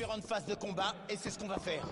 différentes phases de combat et c'est ce qu'on va faire.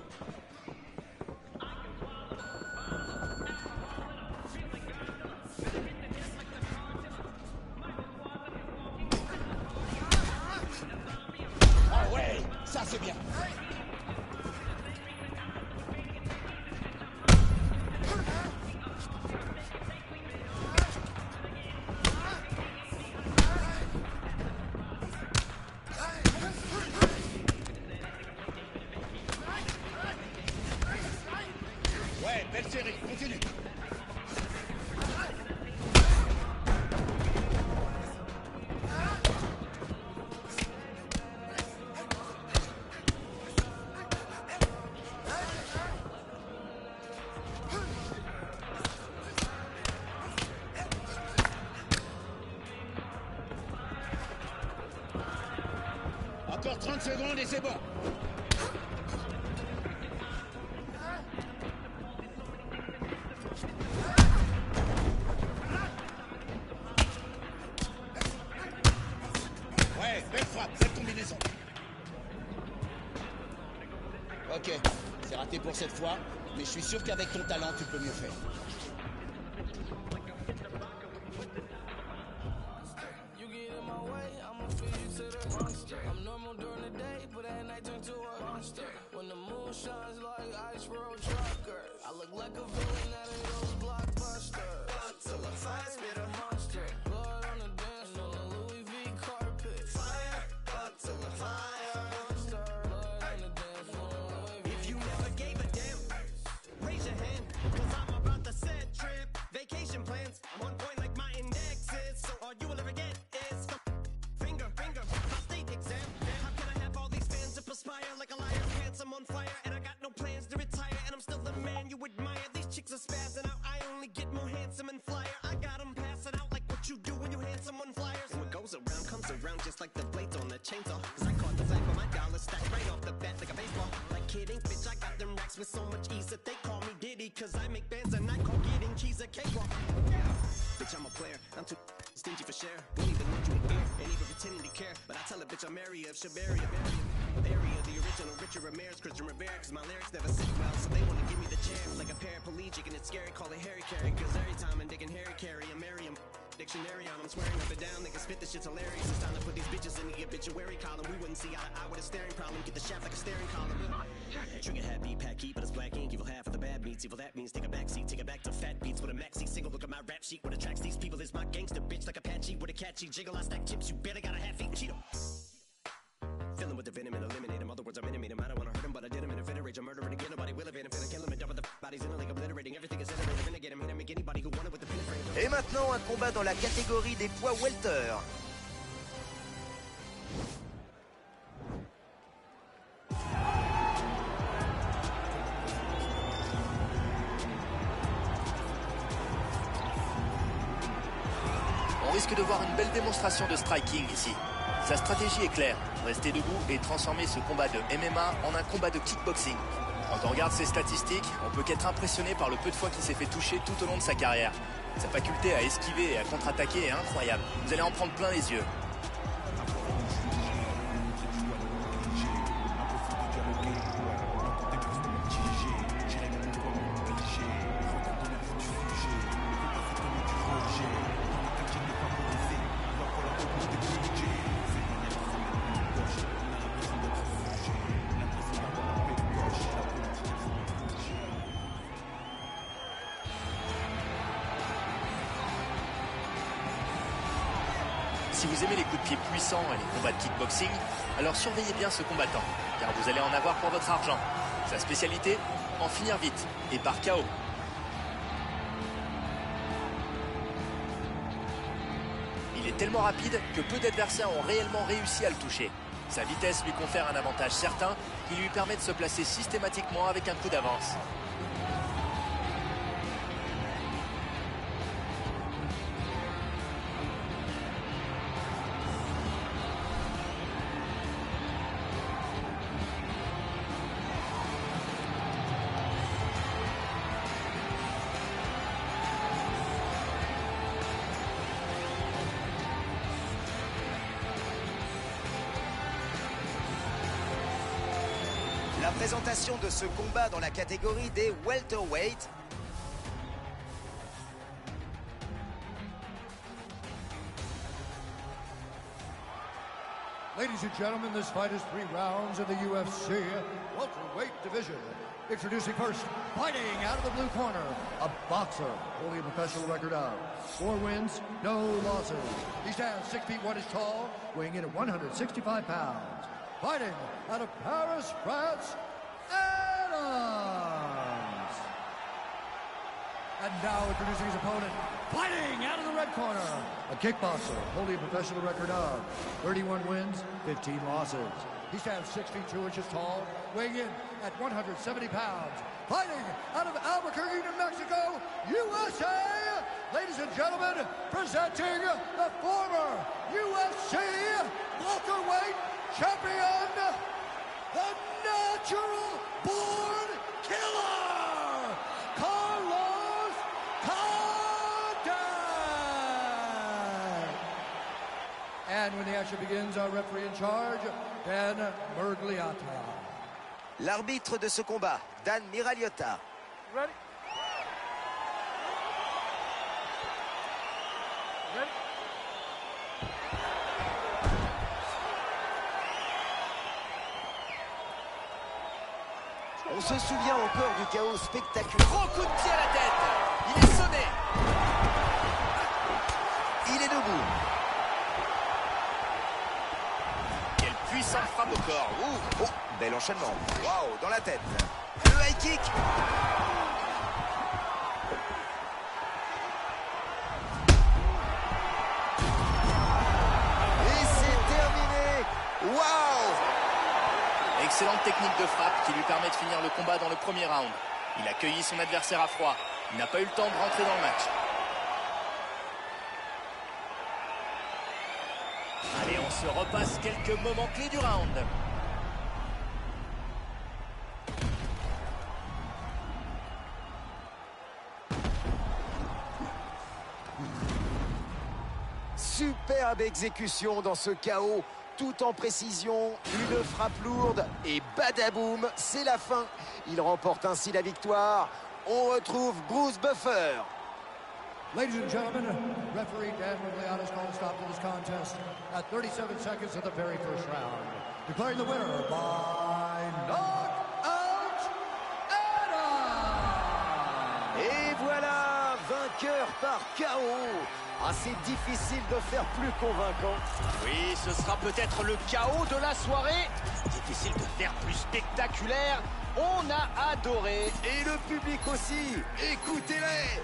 30 secondes et c'est bon. Ouais, belle frappe, belle combinaison. Ok, c'est raté pour cette fois, mais je suis sûr qu'avec ton talent, tu peux mieux faire. I'm Shabaria. Area, the original Richard Ramirez, Christian Rivera. Cause my lyrics never sit well. So they wanna give me the chair. Like a paraplegic and it's scary. Call it Harry Carry. Cause every time I'm digging Harry Carry, I'm Mary. Dictionary on, I'm swearing up and down. They can spit this shit's hilarious. It's time to put these bitches in the obituary column. We wouldn't see eye to eye with a staring problem. Get the shaft like a staring column. Trigger happy, pack heat, but it's black ink. Evil half of the bad meats. Evil that means take a back seat. Take it back to fat beats with a maxi single. Look at my rap sheet. What attracts these people is my gangster bitch like Apache with a catchy jiggle. I stack chips. You better got un combat dans la catégorie des poids welter. On risque de voir une belle démonstration de striking ici. Sa stratégie est claire, rester debout et transformer ce combat de MMA en un combat de kickboxing. Quand on regarde ses statistiques, on peut qu'être impressionné par le peu de fois qu'il s'est fait toucher tout au long de sa carrière. Sa faculté à esquiver et à contre-attaquer est incroyable. Vous allez en prendre plein les yeux. Surveillez bien ce combattant, car vous allez en avoir pour votre argent. Sa spécialité En finir vite et par KO. Il est tellement rapide que peu d'adversaires ont réellement réussi à le toucher. Sa vitesse lui confère un avantage certain qui lui permet de se placer systématiquement avec un coup d'avance. Présentation de ce combat dans la catégorie des welterweight. Ladies and gentlemen, this fight is three rounds in the UFC welterweight division. Introducing first, fighting out of the blue corner, a boxer holding a professional record of four wins, no losses. He stands six feet one inch tall, weighing in at 165 pounds. Fighting out of Paris, France, Adams. And now introducing his opponent, fighting out of the red corner, a kickboxer holding a professional record of 31 wins, 15 losses. He stands 6 feet 2 inches tall, weighing in at 170 pounds. Fighting out of Albuquerque, New Mexico, USA, ladies and gentlemen, presenting the former UFC welterweight champion, the natural born L'arbitre de ce combat, Dan Miragliota. Ready? Ready? On se souvient encore du chaos spectaculaire. Gros coup de pied à la tête. Il est sonné. Il est debout. Quelle puissante frappe au corps. Oh, bel enchaînement. Waouh, dans la tête. Le high kick. Et c'est terminé. Waouh Excellente technique de frappe qui lui permet de finir le combat dans le premier round. Il a cueilli son adversaire à froid. Il n'a pas eu le temps de rentrer dans le match. On se repasse quelques moments clés du round. Superbe exécution dans ce chaos, tout en précision, une frappe lourde et badaboum, c'est la fin. Il remporte ainsi la victoire. On retrouve Bruce Buffer. Ladies and gentlemen, referee Dan has called a stop to this contest at 37 seconds of the very first round. Declaring the winner by knockout, Adam! Et voilà, vainqueur par KO. Ah, c'est difficile de faire plus convaincant. Oui, ce sera peut-être le chaos de la soirée. Difficile de faire plus spectaculaire. On a adoré. Et le public aussi. Écoutez-les.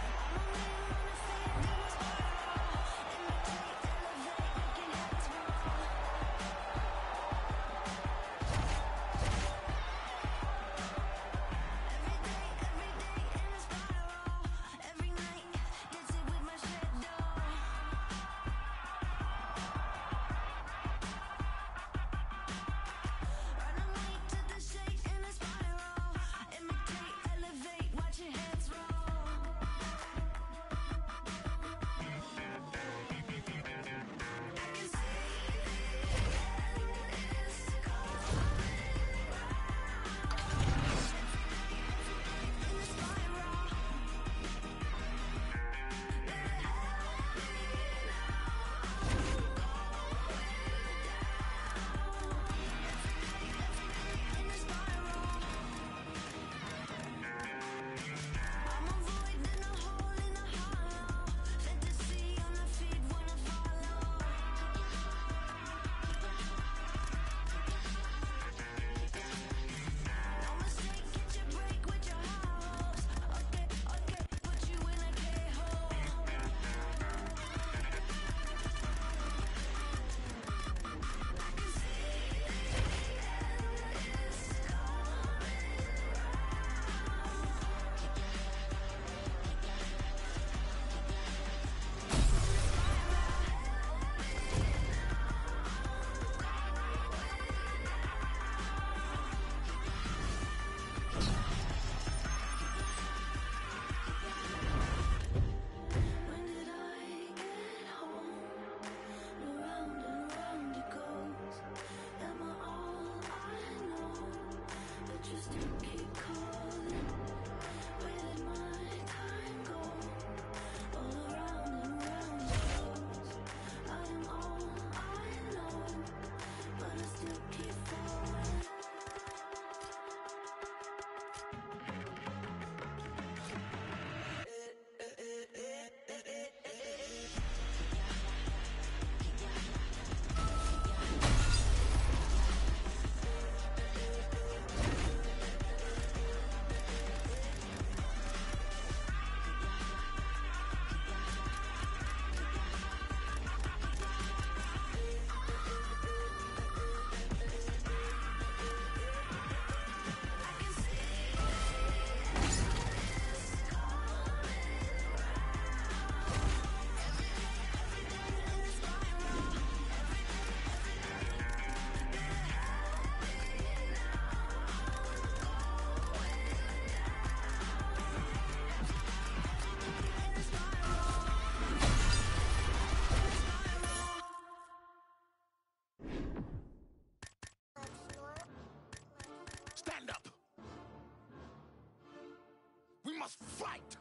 must fight.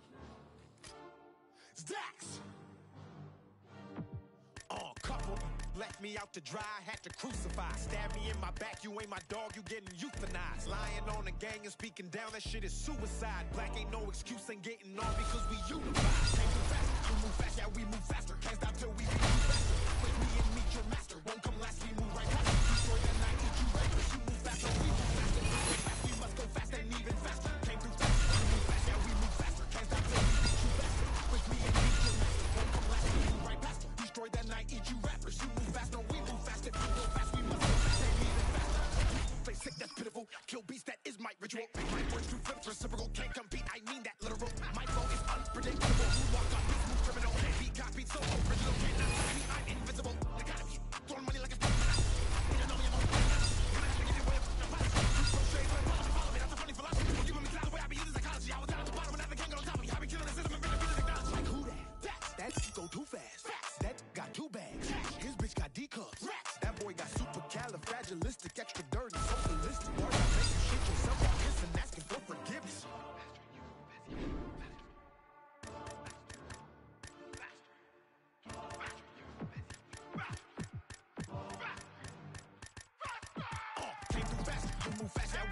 Dax! Uh, couple left me out to dry, had to crucify. Stab me in my back, you ain't my dog, you getting euthanized. Lying on the gang and speaking down, that shit is suicide. Black ain't no excuse, ain't getting on because we unified. Can't move faster, we move fast, yeah, we move faster. Can't stop till we you faster. With me and meet your master. Won't come last, we move right past. Destroy the night, eat you right, you move faster, we move faster.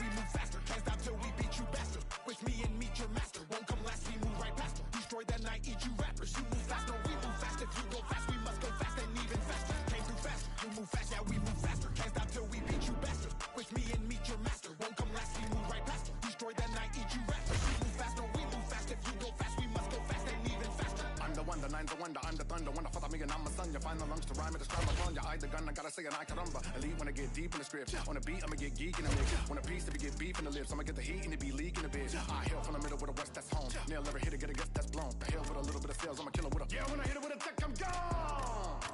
We move faster. Can't stop till we beat you bastard. With me and meet your master, won't come last, we move right past. Destroy that night, eat you rappers. You move fast, no, we move fast. If you go fast, we must go fast and even faster. Came through fast, you move fast, yeah, we move faster. Can't stop till we beat you bastard. With me and meet your master, won't come last, we move right past. Destroy that night, eat you rappers. You move fast, no, we move fast. If you go fast, we must go fast and even faster. I'm the one, the nine, the wonder, I'm the thunder. I fuck me and I'm a son, you find the lungs to rhyme and describe my fun. You eye the gun, I gotta say it, I caramba. When get deep in the script. On the beat, I'ma get geek in the mix. On a piece, to be get beef in the lips. I'ma get the heat and it be leaking a bit. I hail from the middle with a west, that's home. Nail ever hit it, get a guess, that's blown. The hell with a little bit of sales, I'm a killer with a. Yeah, when I hit it with a tech, I'm gone.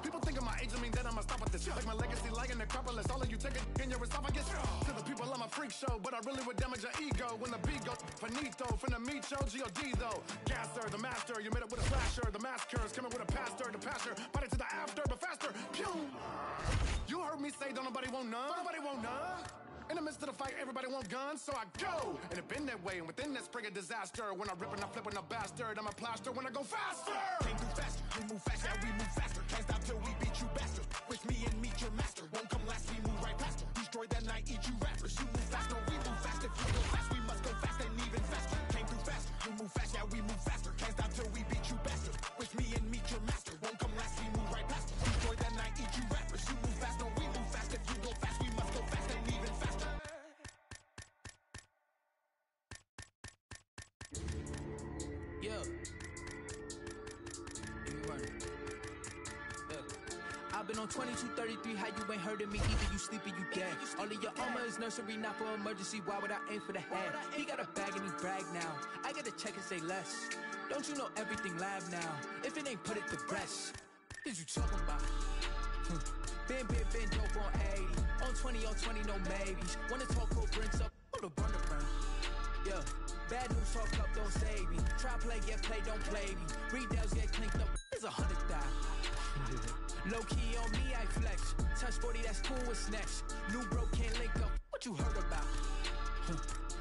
People think of my age, I mean that I'ma stop at this. Like my legacy, like an Acropolis. All of you take it in your esophagus. To the people, I'm a freak show, but I really would damage your ego when the beat goes finito. Finna meet G-O-D though. Gasser, the master, you made it with a slasher. The massacres coming with a pastor, the pastor. Body to the after, but faster. Pew! You heard me say, don't nobody want none. Don't nobody want none. In the midst of the fight, everybody want guns, so I go. And it been that way, and within that spring of disaster. When I rip and I flip and I bastard, I'm a plaster when I go faster. Came through fast, you move faster, we move faster. Can't stop till we beat you bastard. How you ain't heard of me either, you sleepy, you dead. All of your armor is nursery, not for emergency, why would I aim for the head? He got a bag and he brag now, I gotta check and say less. Don't you know everything live now? If it ain't put it to rest, is you talking about? Hmm. Been, been, been dope on 80, on 20, on 20, no maybes. Wanna talk cold brings up, hold the burner burn. Yeah. Bad news talk up, don't save me. Try play, get play, don't play me. Redells get clinked up, it's a hundred thousand. Low key on me, I flex. Touch 40, that's cool, what's next? New bro can't link up, what you heard about? Huh.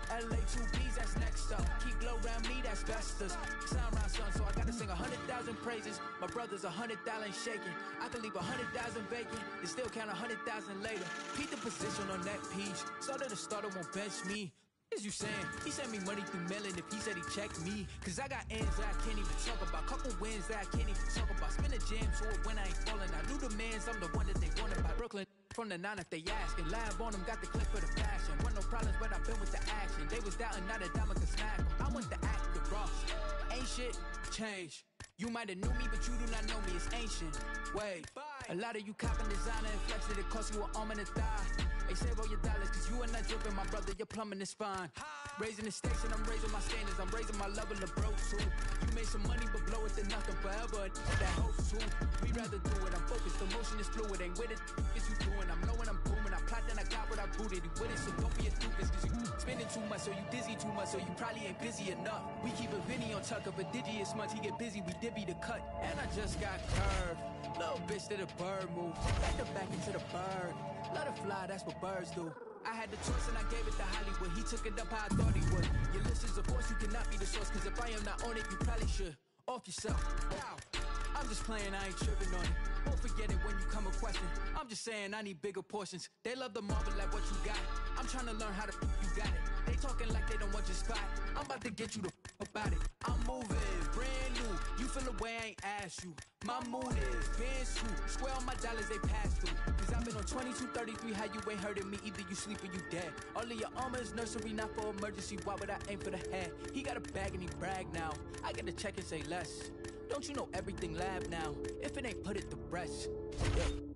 LA 2Bs, that's next up. Keep low around me, that's besters. Sound round son, so I gotta sing a hundred thousand praises. My brother's a hundred thousand shaking. I can leave a hundred thousand vacant, and still count a hundred thousand later. Keep the position on that piece. Starter the starter won't bench me. Is you saying he sent me money through mailing if he said he checked me? Cause I got ends that I can't even talk about. Couple wins that I can't even talk about. Spin a jam it when I ain't falling. I knew the mans, I'm the one that they wanted by Brooklyn. From the nine if they asking. Lab on them, got the clip for the fashion. Want no problems, but I've been with the action. They was doubting, not a diamond could smack 'em. I want the act, the Ross. Ain't shit, change. You might have knew me, but you do not know me. It's ancient. Wait, a lot of you copping designer and flexing. It cost you an arm and a thigh. Hey, save all your dollars, cause you are not dripping, my brother. Your plumbing is fine. Raising the stakes and I'm raising my standards. I'm raising my level of bro too. You made some money, but blow it to nothing forever. That hope too. We rather do it. I'm focused. The motion is fluid. Ain't with it. It's you doing. I'm knowing I'm booming. I plot then I got what I booted. You with it, so don't be a doofus. Cause you spending too much, so you dizzy too much, so you probably ain't busy enough. We keep a Vinny on Tucker, but a digious month. He get busy, we divvy the cut. And I just got curved. Little bitch did a bird move. Back the back into the bird. Let it fly, that's what birds do. I had the choice and I gave it to Hollywood. He took it up how I thought he would. Your list is a force, you cannot be the source. Cause if I am not on it, you probably should. Off yourself. I'm just playing, I ain't tripping on it. Won't forget it when you come a question. I'm just saying I need bigger portions. They love the marvel at what you got. I'm trying to learn how to f- you got it. They talking like they don't want your spot. I'm about to get you the f- about it. I'm moving, brand new. You feel the way I ain't asked you. My mood is been screwed. Square on my dollars they pass through. Cause I've been on 2233, how you ain't of me. Either you sleep or you dead. All of your armor is nursery, not for emergency. Why would I aim for the head? He got a bag and he brag now. I get to check and say Don't you know everything lab now? If it ain't put it to rest. Yeah.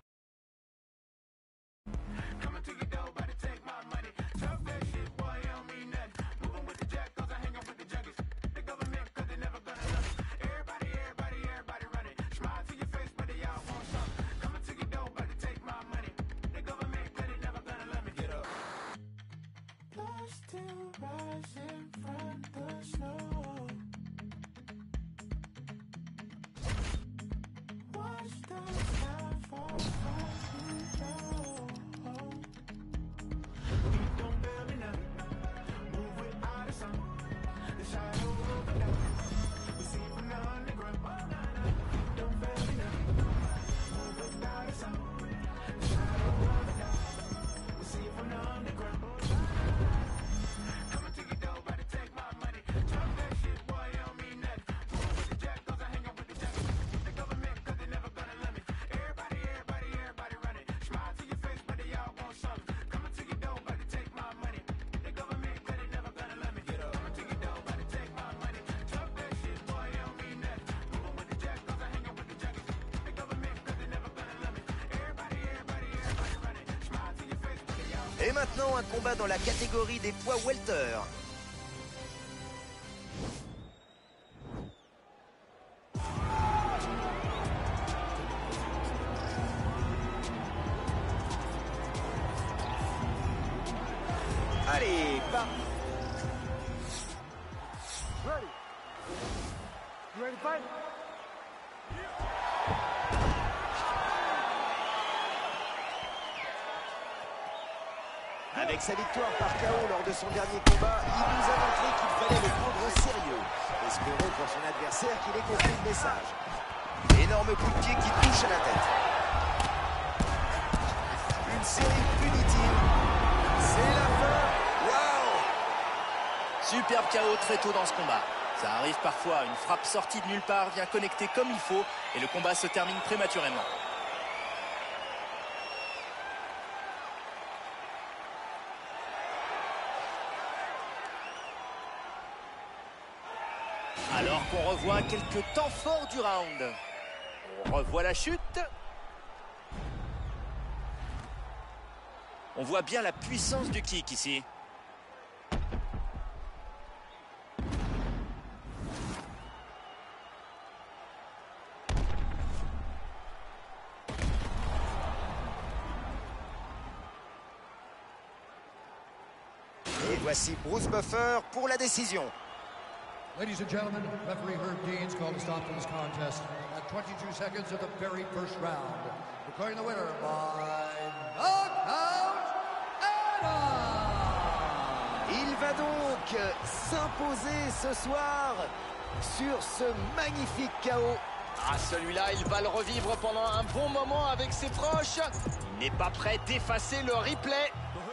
Et maintenant, un combat dans la catégorie des poids welter. Sa victoire par KO lors de son dernier combat, il nous a montré qu'il fallait le prendre au sérieux. Espérons pour son adversaire qu'il ait compris le message. Énorme coup de pied qui touche à la tête. Une série punitive. C'est la fin. Waouh Superbe KO très tôt dans ce combat. Ça arrive parfois, une frappe sortie de nulle part vient connecter comme il faut et le combat se termine prématurément. Qu'on revoit quelques temps forts du round. On revoit la chute. On voit bien la puissance du kick ici. Et voici Bruce Buffer pour la décision. Ladies and gentlemen, referee Herb Deans called a stop to this contest at 22 seconds of the very first round. Declaring the winner by knockout! Il va donc s'imposer ce soir sur ce magnifique chaos. Ah, celui-là, il va le revivre pendant un bon moment avec ses proches. Il n'est pas prêt d'effacer le replay.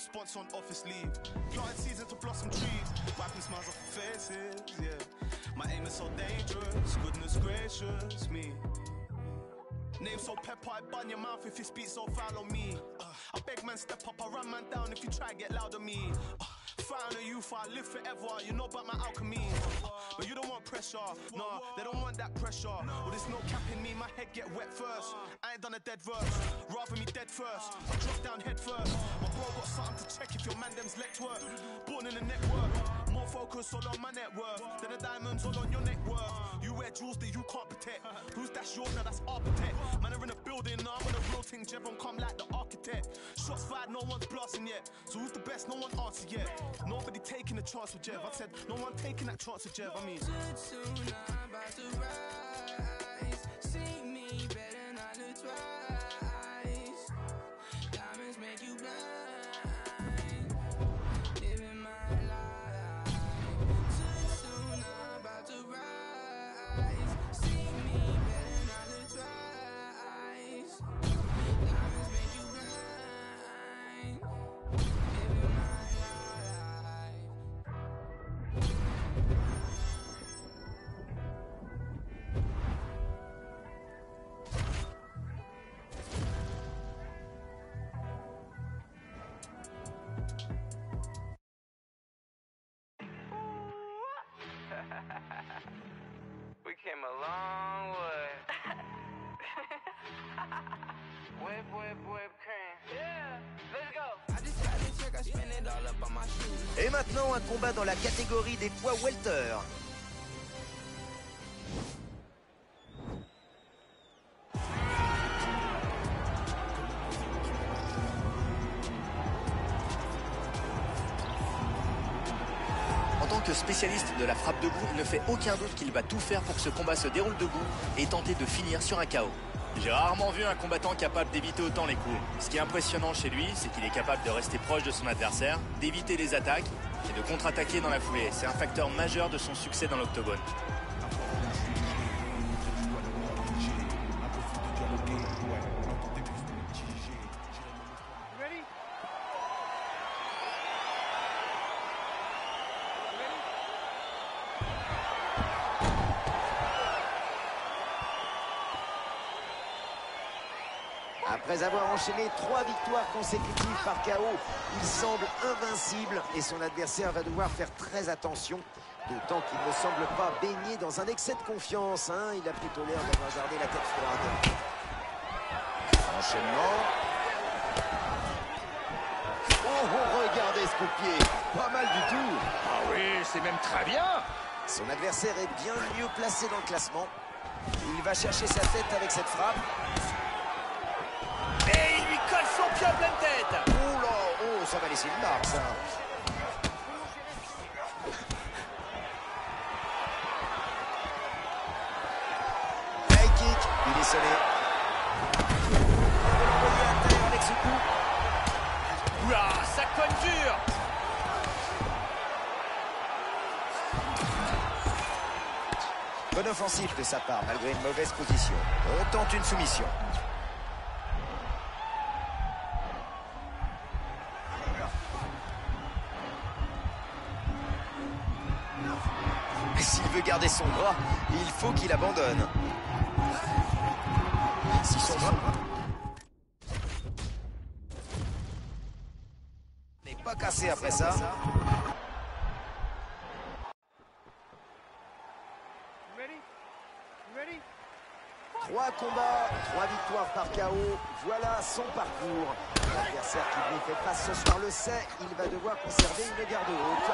response on office leave. Planting season to blossom trees. Wiping smiles off faces, yeah. My aim is so dangerous. Goodness gracious me. Name so pepper, I bun your mouth if you speak so foul on me. Uh, I beg man, step up, I run man down if you try get loud on me. Uh, Fight on youth, I live forever. You know about my alchemy. But you don't want pressure. Nah, they don't want that pressure. Well, there's no cap in me, my head get wet first. I ain't done a dead verse. Rather me dead first. I drop down head first. My bro got something to check if your man them's let work. Born in the network. Focus all on my net worth than the diamonds all on your neck worth. You wear jewels that you can't protect. Who's that yours? Now that's architect. Man are in a building, now I'm on a real thing. Jevon come like the architect. Shots fired, no one's blasting yet. So who's the best? No one answered yet. Nobody taking a chance with Jev. I said, no one taking that chance with Jev. I mean, about to rise. Welter. En tant que spécialiste de la frappe debout, il ne fait aucun doute qu'il va tout faire pour que ce combat se déroule debout et tenter de finir sur un KO. J'ai rarement vu un combattant capable d'éviter autant les coups. Ce qui est impressionnant chez lui, c'est qu'il est capable de rester proche de son adversaire, d'éviter les attaques et de contre-attaquer dans la foulée. C'est un facteur majeur de son succès dans l'octogone. Enchaîné trois victoires consécutives par KO, il semble invincible et son adversaire va devoir faire très attention. D'autant qu'il ne semble pas baigner dans un excès de confiance. hein. Il a plutôt l'air d'avoir gardé la tête froide. Enchaînement. Oh, oh, regardez ce coup de pied. Pas mal du tout. Ah oui, c'est même très bien. Son adversaire est bien mieux placé dans le classement. Il va chercher sa tête avec cette frappe. En pleine tête Oh là, oh, ça va laisser une marque, ça. Kick, il est sonné. À avec ce coup. Ça cogne dur Bonne offensive de sa part, malgré une mauvaise position. On une soumission. Garder son bras, il faut qu'il abandonne. Si n'est pas pas casser après ça. Trois combats, trois victoires par KO. Voilà son parcours. L'adversaire qui lui fait face ce soir le sait. Il va devoir conserver une garde haute.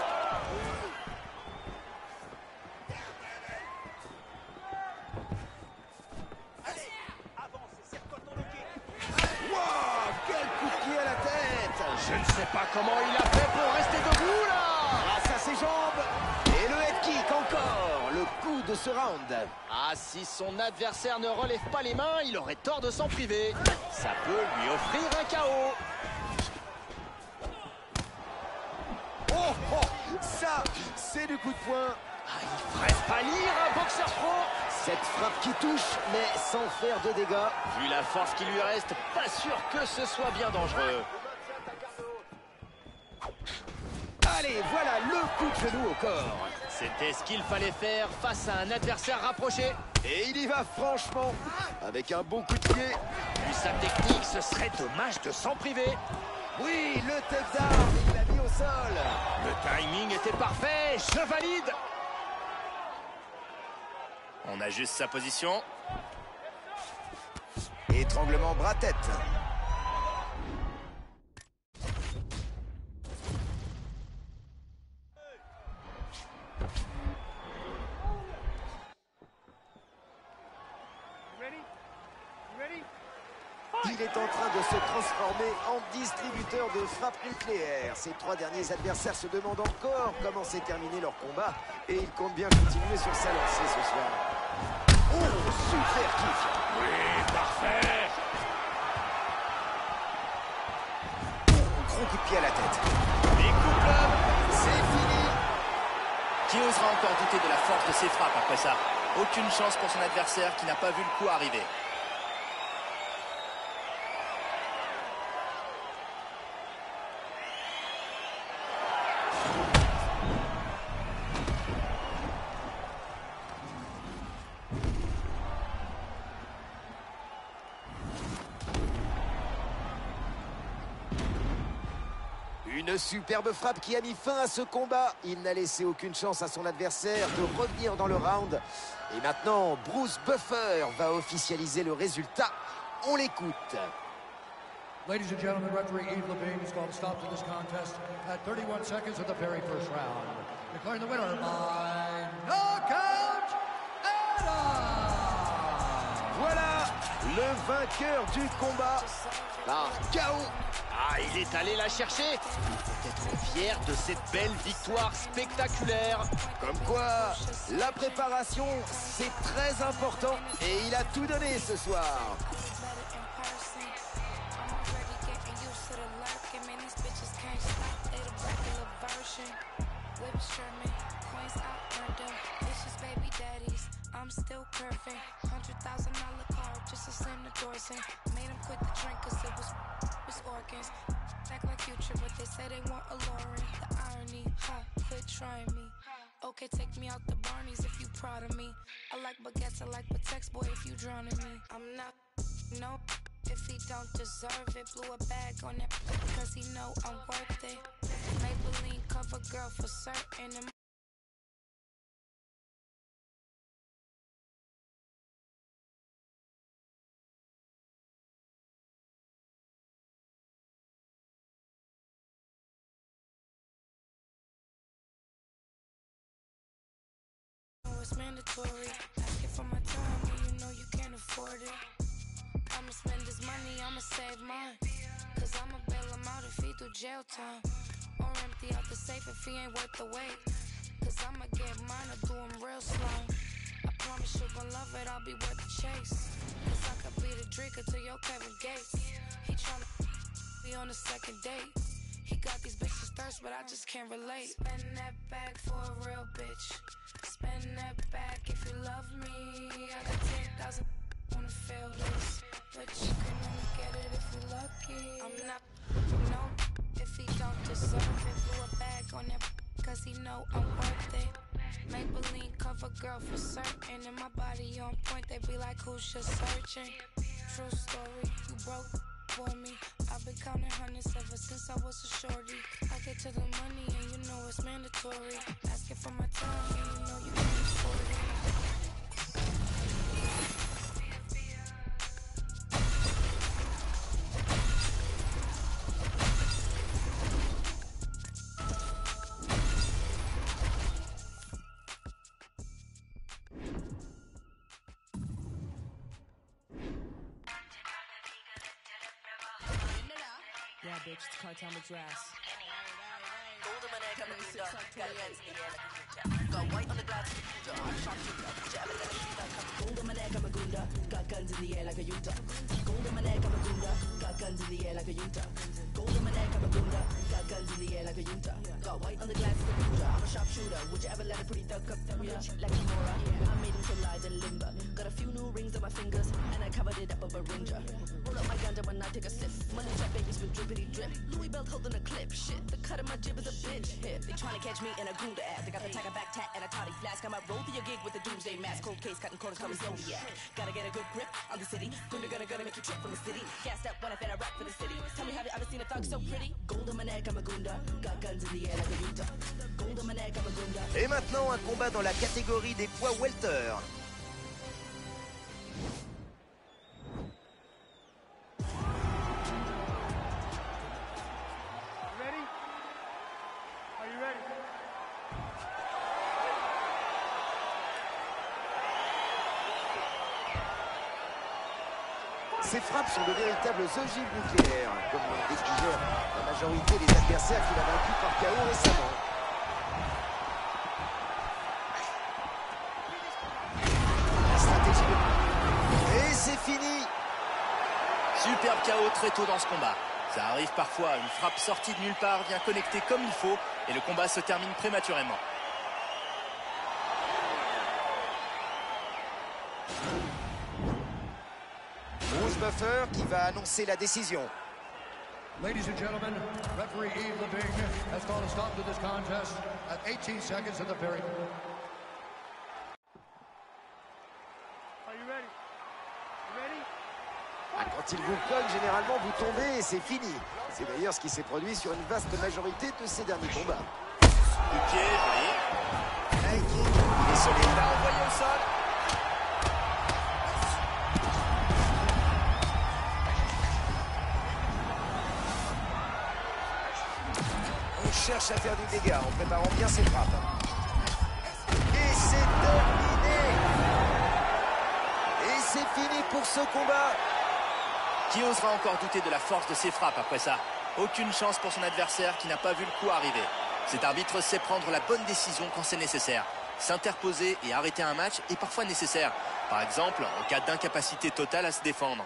Wow, quel coup de pied à la tête Je ne sais pas comment il a fait pour rester debout là Grâce à ses jambes. Et le head kick encore. Le coup de ce round. Ah, si son adversaire ne relève pas les mains, il aurait tort de s'en priver. Ça peut lui offrir un chaos. Oh, oh, ça, c'est du coup de poing. Ah, il ferait pas lire un boxeur pro. Cette frappe qui touche, mais sans faire de dégâts. Vu la force qui lui reste, pas sûr que ce soit bien dangereux. Allez, voilà le coup de genou au corps. C'était ce qu'il fallait faire face à un adversaire rapproché. Et il y va franchement, avec un bon coup de pied. Vu sa technique, ce serait dommage de s'en priver. Oui, le takedown, il l'a mis au sol. Le timing était parfait, je valide. On ajuste sa position. Étranglement bras-tête. Il est en train de se transformer en distributeur de frappes nucléaires. Ses trois derniers adversaires se demandent encore comment s'est terminé leur combat et il compte bien continuer sur sa lancée ce soir. Oh, super kick Oui, parfait Gros coup de pied à la tête. C'est fini Qui osera encore douter de la force de ses frappes après ça? Aucune chance pour son adversaire qui n'a pas vu le coup arriver. Une superbe frappe qui a mis fin à ce combat. Il n'a laissé aucune chance à son adversaire de revenir dans le round. Et maintenant, Bruce Buffer va officialiser le résultat. On l'écoute. Ladies and gentlemen, referee Yves Levine has called a stop to this contest at 31 seconds of the very first round. Declaring the winner by knockout! Voilà le vainqueur du combat par KO. Ah, il est allé la chercher. Il peut être fier de cette belle victoire spectaculaire. Comme quoi, la préparation, c'est très important. Et il a tout donné ce soir. In. Made him quit the drink cause it was was organs. Act like future, but they say they want a Lauren. The irony, ha, quit trying me. Okay, take me out the Barneys if you proud of me. I like baguettes, I like Patex, boy, if you drowning me. I'm not, no, if he don't deserve it. Blew a bag on it, cause he know I'm worth it. Maybelline cover girl for certain. I'ma save mine. Cause I'ma bail him out if he do jail time. Or empty out the safe if he ain't worth the wait. Cause I'ma get mine or do him real slow. I promise you gon' love it, I'll be worth the chase. Cause I could be the drinker to your Kevin Gates. He tryna be on the second date. He got these bitches thirst, but I just can't relate. Spend that bag for a real bitch. Spend that bag if you love me. I got 10,000 wanna feel this. But you can only get it if you're lucky. I'm not, no, if he don't deserve it. Blew a bag on that cause he know I'm worth it. Maybelline cover girl for certain. And my body on point, they be like, who's just searching? True story, you broke for me. I've been counting hundreds ever since I was a shorty. I get to the money and you know it's mandatory. Asking for my time and you know you can't afford it. Bitch, it's Cartel Madras. Got white on the glass, I'm it, Gold on my neck, I'm a gunda. Got guns in the air like a Utah. Gold on my neck, I'm a gunda. Got guns in the air like a Utah. Gold on my neck, I'm a gunda. Got guns in the air like a Utah. Got white on the glass, like a Utah. I'm a sharpshooter. Would you ever let a pretty thug up down ya? Like Kimura. I made him so light and limber. Got a few new rings on my fingers, and I covered it up with a ringer. Roll up my ganja when I take a sip. Money shot babies with drippity drip. Louis belt holding a clip. Shit, the cut of my jib is a bitch hip. They tryna catch me in a gunda ass. They got the tiger back tat and a toddy flask. I might roll through your gig with a doomsday mask. Cold case, cutting corners, call me Zodiac. Gotta get a good grip on the city. Gunda gonna gonna make you trip from the city. Gassed up when I Et maintenant, un combat dans la catégorie des poids welter. De véritables ogives nucléaires, comme l'ont la majorité des adversaires qu'il a vaincus par KO récemment. La stratégie de... Et c'est fini Superbe KO très tôt dans ce combat. Ça arrive parfois, une frappe sortie de nulle part vient connecter comme il faut et le combat se termine prématurément. Buffer qui va annoncer la décision. Ladies and gentlemen, referee Yves Leving has called a stop to this contest at 18 seconds of the very. Are you ready? You ready? Ah, Quand il vous cogne, généralement vous tombez et c'est fini. C'est d'ailleurs ce qui s'est produit sur une vaste majorité de ces derniers combats. De pied, joli. Il est solide. Il l'a envoyé au sol. Cherche à faire du dégât en préparant bien ses frappes. Et c'est terminé Et c'est fini pour ce combat Qui osera encore douter de la force de ses frappes après ça? Aucune chance pour son adversaire qui n'a pas vu le coup arriver. Cet arbitre sait prendre la bonne décision quand c'est nécessaire. S'interposer et arrêter un match est parfois nécessaire. Par exemple, en cas d'incapacité totale à se défendre.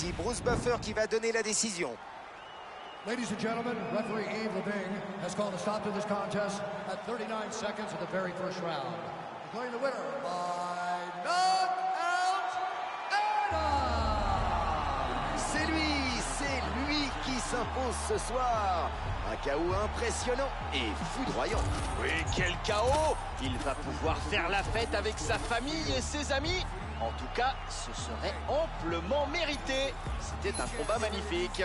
Voici Bruce Buffer qui va donner la décision. Ladies and gentlemen, referee Yves Leving has called a stop to this contest at 39 seconds of the very first round. Declaring the winner by knockout, Adam! C'est lui, c'est lui qui s'impose ce soir. Un chaos impressionnant et foudroyant. Oui, quel chaos Il va pouvoir faire la fête avec sa famille et ses amis. En tout cas, ce serait amplement mérité. C'était un combat magnifique.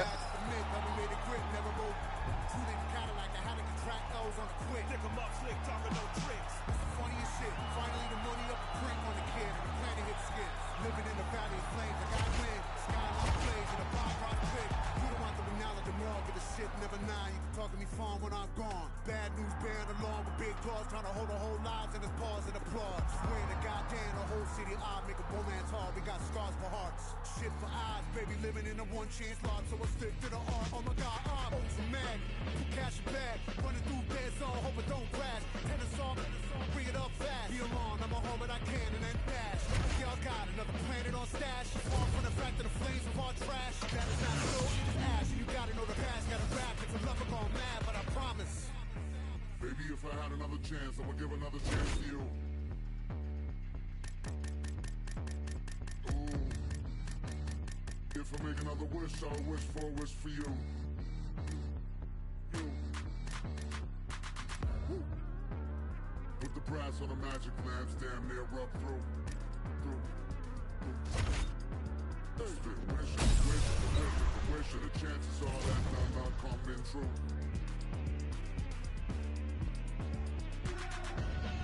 never nine. Me when I'm gone. Bad news bearing along with big claws, trying to hold our whole lives in his paws and applaud. Swearing to goddamn the whole city I make a romance hard. We got scars for hearts. Shit for eyes, baby, living in a one chance lot. So I stick to the art. Oh my god, I'm over mad. Cash bag, running through dead zone, hope it don't crash. Tennis off, bring it up fast. Be along, I'm a home what I can and then dash. Y'all got another planet on stash. Far from the fact that the flames of our trash. That is not so, it is ash. And you gotta know the past, gotta rap. It's a love lover gone mad, but. Maybe if I had another chance, I would give another chance to you. Ooh. If I make another wish, I'll wish for a wish for you. You. Woo. Put the brass on the magic lamps, damn near rub through. Through. Through. Spit wish, wish, wish, wish, the chances are that none not coming true.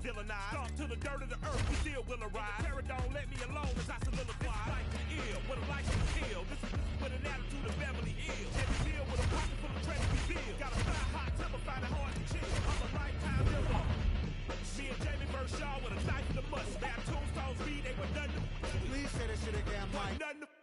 villains cause we've been villainized. Stomp to the dirt of the earth, we still will. Terror don't let me alone as I solidify. Life is ill, what a life is ill. This is with an attitude of Beverly Hills. Every deal with a pocket full of treasure we build. Got a fire hot temper, find it hard to chill. I'm a lifetime villain. Me and Jamie Vershaw with a knife in the must. Now tombstones read, they were done to. Please say that shit again, Mike. Nothing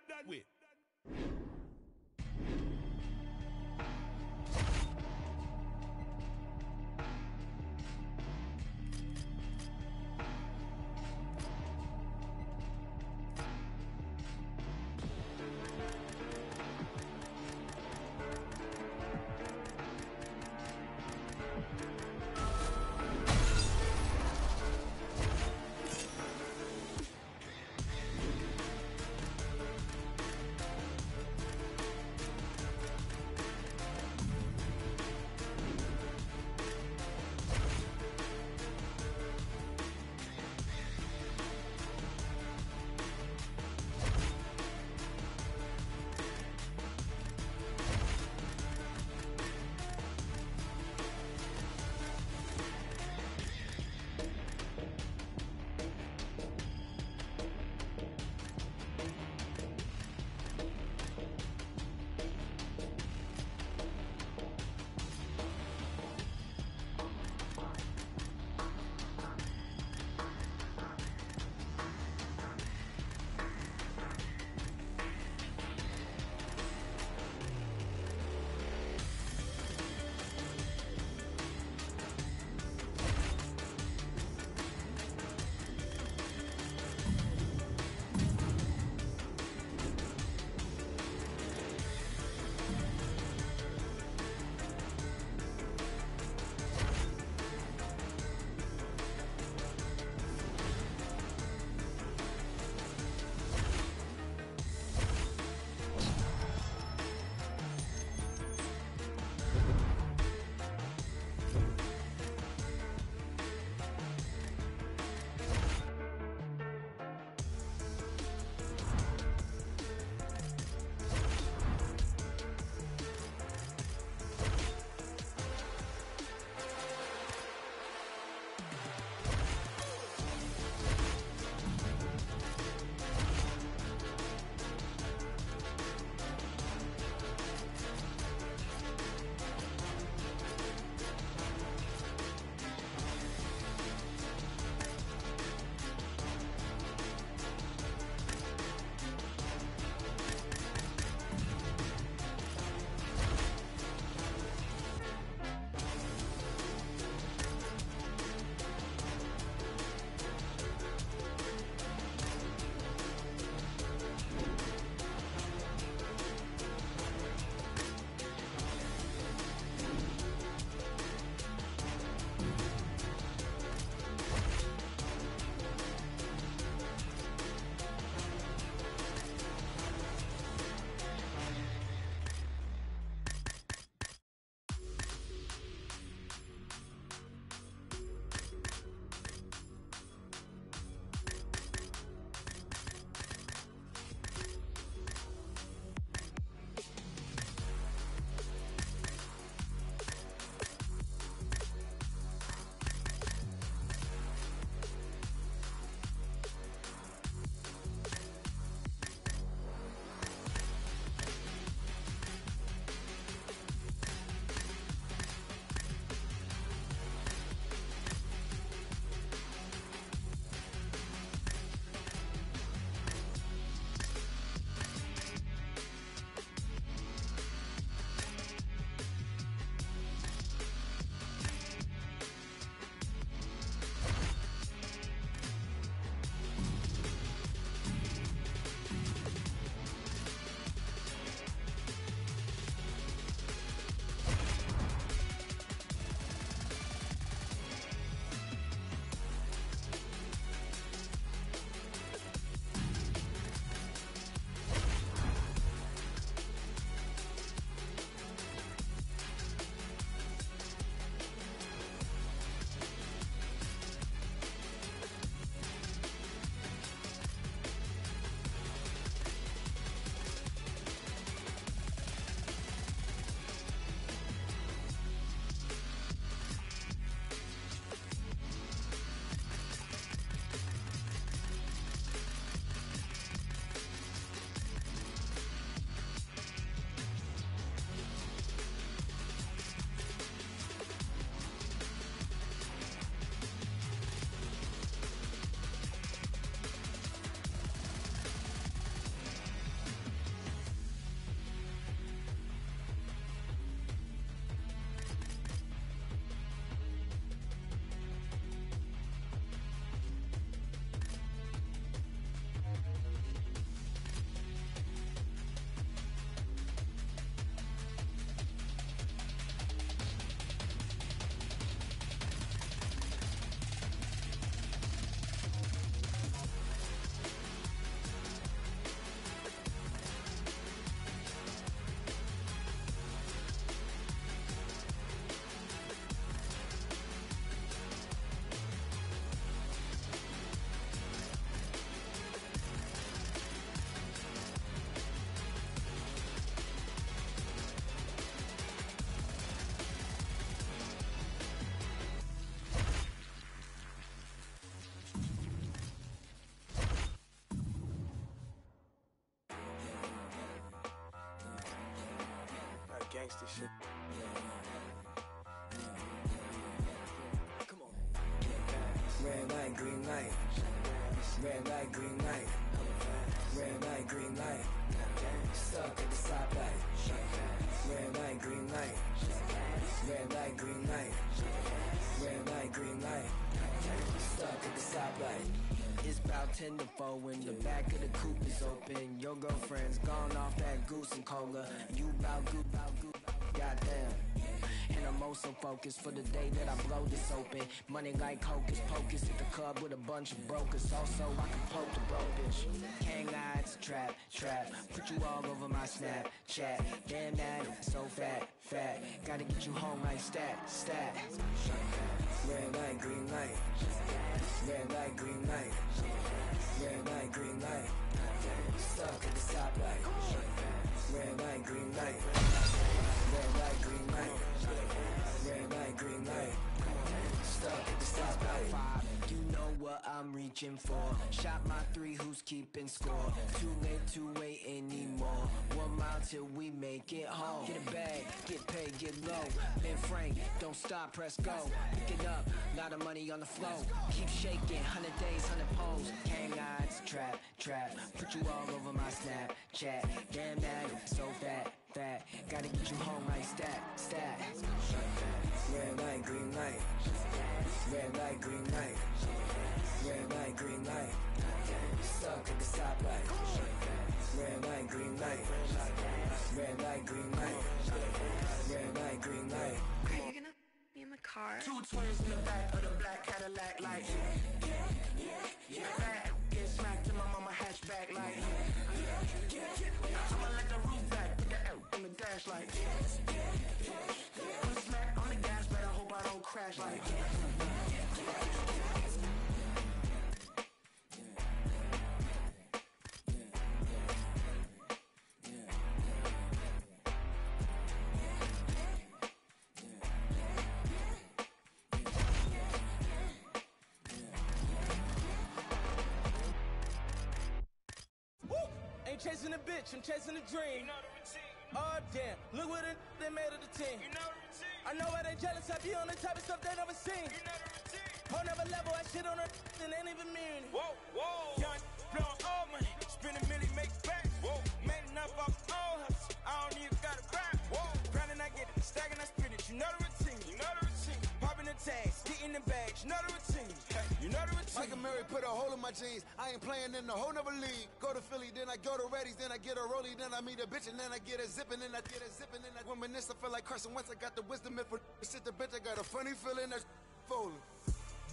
gangster shit. Come on. Red light, green light. Red light, green light. Red light, green light. Stuck at the stoplight. Red light, green light. Red light, green light. Red light, green light. Stuck at the stoplight. It's about 10 to 4 when the back of the coupe is open Your girlfriend's gone off that goose and cola You bout goop goddamn. And I'm oh also focused for the day that I blow this open. Money like hocus pocus at the club with a bunch of brokers. Also, I can poke the broke bitch. Hang eyes, trap, trap. Put you all over my snap, chat. Damn that, so fat, fat. Gotta get you home like stat, stat. Red light, green light. Red light, green light. Red light, green light. Stuck at the stoplight. Red light, green light. Red light, green light. Red light, green light. Stuck at the stoplight. You know what I'm reaching for. Shot my three, who's keeping score? Too late to wait anymore. One mile till we make it home. Get a bag, get paid, get low. Ben Frank, don't stop, press go. Pick it up, lot of money on the flow. Keep shaking, hundred days, hundred poles. Hang eyes, trap, trap. Put you all over my snap, chat. Damn that, so fat, fat. Gotta get you home like stat, stat. Red light, green light. Red light, green light. Red light, green light. Stuck at the stoplight. Red light, green light. Red light, green light. Red light, green light. Car? Two twins in the back of the black Cadillac, like yeah, yeah. Get back, get smacked in my mama hatchback, like yeah, yeah. I'ma let the roof back, put the L on the dash, like yeah, yeah. Put a smack on the gas, but I hope I don't crash, like Woo! Chasing a bitch, I'm chasing a dream. Oh damn, look what it, they made of the team. I know why they jealous, I be on the type of stuff they never seen. Whole never level, I shit on her, and ain't even mean. Whoa, whoa. Young, blowing all money, spend a million, make back. Whoa, made enough off all hustle. I don't even got a rap. Whoa, grinding, I get it, stacking, I spin it. You know the routine, you know the routine. The tags, the bags, you know the routine. You know the routine. Michael Murray put a hole in my jeans. I ain't playing in the whole nother league. Go to Philly, then I go to Reddy's, then I get a rollie, then I meet a bitch, and then I get a zipping, then I get a zipping, then I reminisce. I feel like Carson Wentz. I got the wisdom if for shit the bitch. I got a funny feeling that's folding.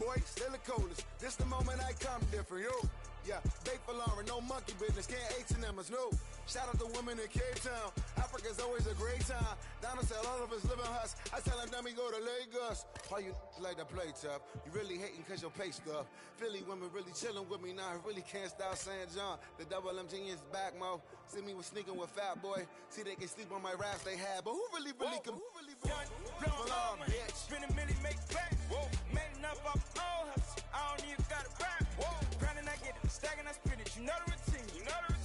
Boy, still the coldest. This the moment I come different, yo. Yeah, bake for Lauren, no monkey business, can't H&M us, no. Shout out to women in Cape Town. Africa's always a great time. Donna said all of us live in huts. I tell them, dummy, go to Lagos. All you like to play tough. You really hating cause your pay stuff. Philly women really chilling with me now. I really can't stop saying John. The double M genius back, mo. See me with sneaking with Fat Boy. See they can sleep on my raps they had. But who really, really can, who really, Young, blowing all money, spend a million, make back. Whoa, made enough off all hustle. I don't even got a rap. Whoa, grinding, I get it, stacking, I spin it. You know the routine, you know the routine.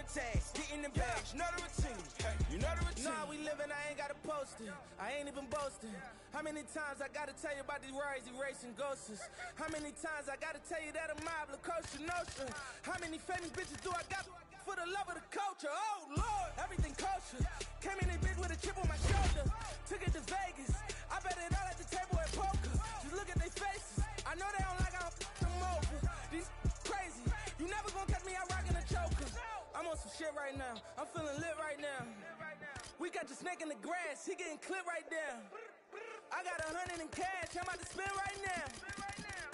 The tags, getting the bags, you know the routine. You know the routine. Nah, we living, I ain't gotta post it. I ain't even boasting. How many times I gotta tell you about these rides, erasing ghosts? How many times I gotta tell you that I'm mob, La Costa Nostra? How many famous bitches do I got for the love of the culture? Oh Lord, everything kosher. Came in this bitch with a chip on my shoulder. Took it to Vegas. I bet it all at the table at poker. Just look at their faces. I know they don't like right now. I'm feeling lit right now. We got the snake in the grass. He getting clipped right there. I got a hundred in cash. I'm about to spend right now.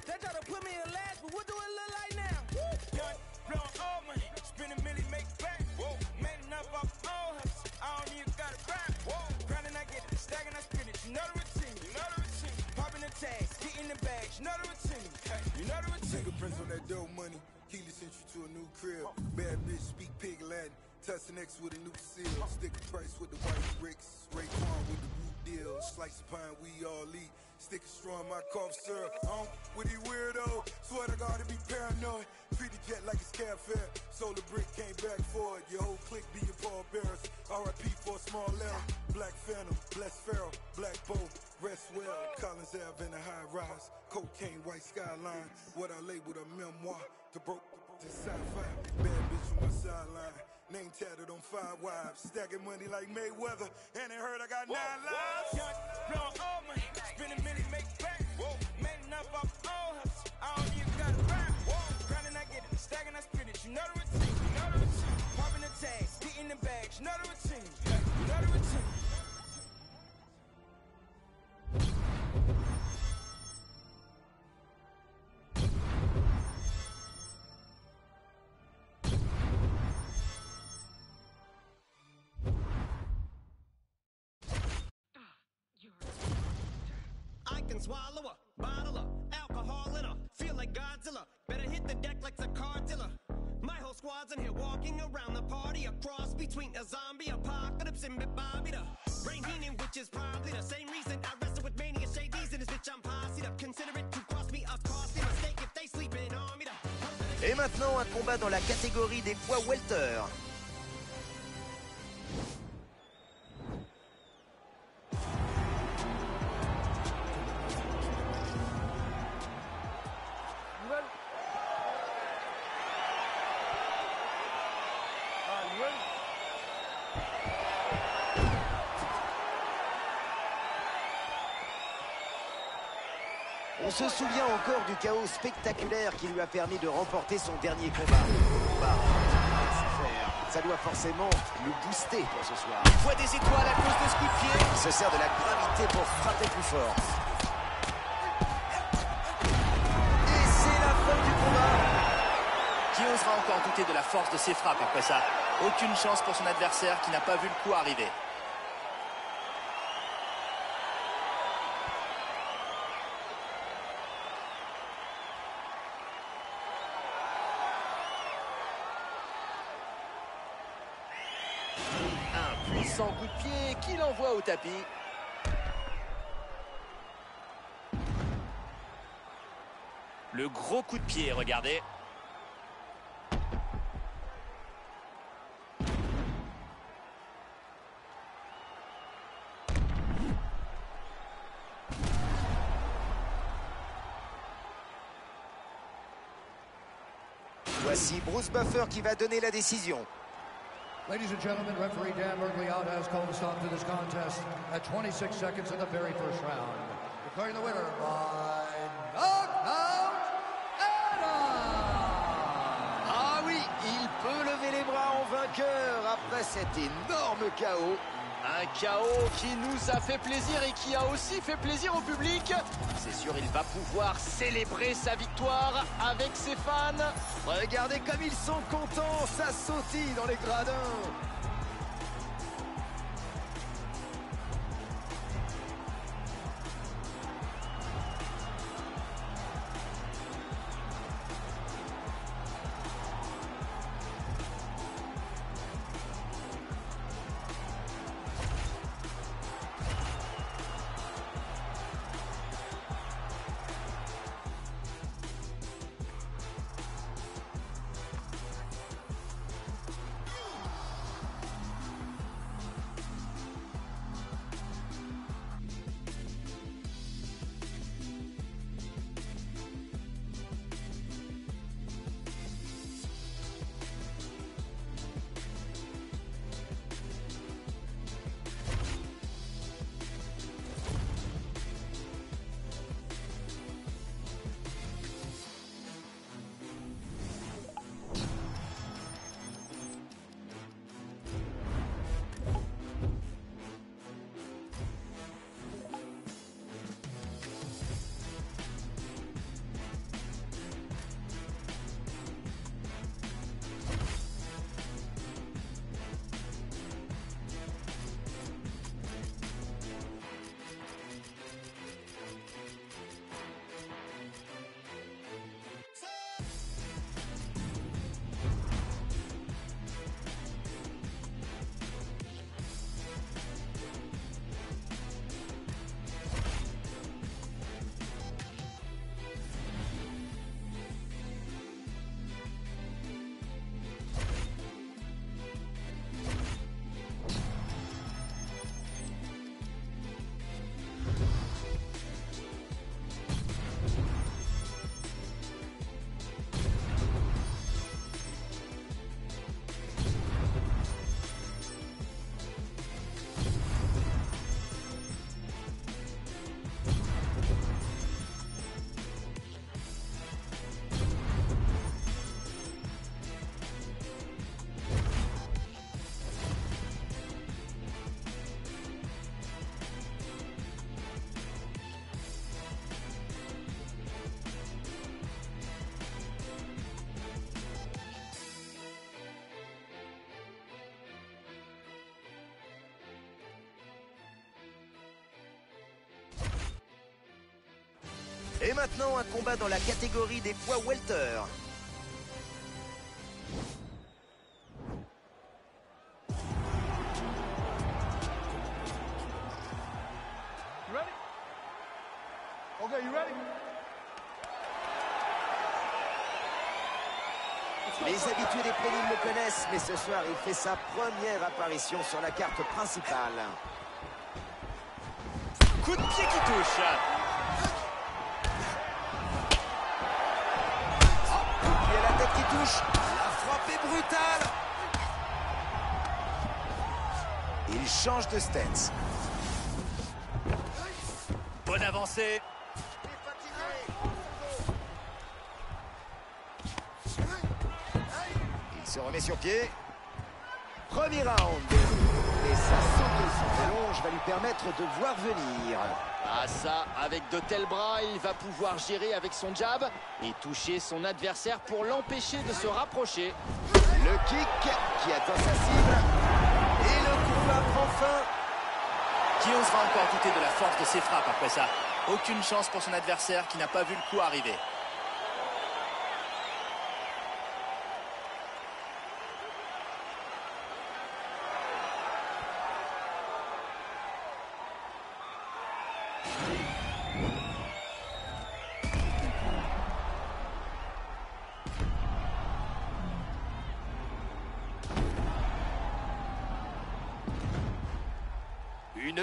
They try to put me in last, but what do it look like now? Young, blowing all money, spend a million, make back. Whoa, made enough off all hustle. I don't even got a rap. Whoa, grinding, I get it, stacking, I spin it. You know the routine, you know the routine. Popping the tags, getting the bags, you know the routine. Hey, you know the routine. Fingerprints on that dope money. Keely sent you to a new crib. Bad bitch, speak pig Latin. Tussin X with a new seal. Sticker price with the white bricks. Raekwon with the root deal. Slice of pine, we all eat. Sticker straw in my cough syrup. Um, with these weirdo. Swear to God, to be paranoid. Treat the jet like it's cab fare. Solar brick came back for it. Your whole clique be your pallbearers. RIP for a small L. Black Phantom, Bless Pharaoh, Black Bow, Rest Well. Collins Ave in a high rise. Cocaine, white skyline. What I labeled a memoir. the broke. To sci-fi, bad bitch on my sideline. Name tatted on five wives. Stacking money like Mayweather. And they heard I got nine lives. Young, blowing all money. Spend a minute, make back. Made enough off all hustle. I don't even gotta rap. Grinding, I get it. Stacking, I spin it. You know the routine. You know the routine. Popping the tags, getting the bags. You know the routine. You know the routine. Can swallow a bottle of alcohol in her. Feel like Godzilla. Better hit the deck like a cartilla. My whole squad's in here walking around the party. A cross between a zombie apocalypse and Bobby the Brain Heenan, which is probably the same reason I wrestle with mania shades in this bitch. I'm posse up. Consider it to cross me a costly mistake if they sleeping on me. The Et maintenant, un combat dans la catégorie des poids welter. Se souvient encore du chaos spectaculaire qui lui a permis de remporter son dernier combat. Bah, ça doit forcément le booster pour ce soir. Il voit des étoiles à cause de ce coup de pied. Il se sert de la gravité pour frapper plus fort. Et c'est la fin du combat. Qui osera encore douter de la force de ses frappes après ça? Aucune chance pour son adversaire qui n'a pas vu le coup arriver. Puissant coup de pied qui l'envoie au tapis. Le gros coup de pied, regardez. Voici Bruce Buffer qui va donner la décision. Ladies and gentlemen, referee Dan Miragliotta has called a stop to this contest at 26 seconds in the very first round. Declaring the winner by knockout, Ah oui, il peut lever les bras en vainqueur après cet énorme KO. Un chaos qui nous a fait plaisir et qui a aussi fait plaisir au public. C'est sûr, il va pouvoir célébrer sa victoire avec ses fans. Regardez comme ils sont contents, ça sautille dans les gradins. Maintenant, un combat dans la catégorie des poids welter. Okay? Les habitués des prélims le connaissent, mais ce soir, il fait sa première apparition sur la carte principale. Coup de pied qui touche. Tête qui touche. La frappe est brutale. Il change de stance. Bonne avancée. Il se remet sur pied. Premier round. Et sa longe va lui permettre de voir venir. Ah ça, avec de tels bras, il va pouvoir gérer avec son jab et toucher son adversaire pour l'empêcher de se rapprocher. Le kick qui atteint sa cible. Et le combat prend fin. Qui osera encore douter de la force de ses frappes après ça? Aucune chance pour son adversaire qui n'a pas vu le coup arriver.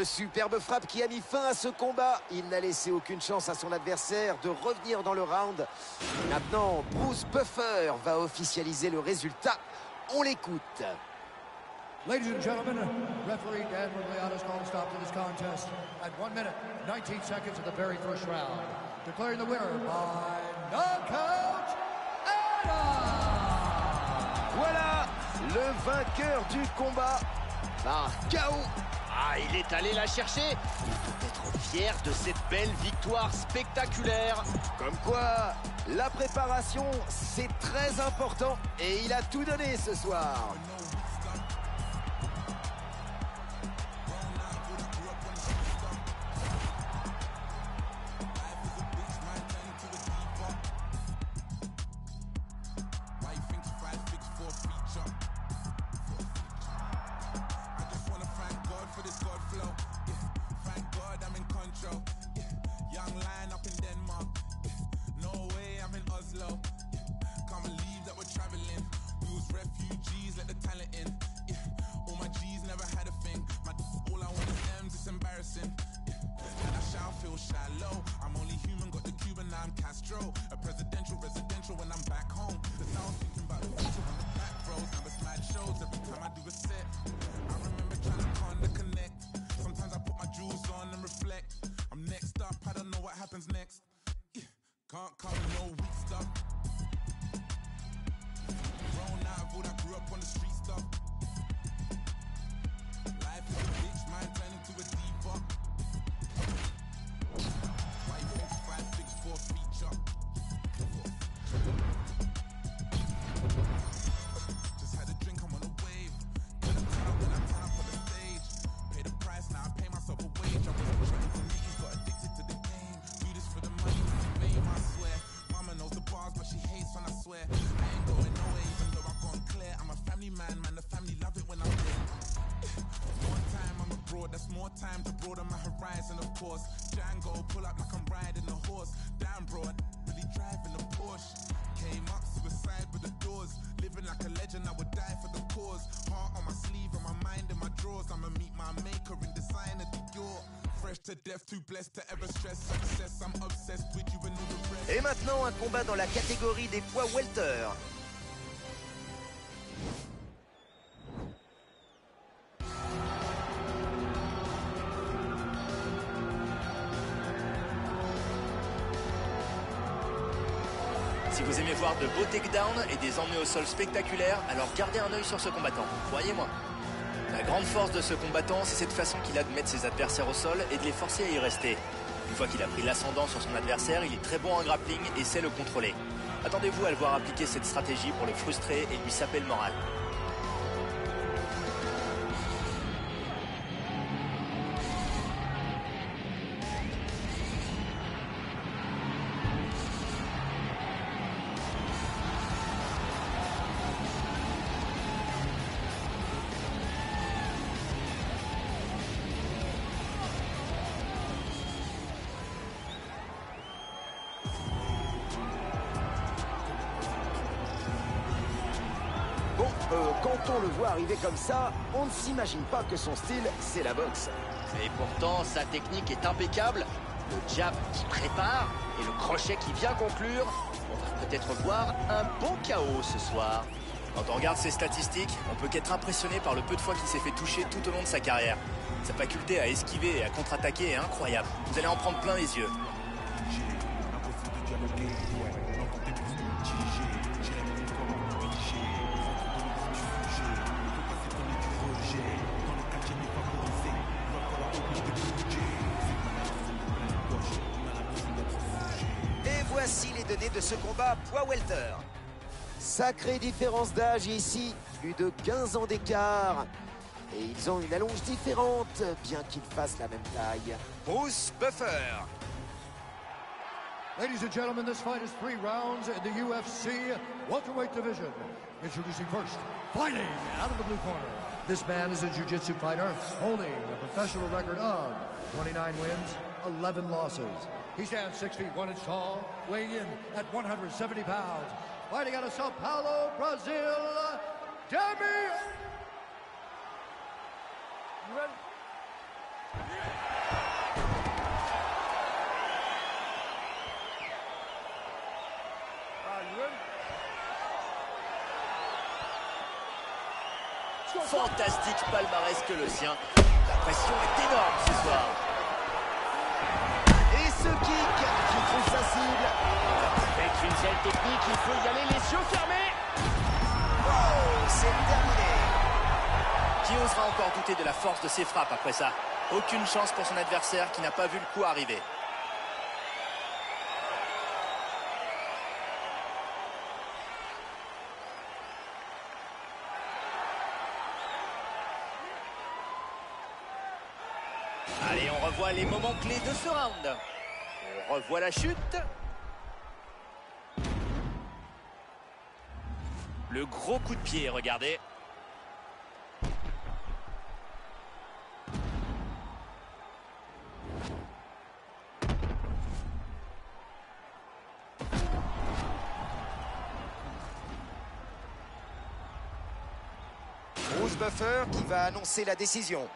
Une superbe frappe qui a mis fin à ce combat. Il n'a laissé aucune chance à son adversaire de revenir dans le round. Maintenant, Bruce Buffer va officialiser le résultat. On l'écoute. Ladies and gentlemen, referee Dan Rugliano's calling stop to this contest at 1 minute, 19 seconds of the very first round. Declaring the winner by knockout, Voilà le vainqueur du combat par KO. Ah, il est allé la chercher. Il peut être fier de cette belle victoire spectaculaire. Comme quoi, la préparation, c'est très important. Et il a tout donné ce soir. Alors gardez un œil sur ce combattant, croyez-moi. La grande force de ce combattant, c'est cette façon qu'il a de mettre ses adversaires au sol et de les forcer à y rester. Une fois qu'il a pris l'ascendant sur son adversaire, il est très bon en grappling et sait le contrôler. Attendez-vous à le voir appliquer cette stratégie pour le frustrer et lui saper le moral. Comme ça, on ne s'imagine pas que son style, c'est la boxe. Et pourtant, sa technique est impeccable. Le jab qui prépare et le crochet qui vient conclure. On va peut-être voir un bon chaos ce soir. Quand on regarde ses statistiques, on peut qu'être impressionné par le peu de fois qu'il s'est fait toucher tout au long de sa carrière. Sa faculté à esquiver et à contre-attaquer est incroyable. Vous allez en prendre plein les yeux. Sacrée différence d'âge ici, plus de 15 ans d'écart. Et ils ont une allonge différente, bien qu'ils fassent la même taille. Bruce Buffer. Ladies and gentlemen, this fight is three rounds in the UFC welterweight division. Introducing first, fighting out of the blue corner. This man is a jiu-jitsu fighter holding a professional record of 29 wins, 11 losses. He stands 6 feet 1 inch tall, weighing in at 170 pounds. Fighting out of Sao Paulo, Brazil, Demi Fantastique palmarès que le sien. La pression est énorme ce soir. Et ce kick qui trouve sa cible. Une telle technique, il faut y aller les yeux fermés. Oh, c'est terminé. Qui osera encore douter de la force de ses frappes après ça? Aucune chance pour son adversaire qui n'a pas vu le coup arriver. Allez, on revoit les moments clés de ce round. On revoit la chute. Le gros coup de pied, regardez. Bruce Buffer qui va annoncer la décision.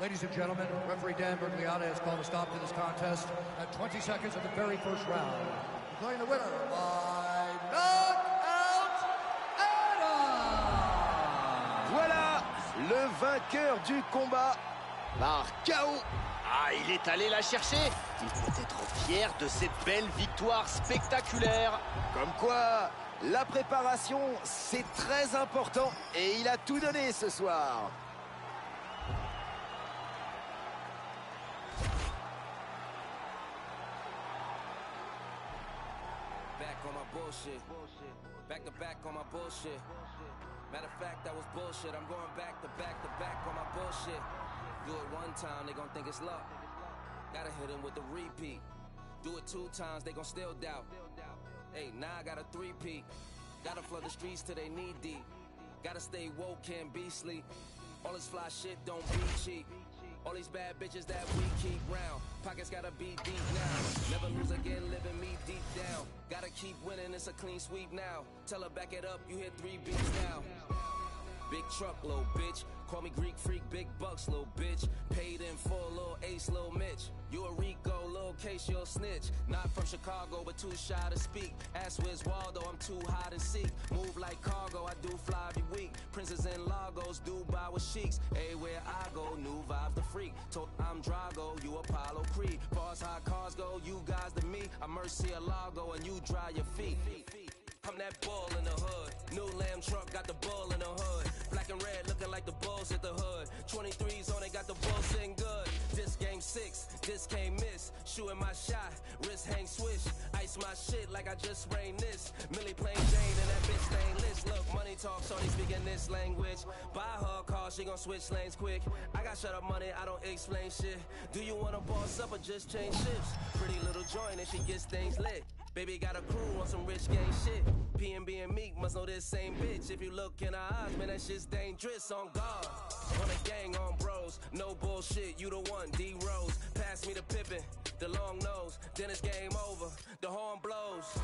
Ladies and gentlemen, referee Dan Bergliata has called a stop to this contest at 20 seconds of the very first round. Declaring the winner by le vainqueur du combat par KO. Ah, il est allé la chercher. Il peut être fier de cette belle victoire spectaculaire. Comme quoi, la préparation, c'est très important et il a tout donné ce soir. Bullshit. Back to back on my bullshit. Matter of fact, that was bullshit. I'm going back to back to back on my bullshit. Do it one time, they gon' think it's luck. Gotta hit them with the repeat. Do it two times, they gon' still doubt. Hey, now I got a three-peat. Gotta flood the streets till they knee deep. Gotta stay woke, can't be sleep. All this fly shit don't be cheap. All these bad bitches that we keep round. Pockets gotta be deep now. Never lose again, living me deep down. Gotta keep winning, it's a clean sweep now. Tell her back it up, you hit three beats now. Big truck, little bitch. Call me Greek freak, big bucks, little bitch. Paid in full, little ace, little Mitch. You a Rico, little case, you'll snitch. Not from Chicago, but too shy to speak. Ask where's Waldo, I'm too high to seek. Move like cargo, I do fly every week. Princes and Lagos, Dubai with sheiks. Everywhere I go, new vibes the freak. Told I'm Drago, you Apollo Creed. Far as how cars go, you guys to me. I'm Mercy Lago, and you dry your feet. I'm that bull in the hood. New lamb truck got the bull in the hood. Black and red looking like the bulls at the hood. 23s on it got the bull sitting good. This game six, this can't miss. Shooting my shot, wrist hang swish. Ice my shit like I just sprained this. Millie plain Jane and that bitch stainless. Look, money talk, so they speaking this language. Buy her car, she gon' switch lanes quick. I got shut up money, I don't explain shit. Do you wanna boss up or just change shifts? Pretty little joint and she gets things lit. Baby got a crew on some rich gang shit. P and Meek must know this same bitch. If you look in her eyes, man, that shit's dangerous on God. On a gang, on bros, no bullshit. You the one, D Rose. Pass me the Pippen, the long nose. Then it's game over. The horn blows.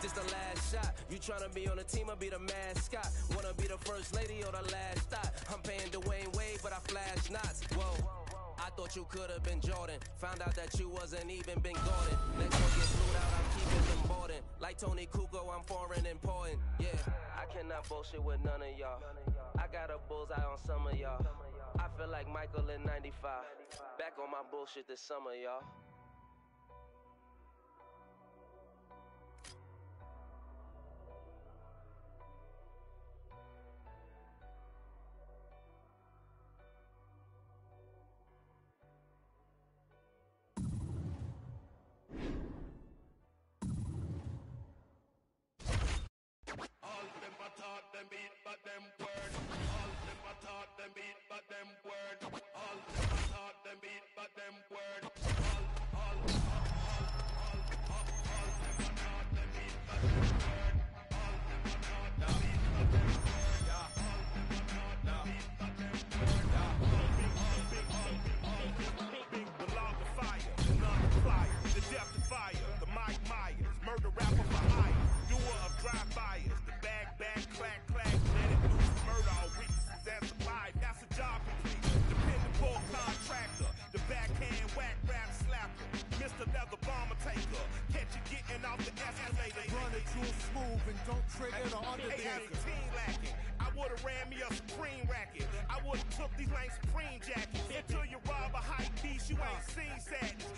This the last shot. You tryna be on the team or be the mascot? Wanna be the first lady or the last thought? I'm paying Dwyane Wade, but I flash knots. Whoa. I thought you could have been Jordan. Found out that you wasn't even been Gordon. Next one get flew out, I'm keeping them boarding. Like Toni Kukoč, I'm foreign important. Yeah, I cannot bullshit with none of y'all. I got a bullseye on some of y'all. I feel like Michael in 95. Back on my bullshit this summer, y'all. Them beat, but them word. All them a taught them beat, but them word. All them a taught them beat, but them word. All, all, all, all, all, all them a taught them beat, but them word. Getting off the escalator. Run it too smooth and don't trigger the Undertaker. lacking. I would've ran me a Supreme racket. I would've took these lame Supreme jackets. Until you rob a high beast, you ain't seen sadness.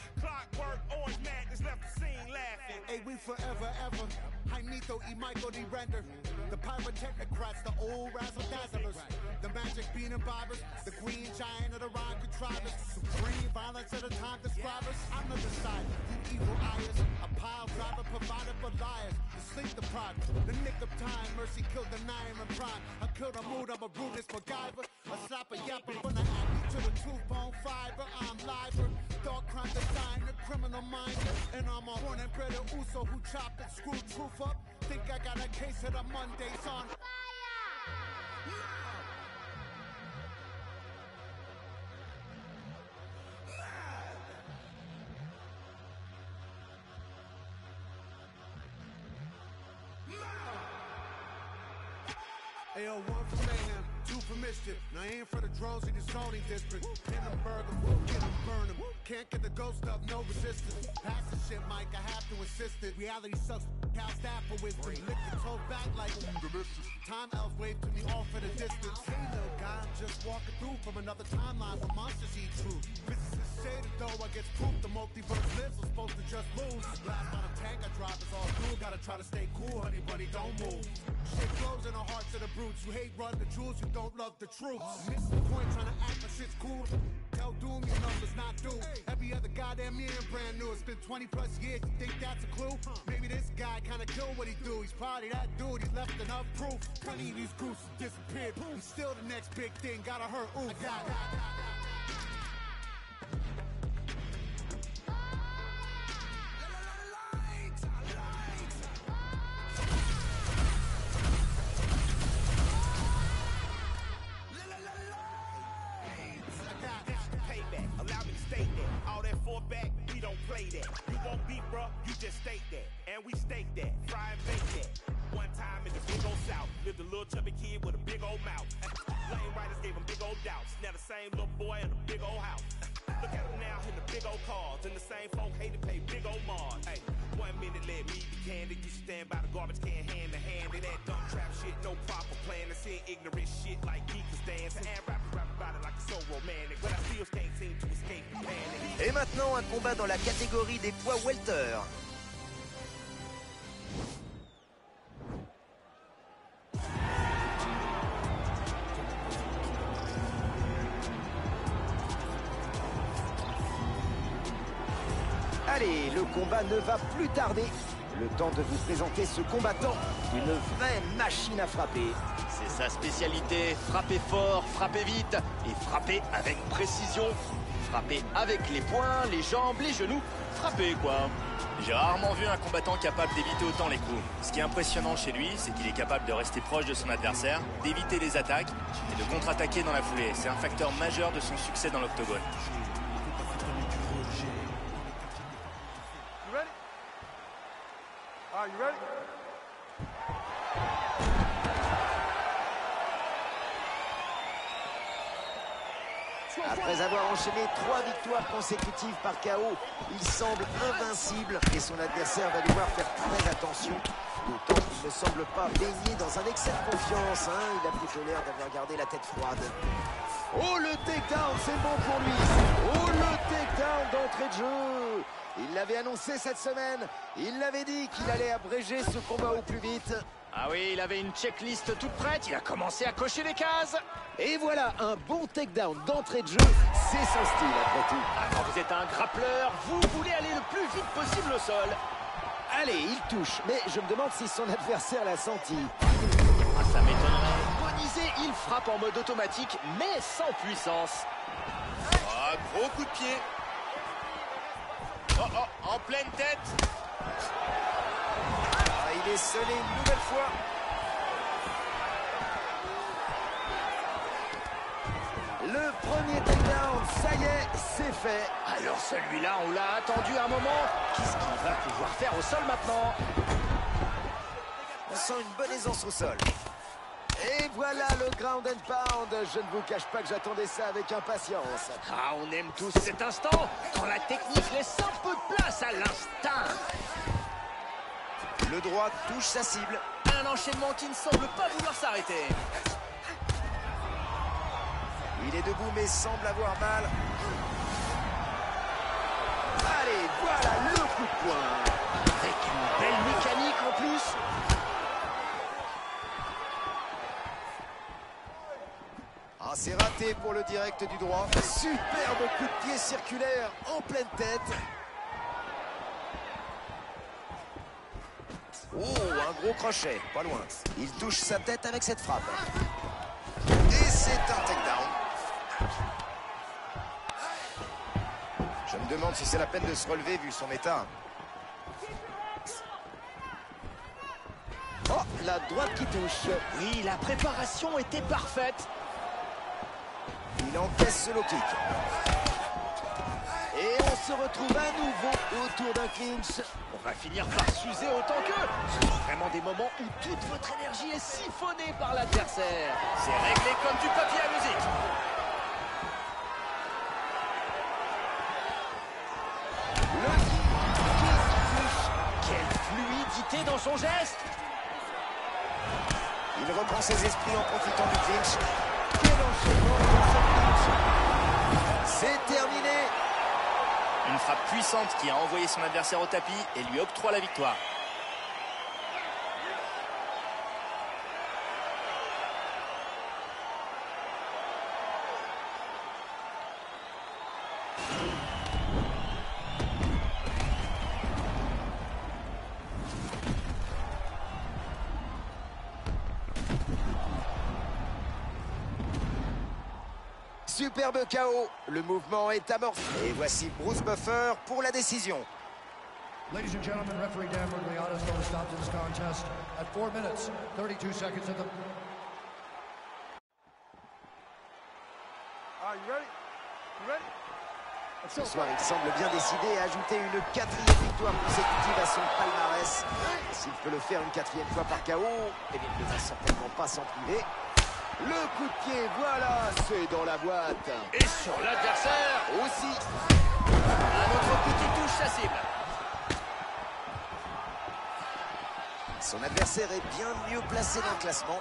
We forever, ever. Jaimito y Michael D. Render. The pyrotechnocrats, the old razzle dazzlers. The magic bean and bobbers. The green giant of the rhyme contrivers. Supreme violence of the time describers. I'm the decider. You evil eyes. A pile driver provided for liars. The sleep deprived. The nick of time. Mercy killed the nine and prime. I killed a mood. I'm a ruthless MacGyver. A slapper yapper. When add me to the tooth bone fiber. I'm liver. Dark crime design. The criminal minded. And I'm a born and bred Uso who chopped and screwed truth up. Think I got a case of the Mondays on. Ayo, one for two for mischief. Now I aim for the drones in the zoning district. Pin them, burn them, get them, burn them. Can't get the ghost up, no resistance. Pass the shit, Mike, I have to insist it. Reality sucks, cow staff for wisdom. Lick the toe back like delicious. Time elves wave to me off at a distance. Hey, little guy, I'm just walking through from another timeline where monsters eat truth. Physicists say that though I get proof the multiverse lives, I'm supposed to just lose. Last on a tank I drop is all through. Gotta try to stay cool, honey bunny, don't move. Shit flows in the hearts of the brutes. You hate run the jewels, you don't love the truth. Uh, Miss the point, trying to act like shit's cool. Tell Doom your numbers not due. Every other goddamn year brand new. It's been 20 plus years. You think that's a clue? Maybe this guy kinda killed what he do. He's probably that dude. He left enough proof. Plenty of these groups disappeared. He's still the next big thing. Gotta hurt. Ooh, I des poids welter. Allez, le combat ne va plus tarder. Le temps de vous présenter ce combattant, une vraie machine à frapper. C'est sa spécialité, frapper fort, frapper vite et frapper avec précision. Frapper avec les poings, les jambes, les genoux. Frapper, quoi. J'ai rarement vu un combattant capable d'éviter autant les coups. Ce qui est impressionnant chez lui, c'est qu'il est capable de rester proche de son adversaire, d'éviter les attaques et de contre-attaquer dans la foulée. C'est un facteur majeur de son succès dans l'octogone. Après avoir enchaîné trois victoires consécutives par KO, il semble invincible et son adversaire va devoir faire très attention. D'autant qu'il ne semble pas baigné dans un excès de confiance. hein. Il a plutôt l'air d'avoir gardé la tête froide. Oh le takedown, c'est bon pour lui. Oh le takedown d'entrée de jeu. Il l'avait annoncé cette semaine. Il l'avait dit qu'il allait abréger ce combat au plus vite. Ah oui, il avait une checklist toute prête. Il a commencé à cocher les cases. Et voilà, un bon takedown d'entrée de jeu. C'est son style après tout. Ah, quand vous êtes un grappleur, vous voulez aller le plus vite possible au sol. Allez, il touche. Mais je me demande si son adversaire l'a senti. Ah, ça m'étonnerait. Bonisé, il frappe en mode automatique, mais sans puissance. Ah, gros coup de pied. Oh, oh, en pleine tête. Sonné une nouvelle fois. Le premier takedown, ça y est, c'est fait. Alors celui-là, on l'a attendu un moment. Qu'est-ce qu'il va pouvoir faire au sol maintenant? On sent une bonne aisance au sol. Et voilà le ground and pound. Je ne vous cache pas que j'attendais ça avec impatience. Ah, on aime tous cet instant, quand la technique laisse un peu de place à l'instinct. Le droit touche sa cible. Un enchaînement qui ne semble pas vouloir s'arrêter. Il est debout mais semble avoir mal. Allez, voilà le coup de poing. Avec une belle mécanique en plus. Ah, c'est raté pour le direct du droit. Superbe coup de pied circulaire en pleine tête. Oh, un gros crochet, pas loin. Il touche sa tête avec cette frappe. Et c'est un takedown. Je me demande si c'est la peine de se relever vu son état. Oh, la droite qui touche. Oui, la préparation était parfaite. Il encaisse ce low. Et on se retrouve à nouveau autour d'un clinch. On va finir par s'user autant qu'eux. Ce sont vraiment des moments où toute votre énergie est siphonnée par l'adversaire. C'est réglé comme du papier à musique. Le kick. Quelle fluidité dans son geste Il reprend ses esprits en profitant du clinch. Quel enchaînement. C'est terminé. Une frappe puissante qui a envoyé son adversaire au tapis et lui octroie la victoire. Superbe KO. Le mouvement est amorcé. Et voici Bruce Buffer pour la décision. Ladies and gentlemen, referee Dan Murgliata throws a stop to this contest at 4 minutes, 32 seconds of the... All right, you ready? You ready? Let's Ce soir, il semble bien décidé à ajouter une quatrième victoire consécutive à son palmarès. S'il peut le faire une quatrième fois par KO, eh bien, il ne va certainement pas s'en priver. Le coup de pied, voilà, c'est dans la boîte. Et sur l'adversaire Aussi, Un autre coup qui touche sa cible. son adversaire est bien mieux placé dans le classement.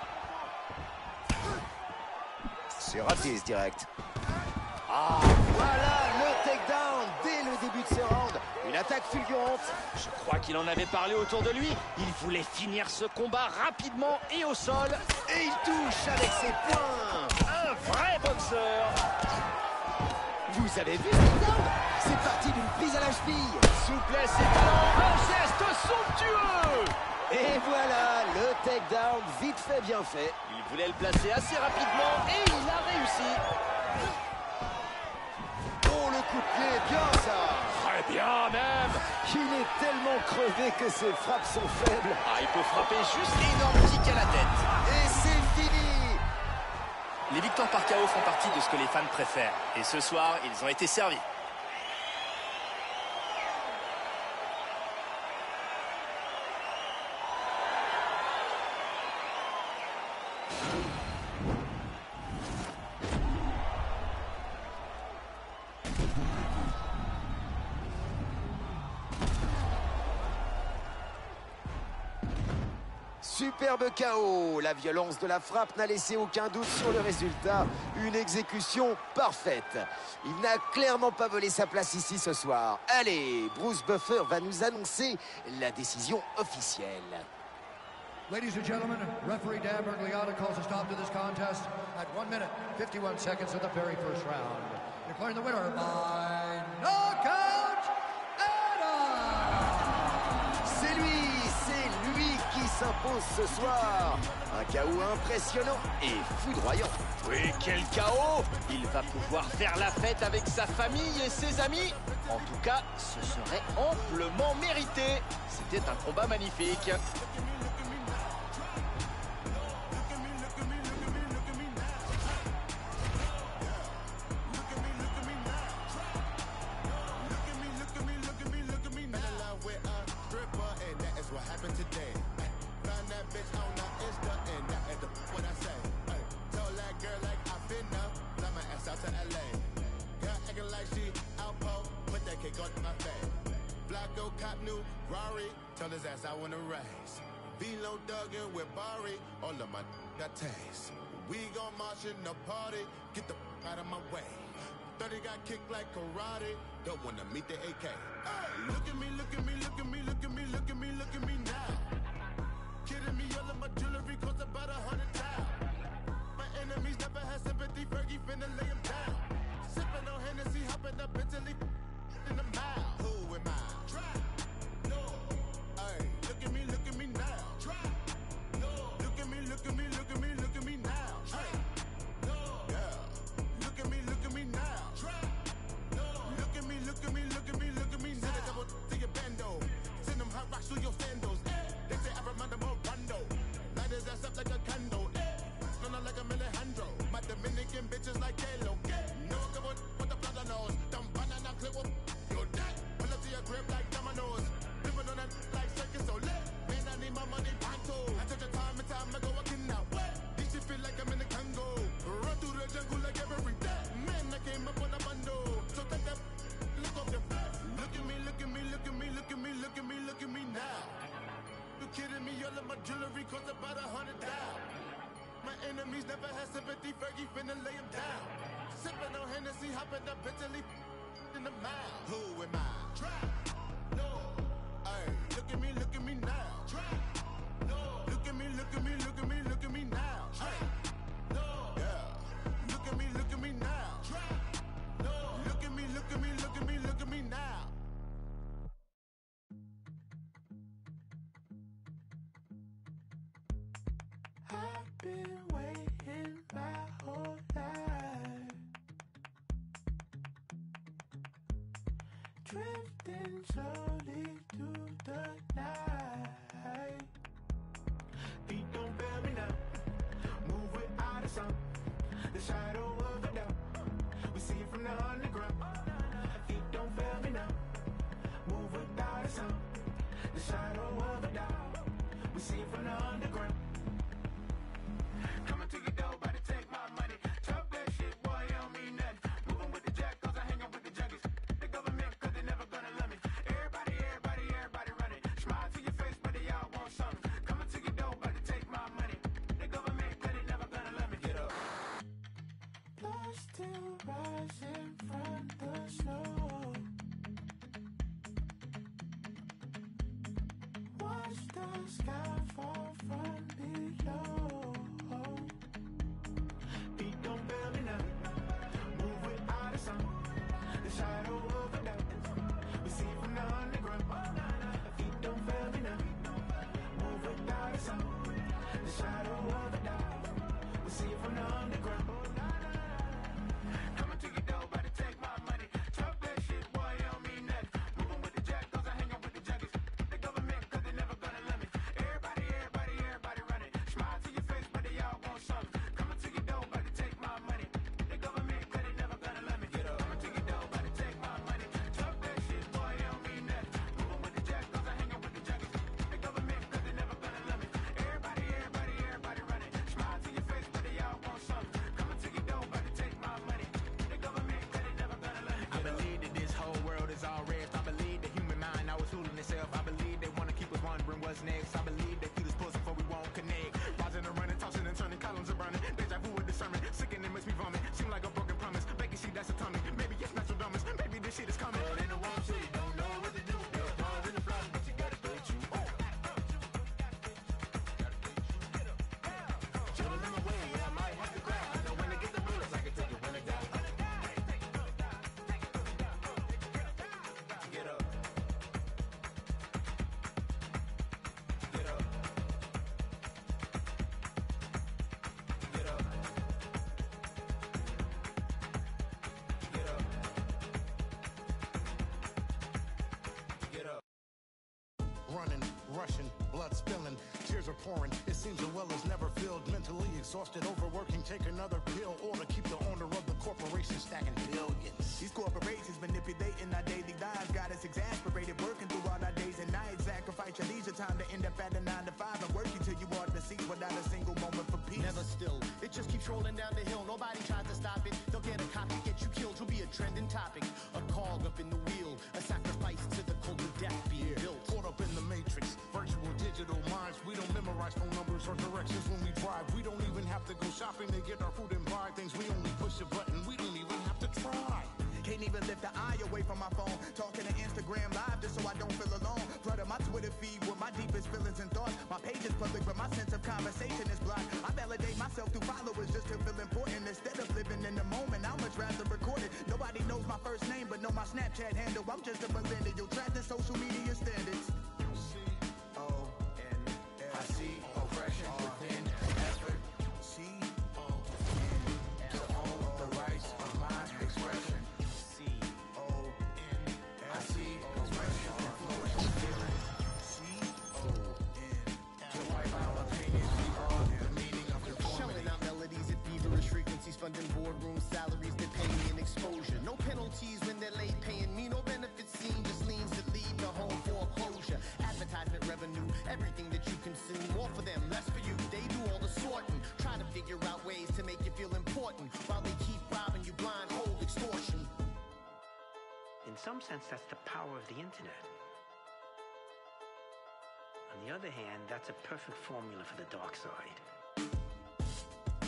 C'est raté ce direct. Ah, voilà début de ce round. Une attaque fulgurante. Je crois qu'il en avait parlé autour de lui. Il voulait finir ce combat rapidement et au sol. Et il touche avec ses poings. Un vrai boxeur. Vous avez vu ce takedown C'est parti d'une prise à la cheville. Souplesse et talent. Un geste somptueux. Et voilà, le takedown vite fait, bien fait. Il voulait le placer assez rapidement et il a réussi. Oh, le pied, bien ça bien même Il est tellement crevé que ses frappes sont faibles. Ah, il peut frapper juste énorme kick à la tête. Et c'est fini Les victoires par KO font partie de ce que les fans préfèrent. Et ce soir, ils ont été servis. Superbe KO. La violence de la frappe n'a laissé aucun doute sur le résultat. Une exécution parfaite. Il n'a clairement pas volé sa place ici ce soir. Allez, Bruce Buffer va nous annoncer la décision officielle. Ladies and gentlemen, referee Dan Bergliata calls a stop to this contest at 1 minute 51 seconds of the very first round. Declaring the winner by knockout, s'impose ce soir. Un KO impressionnant et foudroyant. Oui, quel chaos Il va pouvoir faire la fête avec sa famille et ses amis. En tout cas, ce serait amplement mérité. C'était un combat magnifique. Out my way. 30 got kicked like karate, don't wanna meet the AK. Hey, look at me, look at me, look at me, look at me, look at me, look at me now. Kidding me, all of my jewelry costs about a hundred thousand. My enemies never had sympathy, Fergie finna lay 'em down. Sipping on Hennessy, hopping up Bentley at me, look at me, look at me, look at me, look at me, look at me now. You kidding me? All of my jewelry costs about a hundred thousand. My enemies never had sympathy, Fergie finna lay 'em down. Sipping on Hennessy, hopping up Bentley in the mouth. Who am I? Trap. No. Hey, look at me, look at me now. Trap. No. Look at me, look at me, look at me, look at me now. Trap. No. Yeah. Look at me, look at me now. Slowly through the night. Don't fail me now. Move without a sound. The shadow of a doubt. We see from the underground. Feet don't fail me now. Move without a sound. The shadow of a doubt. We see from the underground. Running, rushing, blood spilling, tears are pouring. It seems the well is never filled. Mentally exhausted, overworking, take another pill or to keep the owner of the corporation stacking billions. These corporations manipulating our daily lives got us exasperated, working through all our days and nights. Sacrifice your leisure time to end up at a nine to five and working till you are deceased without a single moment for peace. Never still. It just keeps rolling down the hill. Nobody tries to stop it. They'll get a copy, get you killed. Will be a trending topic. A cog up in the wheel. Shopping to get our food and buy things. We only push a button. We don't even have to try. Can't even lift the eye away from my phone. Talking to Instagram live just so I don't feel alone. Flooding my Twitter feed with my deepest feelings and thoughts. My page is public, but my sense of conversation is blocked. I validate myself through followers just to feel important. Instead of living in the moment, I much rather record it. Nobody knows my first name, but know my Snapchat handle. I'm just a some sense, that's the power of the internet. On the other hand, that's a perfect formula for the dark side.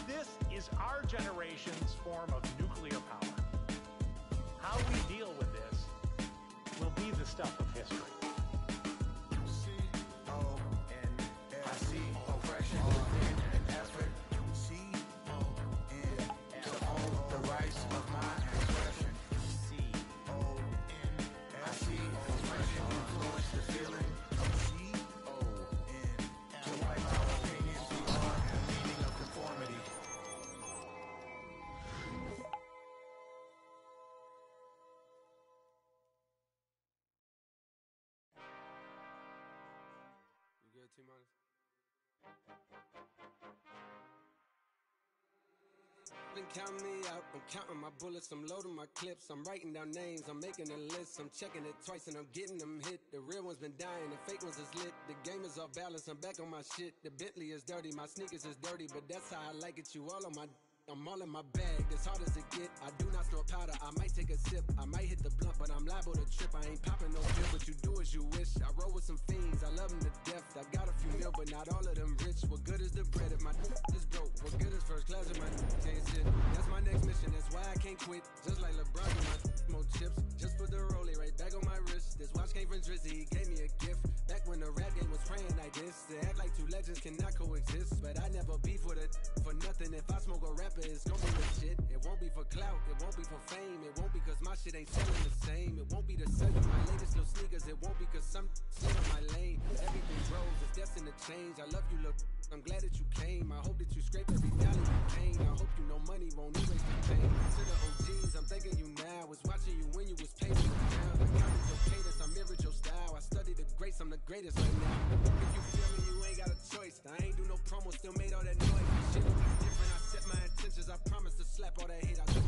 This is our generation's form of nuclear power. How we deal with this will be the stuff of history. You good, T minus? Counting me out, I'm counting my bullets, I'm loading my clips, I'm writing down names, I'm making a list, I'm checking it twice and I'm getting them hit. The real ones been dying, the fake ones is lit. The game is off balance, I'm back on my shit. The Bentley is dirty, my sneakers is dirty, but that's how I like it. You all on my I'm all in my bag, as hard as it get. I do not snort powder, I might take a sip. I might hit the blunt, but I'm liable to trip. I ain't popping no pill, but you do as you wish. I roll with some fiends, I love them to death. I got a few mil, but not all of them rich. What good is the bread if my is broke? What good is first class if my can't sit? That's my next mission, that's why I can't quit. Just like LeBron, get my more chips. Just put the rollie right back on my wrist. This watch came from Drizzy, he gave me a gift. Back when the rap game was praying like this. They act like two legends cannot coexist. But I never beef with it for nothing. If I smoke a rapper, it's gonna be legit. It won't be for clout, it won't be for fame. It won't be cause my shit ain't selling the same. It won't be the sell of my latest little sneakers. It won't be cause some shit on my lane. Everything grows, it's destined to change. I love you, look. I'm glad that you came. I hope that you scrape every dollar you pain. I hope you know money won't erase the pain. To the OGs, I'm thanking you now. Was watching you when you was the ground. I counted your cadence, I mirrored your style. I studied the greats, I'm the greatest right now. If you feel me, you ain't got a choice. I ain't do no promo, still made all that noise. Shit slap all that hate out your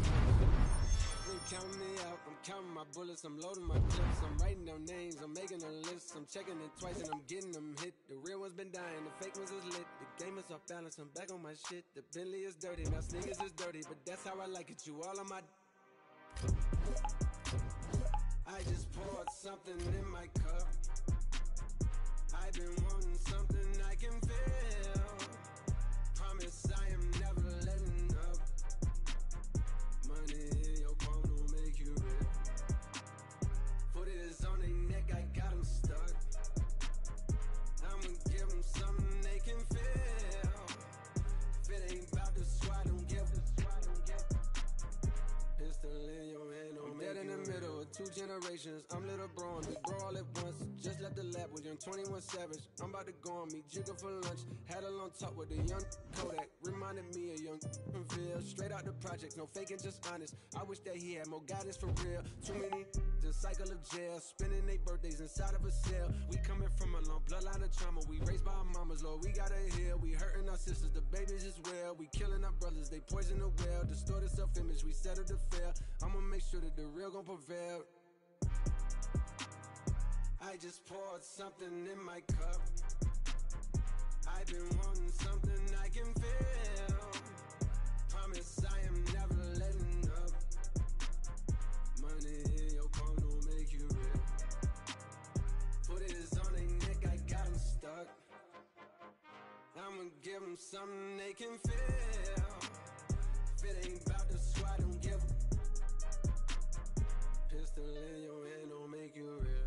Been counting me out, I'm counting my bullets, I'm loading my clips, I'm writing down names, I'm making a list, I'm checking it twice and I'm getting them hit. The real ones been dying, the fake ones is lit. The game is off balance, I'm back on my shit. The Bentley is dirty, my sneakers is dirty, but that's how I like it. You all on my. I just poured something in my cup. I've been wanting something generations. I'm little bro and big bro all at once. Just left the lab with young 21 Savage. I'm about to go on me, jigger for lunch. Had a long talk with a young Kodak. Reminded me of young Phil. Straight out the project, no faking, just honest. I wish that he had more guidance for real. Too many, the cycle of jail. Spending their birthdays inside of a cell. We coming from a long bloodline of trauma. We raised by our mamas, Lord, we gotta heal. We hurting our sisters, the babies as well. We killing our brothers, they poison the well. Distorted self image, we settle to fail. I'ma make sure that the real gon' prevail. I just poured something in my cup. I've been wanting something I can feel. Promise I am never letting up. Money in your palm don't make you real. Put it on their neck, I got them stuck. I'ma give them something they can feel. If it ain't still in your head, don't make you real.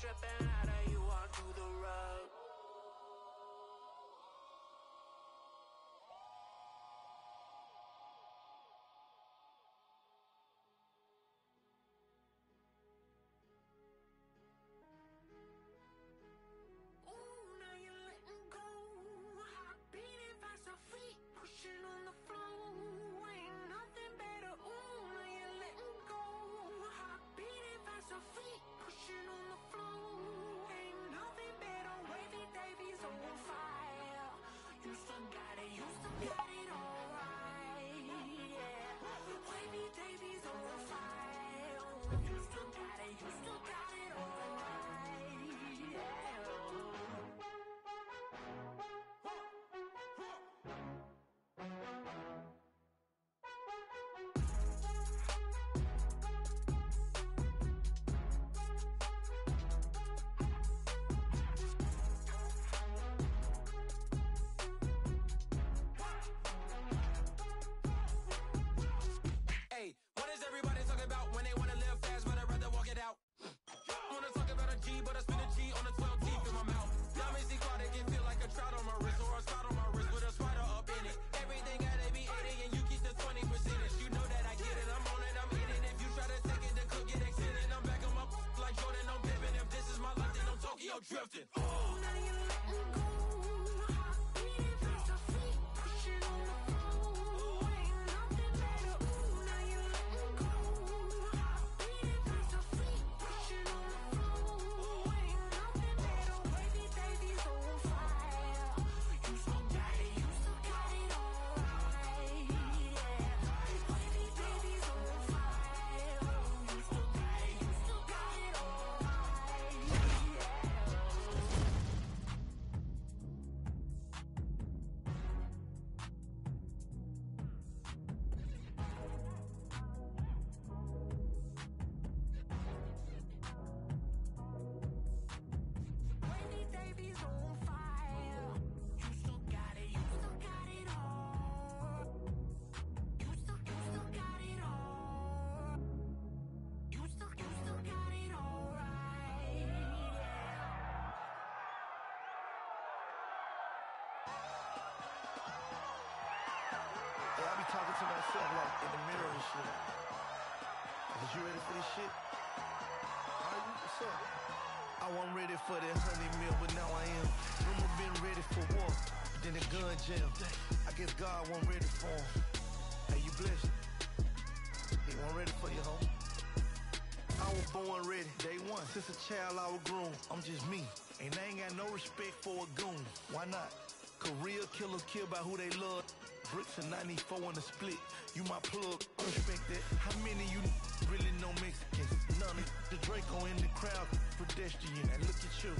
dripping. Justin. talking to myself like in the mirror and shit. Is you ready for this shit? Are you? What's up? I wasn't ready for that honey meal, but now I am. Remember been ready for war, but then the gun jam. I guess God wasn't ready for him. Hey, you blessed. He wasn't ready for you, homie. I was born ready, day one. Since a child, I was groomed. I'm just me. And I ain't got no respect for a goon. Why not? Career killers killed by who they love. Bricks and 94 on the split. You my plug, respect that. How many you really know Mexicans? None of the Draco in the crowd, pedestrian. And look at you.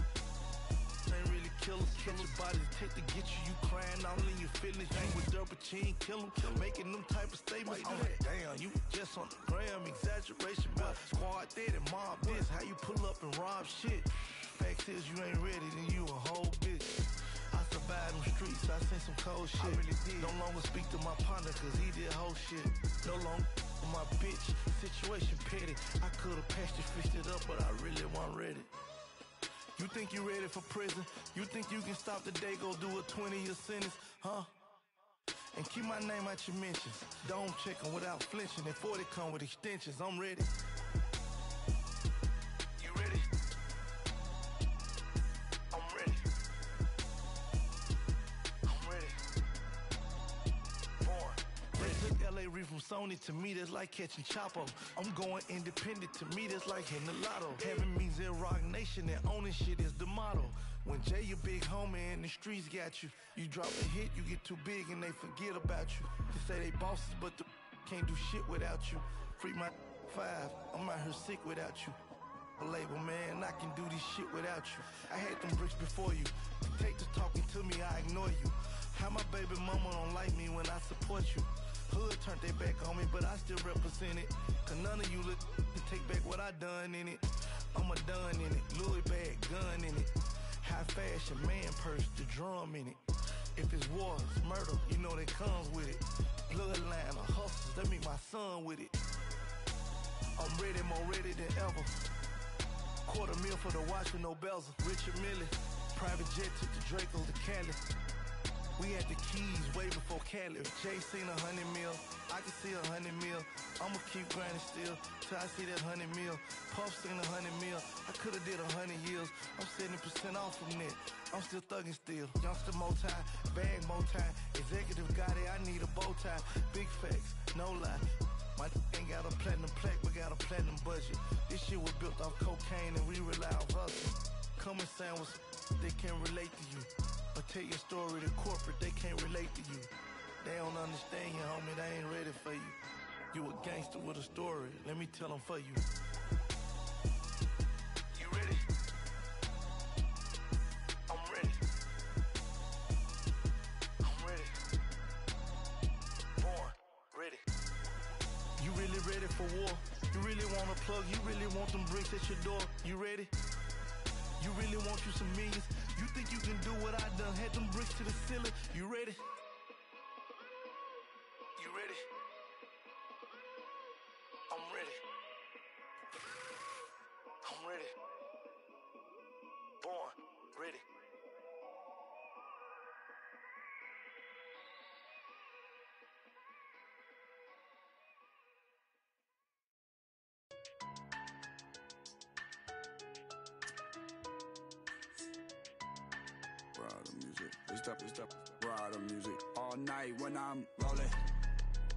Ain't really killers, catch your bodies, take to get you. You crying all in your feelings. You with dirt, but you ain't kill 'em. Making them type of statements. I'm oh, like, damn, you just on the gram, exaggeration. But squad dead and mob this. How you pull up and rob shit? Fact is, you ain't ready, then you a whole bitch. Them streets, I seen some cold shit. I really did. No longer speak to my partner, cause he did whole shit. No longer with my bitch, situation petty. I could've patched it, fixed it up, but I really wasn't ready. You think you ready for prison? You think you can stop the day, go do a 20 year sentence, huh? And keep my name out your mentions. Don't check 'em without flinching. And 40 come with extensions, I'm ready. Sony to me, that's like catching Chapo. I'm going independent to me, that's like hitting the lotto. Heaven means in Roc Nation and owning shit is the motto. When Jay, your big homie, and the streets got you, you drop a hit, you get too big and they forget about you. They say they bosses, but the can't do shit without you. Free my five, I'm out here sick without you. A label, man, I can do this shit without you. I had them bricks before you. Take this talking to me, I ignore you. How my baby mama don't like me when I support you. Hood turned their back on me, but I still represent it. Cause none of you look to take back what I done in it. I'm a done in it, Louis bag, gun in it. High fashion, man purse, the drum in it. If it's war, it's murder, you know that comes with it. Bloodline or hustlers, that meet my son with it. I'm ready, more ready than ever. Quarter mil for the watch with no bezel. Richard Mille, private jet took the Draco to Cali. We had the keys way before Cali. Jay seen a hundred mil, I can see a hundred mil. I'ma keep grinding still till I see that hundred mil. Puff seen a hundred mil, I coulda did a hundred years. I'm 70% off from that. I'm still thugging still. Youngster time, bag time. Executive got it, I need a bow tie. Big facts, no lie. My ain't got a platinum plaque, but got a platinum budget. This shit was built off cocaine and we rely on hustle. Come and sound with they can relate to you. Or tell your story to corporate, they can't relate to you. They don't understand you, homie, they ain't ready for you. You a gangster with a story, let me tell them for you. You ready? I'm ready. I'm ready. Born, ready. You really ready for war? You really want a plug? You really want them bricks at your door? You ready? You really want you some millions? You think you can do what I done? Had them bricks to the ceiling? You ready? You ready? I'm ready. I'm ready. Born ready. It's up. Rider music. All night when I'm rolling.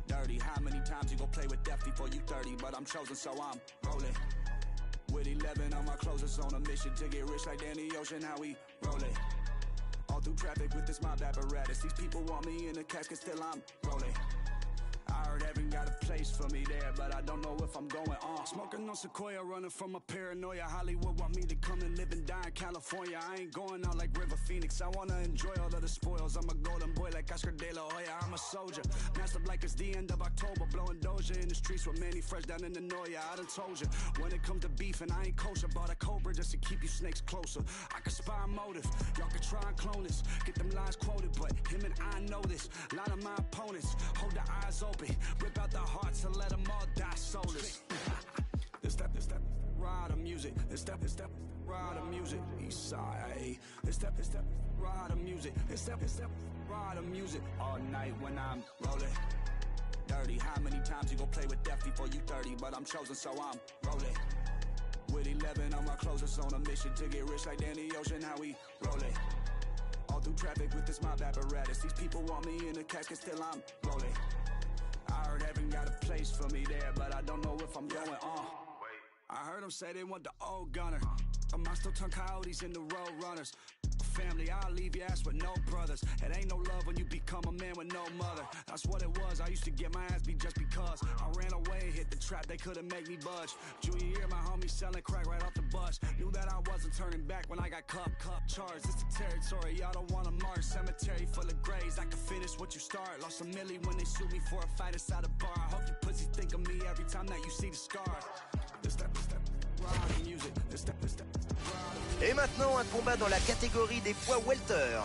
Dirty. How many times you gon' play with death before you 30? But I'm chosen, so I'm rolling. With 11 on my closest on a mission to get rich like Danny Ocean. How we rolling. All through traffic with this mob apparatus. These people want me in a casket, still I'm rolling. I heard heaven got a place for me there, but I don't know if I'm going on. Smoking on Sequoia, running from a paranoia. Hollywood want me to come and live and die in California. I ain't going out like River Phoenix. I wanna enjoy all of the spoils. I'm a golden boy like Oscar De La Hoya. I'm a soldier, masked up like it's the end of October. Blowing Doja in the streets with Mannie Fresh down in the Noya. I done told you, when it comes to beef and I ain't kosher, bought a cobra just to keep you snakes closer. I can spy motive, y'all can try and clone this. Get them lines quoted, but him and I know this. A lot of my opponents hold their eyes open, rip out the hearts and let them all die soulless. This step, this step, ride the music. This step, this step, ride the music. East side. This step, this step, ride the music. This step, this step, ride the music. All night when I'm rolling. Dirty. How many times you gon' play with death before you 30? But I'm chosen, so I'm rolling. With 11 on my closest on a mission to get rich like Danny Ocean. How we rolling. All through traffic with this mob apparatus. These people want me in a casket, still I'm rolling. I heard heaven got a place for me there, but I don't know if I'm going on. I heard them say they want the old gunner. Am I still turn coyotes into road runners? Family, I'll leave your ass with no brothers. It ain't no love when you become a man with no mother. That's what it was. I used to get my ass beat just because I ran away and hit the trap. They couldn't make me budge. Junior year, my homie selling crack right off the bus. Knew that I wasn't turning back when I got cup cup charged. It's the territory y'all don't wanna march. Cemetery full of graves. I can finish what you start. Lost a milli when they sued me for a fight inside a bar. I hope you pussy think of me every time that you see the scar. This that, this that. Et maintenant, un combat dans la catégorie des poids welter.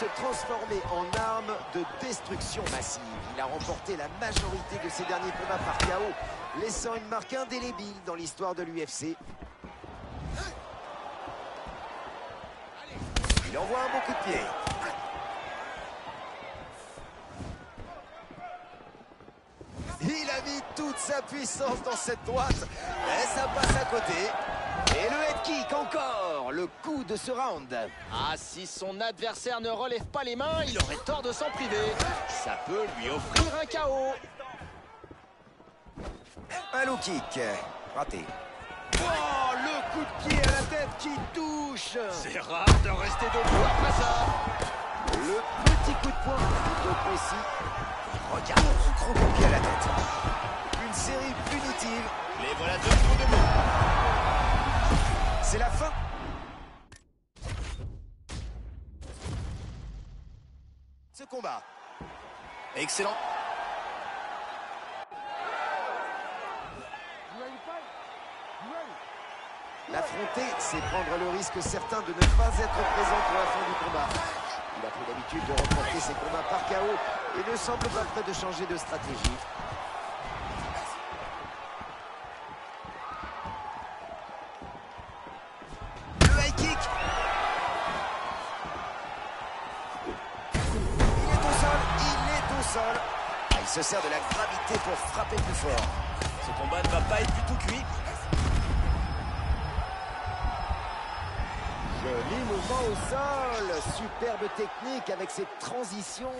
Se transformer en arme de destruction massive. Il a remporté la majorité de ses derniers combats par KO, laissant une marque indélébile dans l'histoire de l'UFC. Il envoie un bon coup de pied. Il a mis toute sa puissance dans cette droite, mais ça passe à côté. Et le head kick encore, le coup de ce round. Ah, si son adversaire ne relève pas les mains, il aurait tort de s'en priver. Ça peut lui offrir un KO. Un low kick, raté. Oh, le coup de pied à la tête qui touche C'est rare de rester debout après ça. Le petit coup de poing de précis. Regarde, gros coup de pied à la tête. Une série punitive. Les voilà de nouveau debout. C'est la fin. Ce combat. Excellent. L'affronter, c'est prendre le risque certain de ne pas être présent pour la fin du combat. Il a pris l'habitude de remporter ses combats par KO et ne semble pas prêt de changer de stratégie. Se sert de la gravité pour frapper plus fort. Ce combat ne va pas être du tout cuit. Joli mouvement au sol, superbe technique avec ses transitions.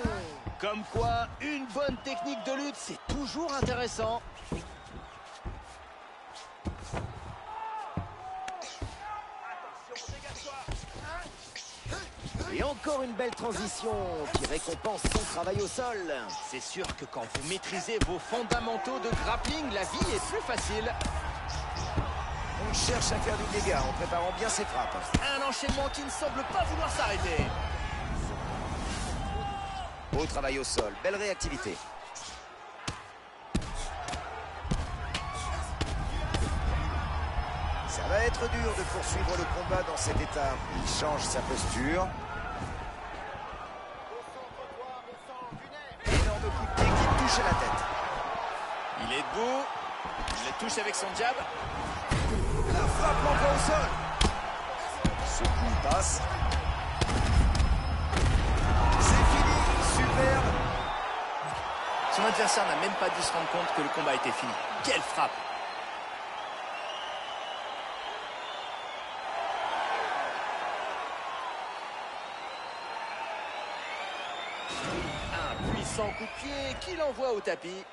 Comme quoi, une bonne technique de lutte, c'est toujours intéressant. Et encore une belle transition qui récompense son travail au sol. C'est sûr que quand vous maîtrisez vos fondamentaux de grappling, la vie est plus facile. On cherche à faire du dégât en préparant bien ses frappes. Un enchaînement qui ne semble pas vouloir s'arrêter. Beau travail au sol, belle réactivité. Ça va être dur de poursuivre le combat dans cet état. Il change sa posture. Énorme coup la. Il est debout. Il le touche avec son jab. La frappe au sol. Ce coup passe. C'est fini. Son adversaire n'a même pas dû se rendre compte que le combat était fini. Quelle frappe Un puissant coup de pied qui l'envoie au tapis.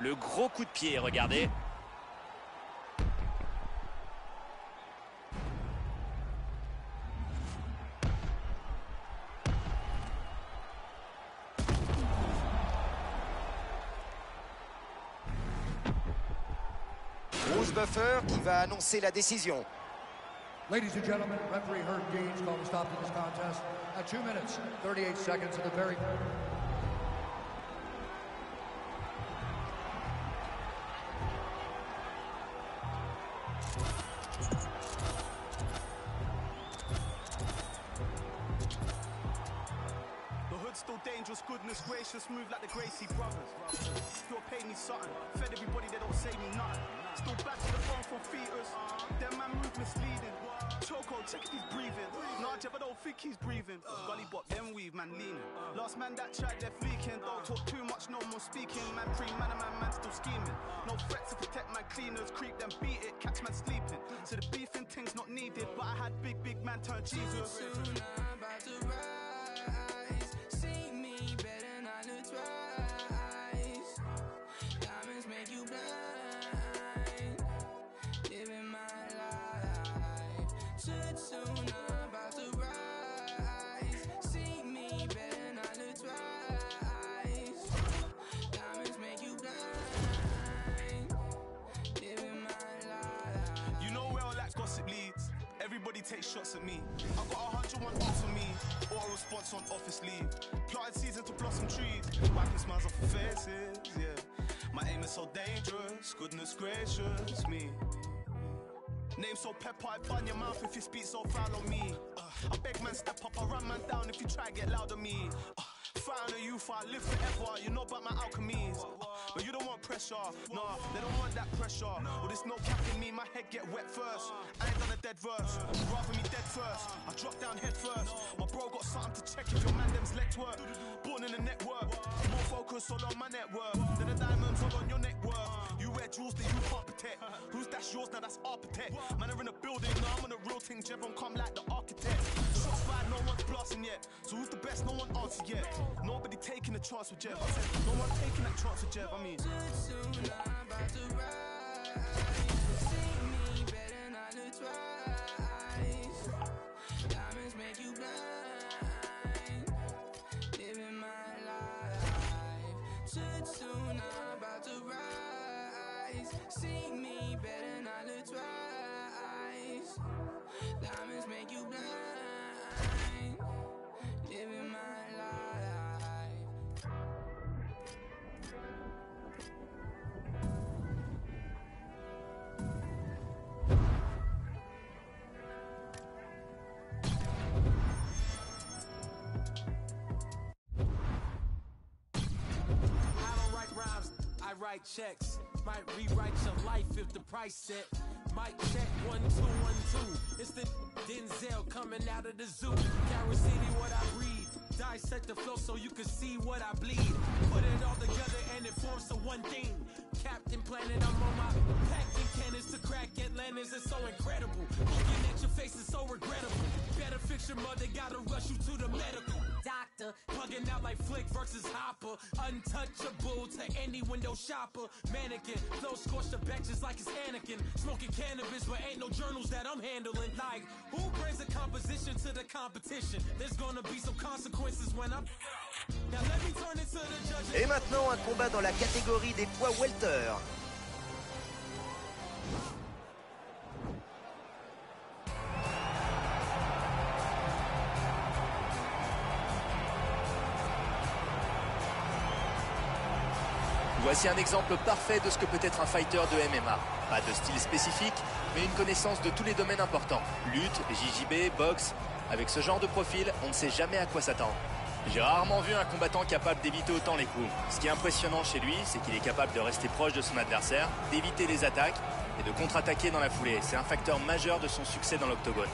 Le gros coup de pied, regardez. Bruce Buffer qui va annoncer la décision. Ladies and gentlemen, referee Herb Deans called a stop to this contest at 2 minutes, 38 seconds of the very... Still dangerous, goodness gracious, move like the Gracie brothers. Still pay me something, fed everybody, they don't say me nothing. Still back to the bone for fetus, them man move misleading. Choco check if he's breathing. Nah, Jeff, I don't think he's breathing. Gully bop, then weave, man leaning. Last man that tried, they're fleeking. Don't talk too much, no more speaking. Man pre, man, a man, man still scheming. No threats to protect my cleaners. Creep, then beat it, catch man sleeping. So the beefing thing's not needed, but I had big, big man turn Jesus. about to rise. Shots at me. I got a hundred one off for me, or a response on office leave. Planted season to blossom trees, wiping smiles off of faces. Yeah, my aim is so dangerous. Goodness gracious me. Name so pepper, I bun your mouth if you speak so foul on me. Uh, I beg man step up, I run man down if you try get loud on me. Uh, Found a youth, I live forever. You know about my alchemies. But you don't want pressure, nah, they don't want that pressure. Well, there's no cap in me, my head get wet first. I ain't done a dead verse, rather me dead first. I drop down head first. My bro got something to check if your man them's let work. Born in the network, more focus all on my network than the diamonds all on your neck worth. You wear jewels that you can't protect. Who's that's yours now? That's architect. Man are in a building, now I'm on a real thing. Jevon come like the architect. Shots fired, no one's blasting yet. So who's the best? No one answered yet. Nobody taking a chance with Jeff. I said no one taking that chance with Jeff. I mean. Too soon, I'm about write checks. Might rewrite your life if the price set. Might check one two one two. It's the Denzel coming out of the zoo. City, what I breathe. Dissect the flow so you can see what I bleed. Put it all together and it forms to one thing. Captain Planet, I'm on my packing cannons to crack Atlantis. It's so incredible. Looking at your face is so regrettable. Better fix your mother, gotta rush you to the medical. Doctor, plugging out like Flick versus Hopper. Untouchable to any window shopper. Mannequin, flow scorched the benches like it's Anakin. Smoking cannabis, but ain't no journals that I'm handling. Like, who brings the composition to the competition? There's gonna be some consequences when I'm. Now let me turn it to the judges. Et maintenant, un combat dans la catégorie des poids welter. Voici un exemple parfait de ce que peut être un fighter de MMA. Pas de style spécifique, mais une connaissance de tous les domaines importants. Lutte, JJB, boxe. Avec ce genre de profil, on ne sait jamais à quoi s'attendre. J'ai rarement vu un combattant capable d'éviter autant les coups. Ce qui est impressionnant chez lui, c'est qu'il est capable de rester proche de son adversaire, d'éviter les attaques et de contre-attaquer dans la foulée. C'est un facteur majeur de son succès dans l'octogone.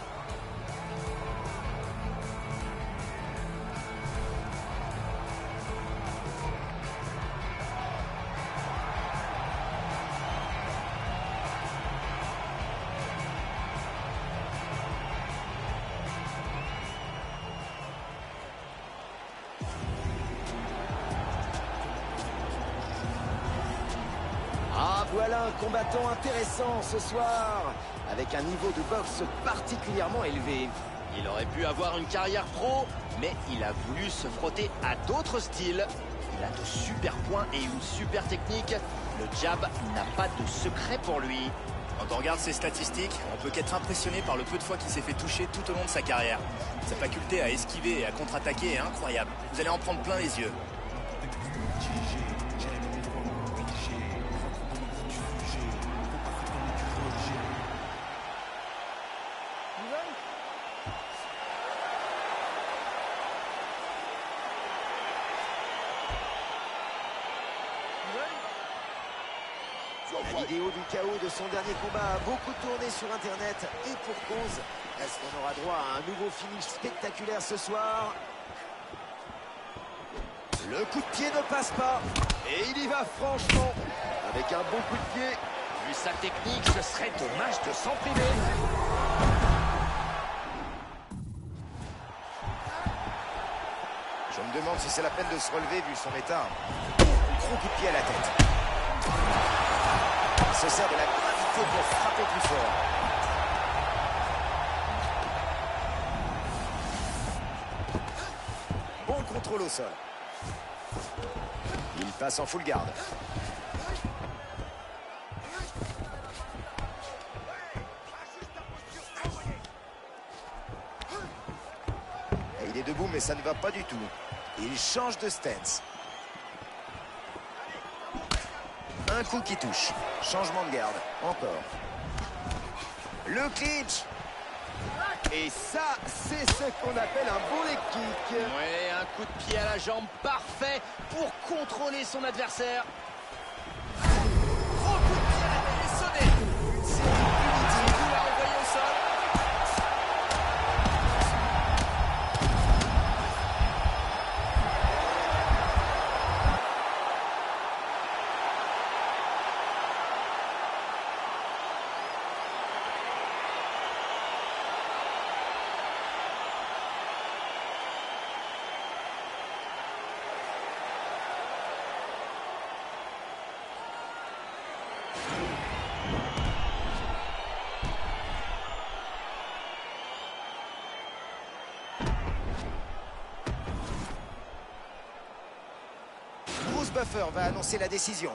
Ce soir, avec un niveau de boxe particulièrement élevé. Il aurait pu avoir une carrière pro, mais il a voulu se frotter à d'autres styles. Il a de super points et une super technique. Le jab n'a pas de secret pour lui. Quand on regarde ses statistiques, on peut qu'être impressionné par le peu de fois qu'il s'est fait toucher tout au long de sa carrière. Sa faculté à esquiver et à contre-attaquer est incroyable. Vous allez en prendre plein les yeux. Son dernier combat a beaucoup tourné sur internet et pour cause, Est-ce qu'on aura droit à un nouveau finish spectaculaire ce soir? Le coup de pied ne passe pas. Et il y va franchement. Avec un bon coup de pied. Vu sa technique, ce serait dommage de s'en priver. Je me demande si c'est la peine de se relever vu son état. Gros coup de pied à la tête. Se sert de la gravité pour frapper plus fort. Bon contrôle au sol. Il passe en full garde. Il est debout, mais ça ne va pas du tout. Il change de stance. Un coup qui touche. Changement de garde. Encore. Le clinch. Et ça, c'est ce qu'on appelle un bon kick. Ouais, un coup de pied à la jambe parfait pour contrôler son adversaire. Va annoncer la décision.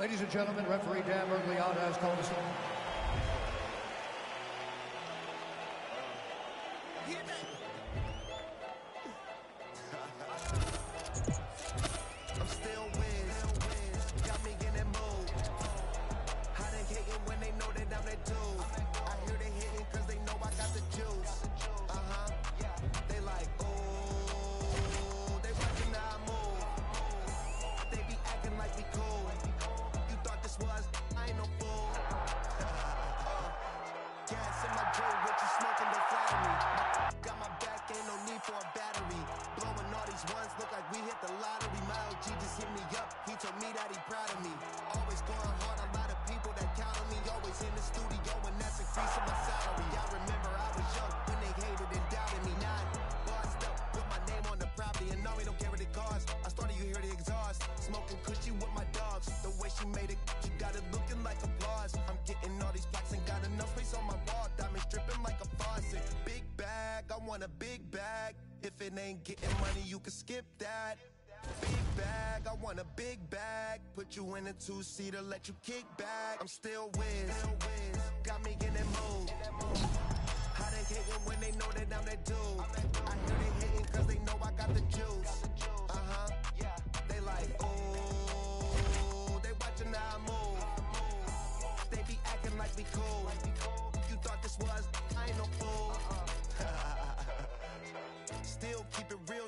Ladies and gentlemen, referee Dan has called us. Kick back. I'm still Wiz.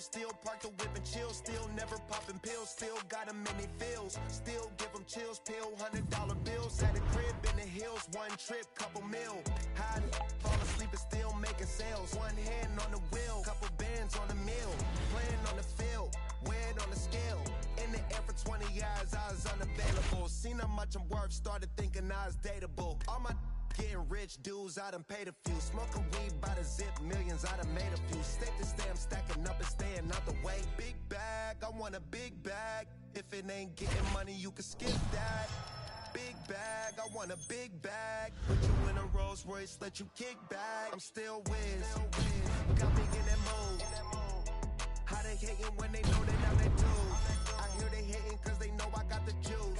Still park the whip and chill, still never popping pills, still got them they feels, still give them chills, pill, hundred dollar bills, at a crib in the hills, one trip, couple mil, hide, fall asleep and still making sales, one hand on the wheel, couple bands on the mill, playing on the field, weird on the scale, in the air for 20 years, I was unavailable, seen how much I'm worth, started thinking I was dateable, all my Getting rich dudes, I done paid a few. Smoking weed by the zip, millions, I done made a few. Stick to stay, I'm stacking up and staying out the way. Big bag, I want a big bag. If it ain't getting money, you can skip that. Big bag, I want a big bag. Put you in a Rolls Royce, let you kick back. I'm still Wiz. Got me in that mood. How they hating when they know that I'm that dude? I hear they hating cause they know I got the juice.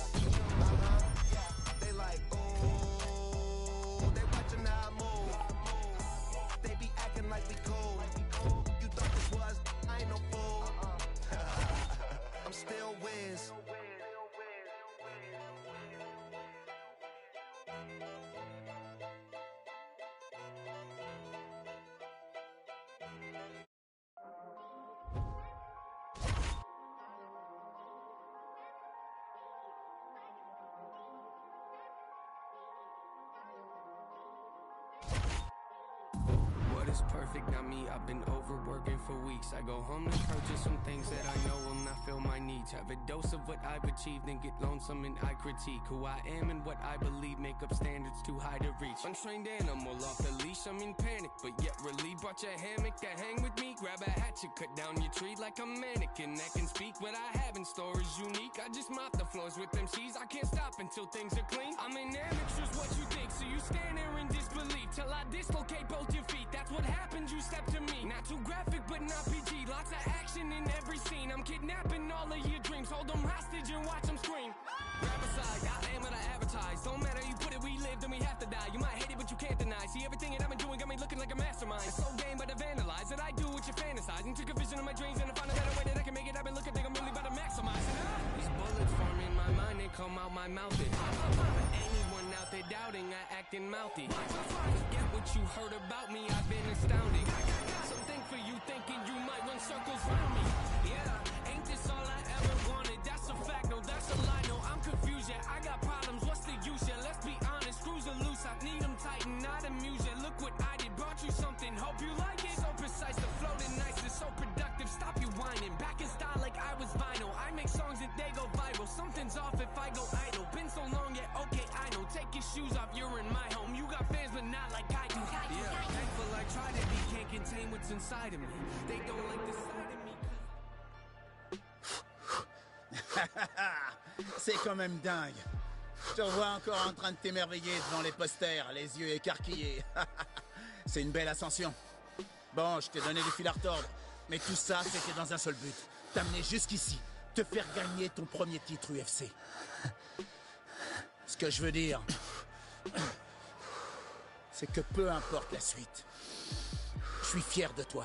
Just perfect, not me. I've been overworking for weeks. I go home to purchase some things that I know will not fill my needs. Have a dose of what I've achieved and get lonesome and I critique who I am and what I believe make up standards too high to reach. Untrained animal off the leash, I'm in panic, but yet relieved. Brought your hammock to hang with me. Grab a hatchet, cut down your tree like a mannequin that can speak. What I have in store is unique. I just mop the floors with them. I can't stop until things are clean. I'm an amateur's what you think, so you stand there in disbelief till I dislocate both your feet. That's what happens, you step to me. Not too graphic, but not PG. Lots of action in every scene. I'm kidnapping all of your dreams. Hold them hostage and watch them scream. Grab aside, I am what I advertise. Don't matter, you put it, we live, then we have to die. You might hate it, but you can't deny. See everything that I've been doing got me looking like a mastermind. It's so game, but I vandalize it. I do what you fantasize. And took a vision of my dreams and I found a better way that I can make it happen. Look, I think I'm really about to maximize it. These bullets form in my mind and come out my mouth. It. Anyone out there doubting, I acting mouthy. Forget what you heard about me, I've been astounding. Something for you thinking you might run circles round me. Yeah, ain't this all I ever wanted? That's a fact, no, that's a lie. No, I'm confused, yeah. I got problems, what's the use? Yeah, let's be honest, screws are loose. I need them tighten, not amuse. Yeah, look what I did, brought you something. Hope you like it. So precise, the floating nice is so productive. Stop you whining, back in style like I was vinyl. I make songs and they go viral. Something's off if I go idle. Been so long, yeah, okay, I. Take your shoes off, you're in my home. You got fans, but not like I do. Yeah, thankful I try to be, can't contain what's inside of me. They don't like the side of me. C'est quand même dingue. Je te vois encore en train de t'émerveiller devant les posters, les yeux écarquillés. C'est une belle ascension. Bon, je t'ai donné du fil à retordre, mais tout ça, c'était dans un seul but. T'amener jusqu'ici, te faire gagner ton premier titre UFC. Ce que je veux dire, c'est que peu importe la suite, je suis fier de toi.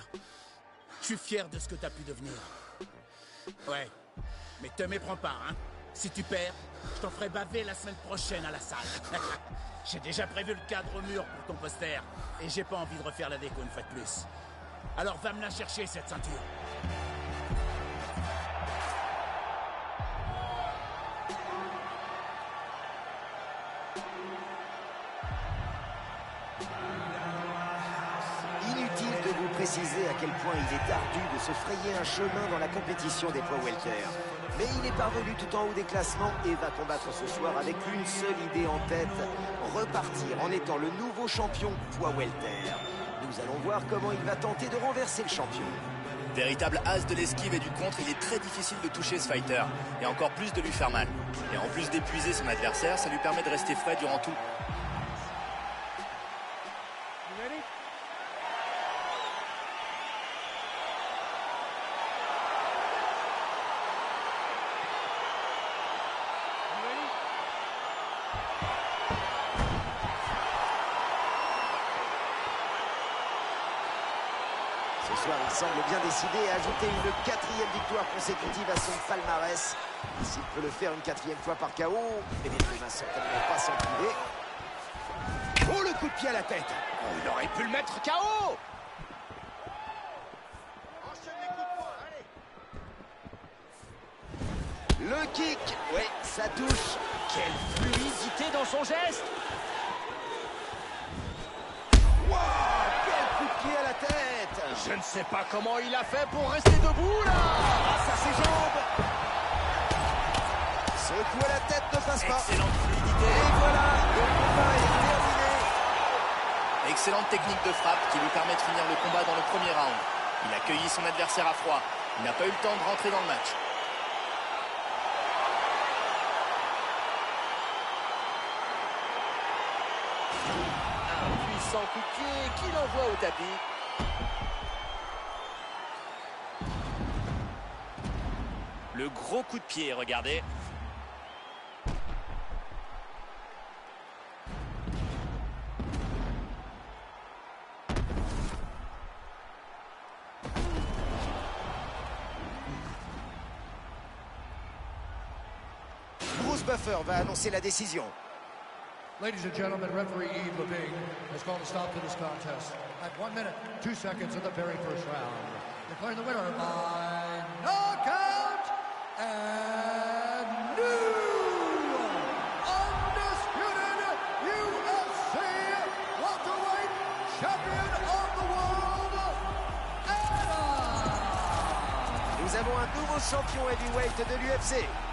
Je suis fier de ce que t'as pu devenir. Ouais, mais te méprends pas, hein. Si tu perds, je t'en ferai baver la semaine prochaine à la salle. j'ai déjà prévu le cadre au mur pour ton poster, et j'ai pas envie de refaire la déco une fois de plus. Alors va me la chercher, cette ceinture. Préciser à quel point il est ardu de se frayer un chemin dans la compétition des poids welter. Mais il est parvenu tout en haut des classements et va combattre ce soir avec une seule idée en tête, repartir en étant le nouveau champion poids welter. Nous allons voir comment il va tenter de renverser le champion. Véritable as de l'esquive et du contre, il est très difficile de toucher ce fighter, et encore plus de lui faire mal. Et en plus d'épuiser son adversaire, ça lui permet de rester frais durant tout. Semble bien décidé à ajouter une quatrième victoire consécutive à son palmarès. S'il peut le faire une quatrième fois par KO, ne va certainement pas s'en priver. Oh, le coup de pied à la tête Oh, Il aurait pu le mettre KO Le kick, oui, ça touche. Quelle fluidité dans son geste Wow, quel coup de pied à la tête Je ne sais pas comment il a fait pour rester debout là Grâce à ses jambes Ce coup à la tête ne passe pas. Excellente fluidité. Et voilà, le combat est terminé. Excellente technique de frappe qui lui permet de finir le combat dans le premier round. Il a cueilli son adversaire à froid. Il n'a pas eu le temps de rentrer dans le match. Un puissant coup de pied qui l'envoie au tapis. Le gros coup de pied, regardez. Bruce Buffer va annoncer la décision. Ladies and gentlemen, referee Yves Levine has called a stop to this contest at one minute, two seconds of the very first round. Declaring the winner by knockout and new undisputed UFC welterweight champion of the world, Anna. Et nous avons un nouveau champion heavyweight de l'UFC.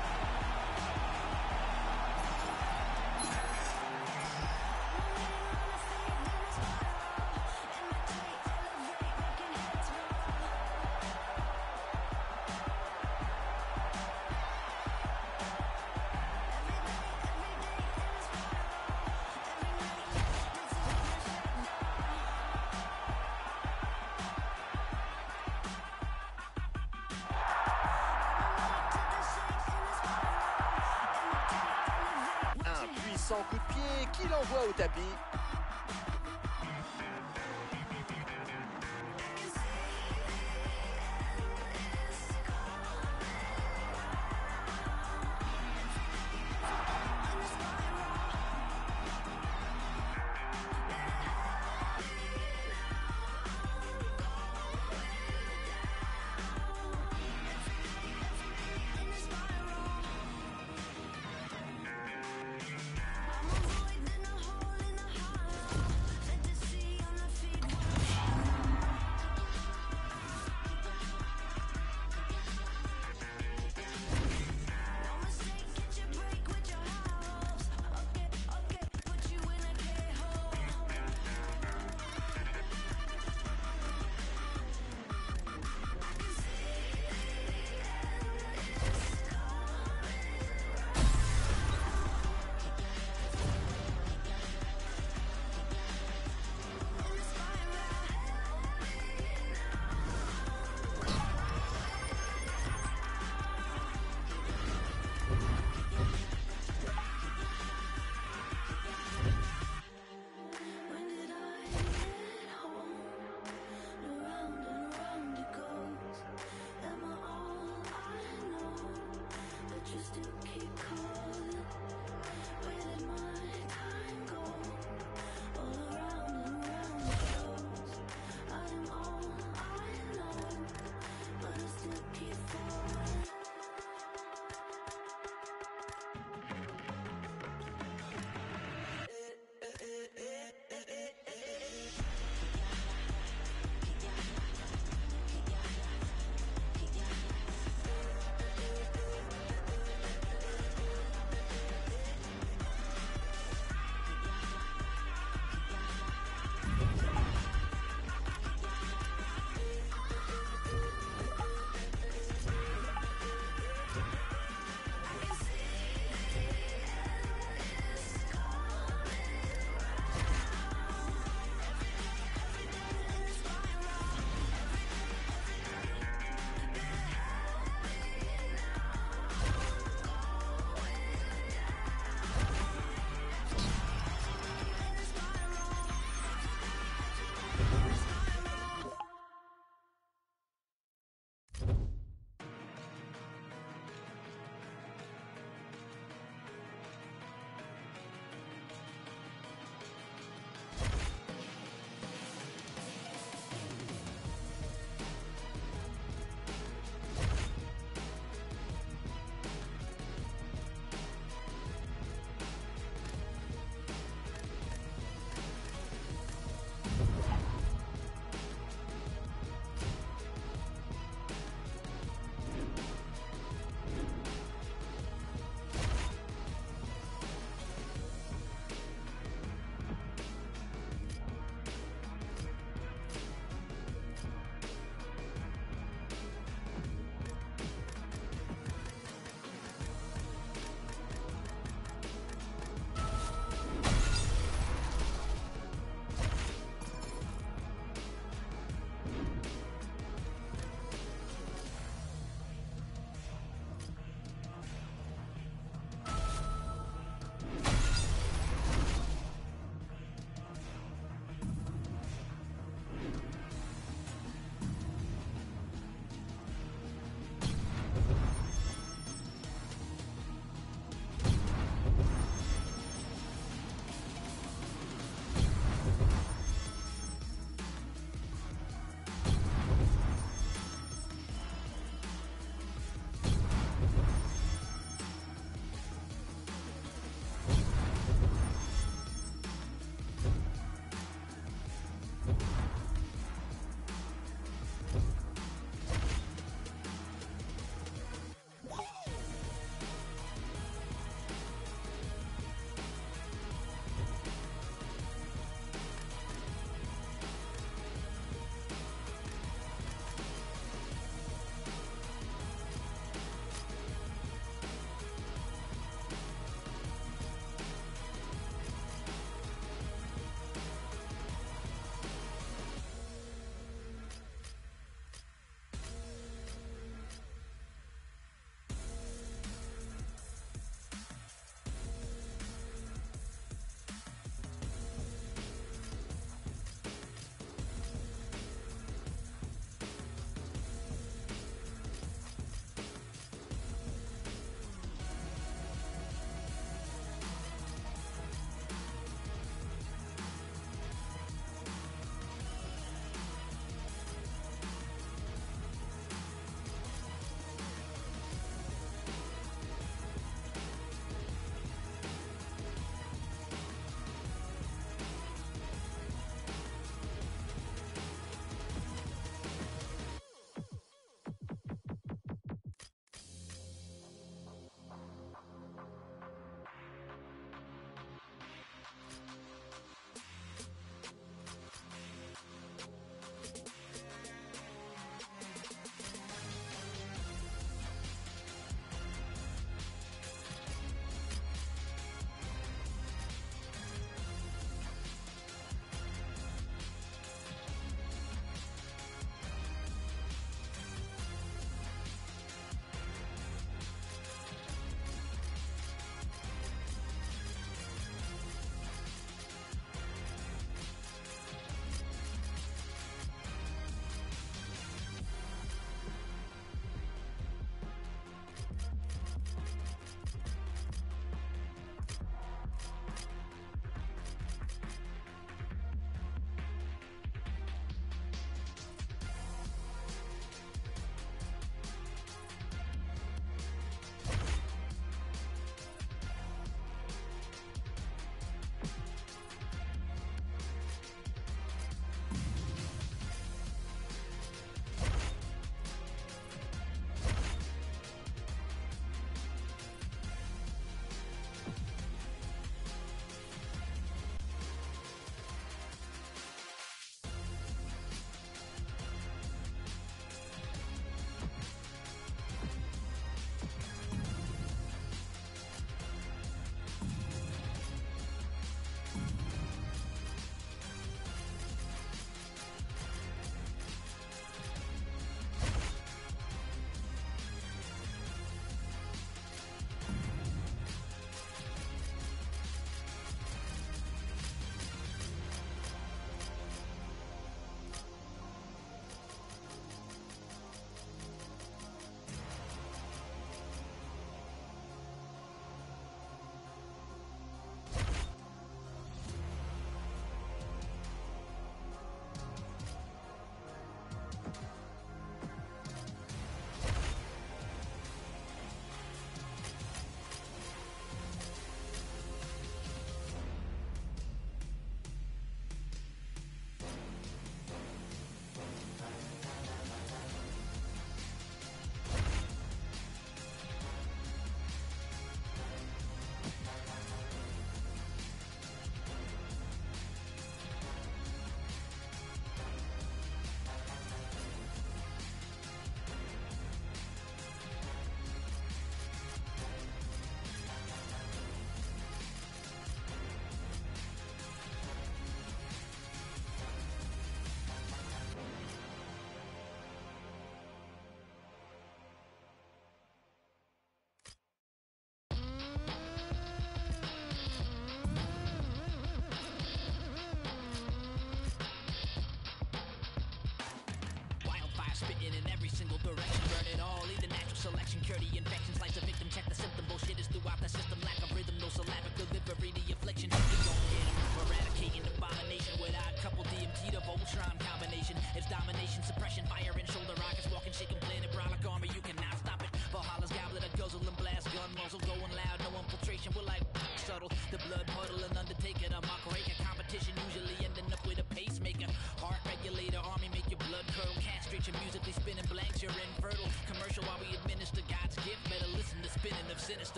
Spitting in every single direction. Burn it all, the natural selection. Cure the infection, slice the victim, check the symptom. Bullshit is throughout the system. Lack of rhythm, no syllabic delivery. The affliction, you don't get 'em. Eradicating abomination without a couple DMT to Voltron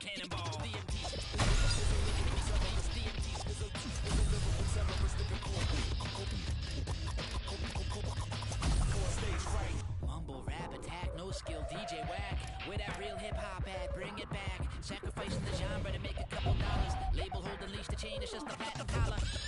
DMTs. Mumble rap attack, no skill DJ whack. Where that real hip hop at? Bring it back. Sacrificing the genre to make a couple dollars. Label hold the chain, it's just a platinum collar.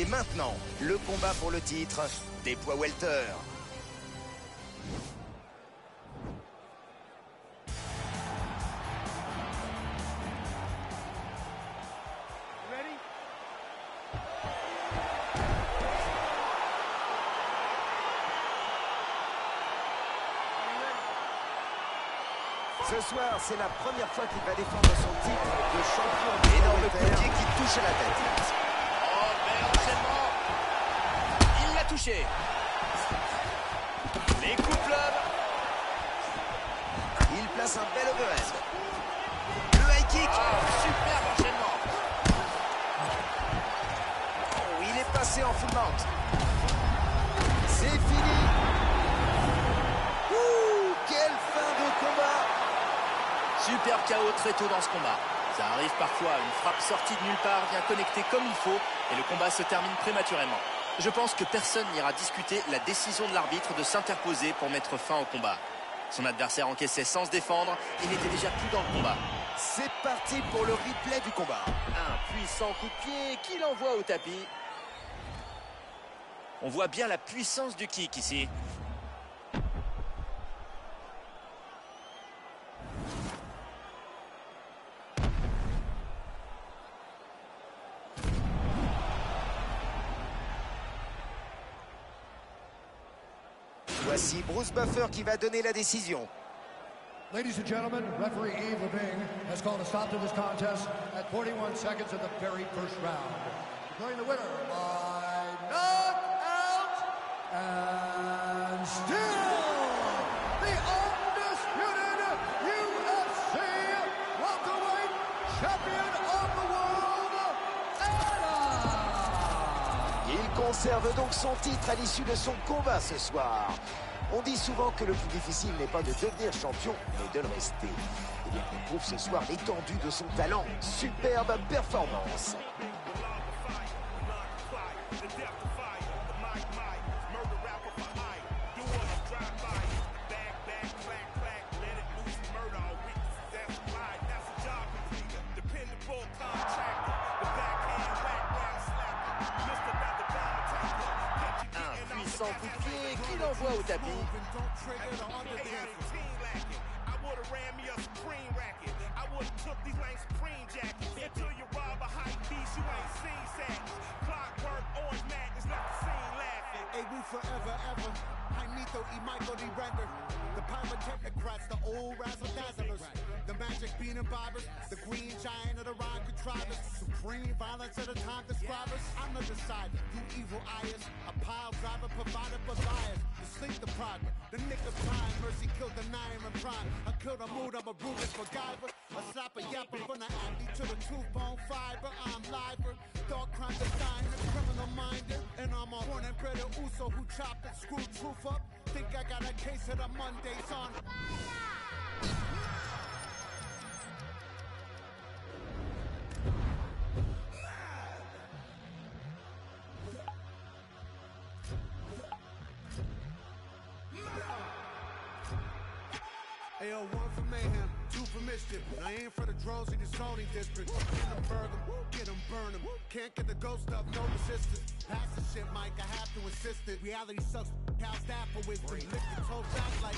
Et maintenant, le combat pour le titre des poids welter. Ce soir, c'est la première fois qu'il va défendre son titre de champion Énorme coup de pied qui touche à la tête. Oh, bel enchaînement Il l'a touché Les coups pleuvent Il place un bel overhead. Le high kick. Superbe enchaînement Oh, il est passé en full mount. C'est fini. Ouh, quelle fin de combat. Superbe KO très tôt dans ce combat. Ça arrive parfois, une frappe sortie de nulle part vient connecter comme il faut et le combat se termine prématurément. Je pense que personne n'ira discuter la décision de l'arbitre de s'interposer pour mettre fin au combat. Son adversaire encaissait sans se défendre, il n'était déjà plus dans le combat. C'est parti pour le replay du combat. Un puissant coup de pied qu'il envoie au tapis. On voit bien la puissance du kick ici. Voici Bruce Buffer qui va donner la décision. Ladies and gentlemen, referee Yves Leving has called a stop to this contest at 41 seconds of the very first round. Declaring the winner by knockout and still conserve donc son titre à l'issue de son combat ce soir. On dit souvent que le plus difficile n'est pas de devenir champion, mais de le rester. Et bien qu'on prouve ce soir l'étendue de son talent. Superbe performance. Pied qui l'envoie au tapis. I would've ran me a Supreme racket. I would've took these lame Supreme jackets. Until you rob a hype beast, you ain't seen sadness. Clockwork, orange madness, left the scene laughing. Hey, we forever, ever. Jaimito y Michael D. Render. The pyrotechnocrats, the old razzle dazzlers. The magic bean and bobbers. The green giant of the rhyme contrivers. Supreme violence of the time describers. I'm the decider. You evil eyes. A pile driver provided for liars. The sleep deprived. The of time. Mercy killed the nine and prime. I killed a mood. I'm a Rubens MacGyver. A slapper yapper from the athlete to the tooth bone fiber. I'm liver. Dark crime designer. Criminal minded. And I'm a born and bred Uso who chop and screw truth up. Think I got a case of the Mondays on. Ayo, one for mayhem, two for mischief. I aim for the drones in the zoning district. Get them, burn them, get them, burn them. Can't get the ghost up, no resistance. Pass the shit, Mike, I have to insist it. Reality sucks, cow staff for wisdom. The toe back like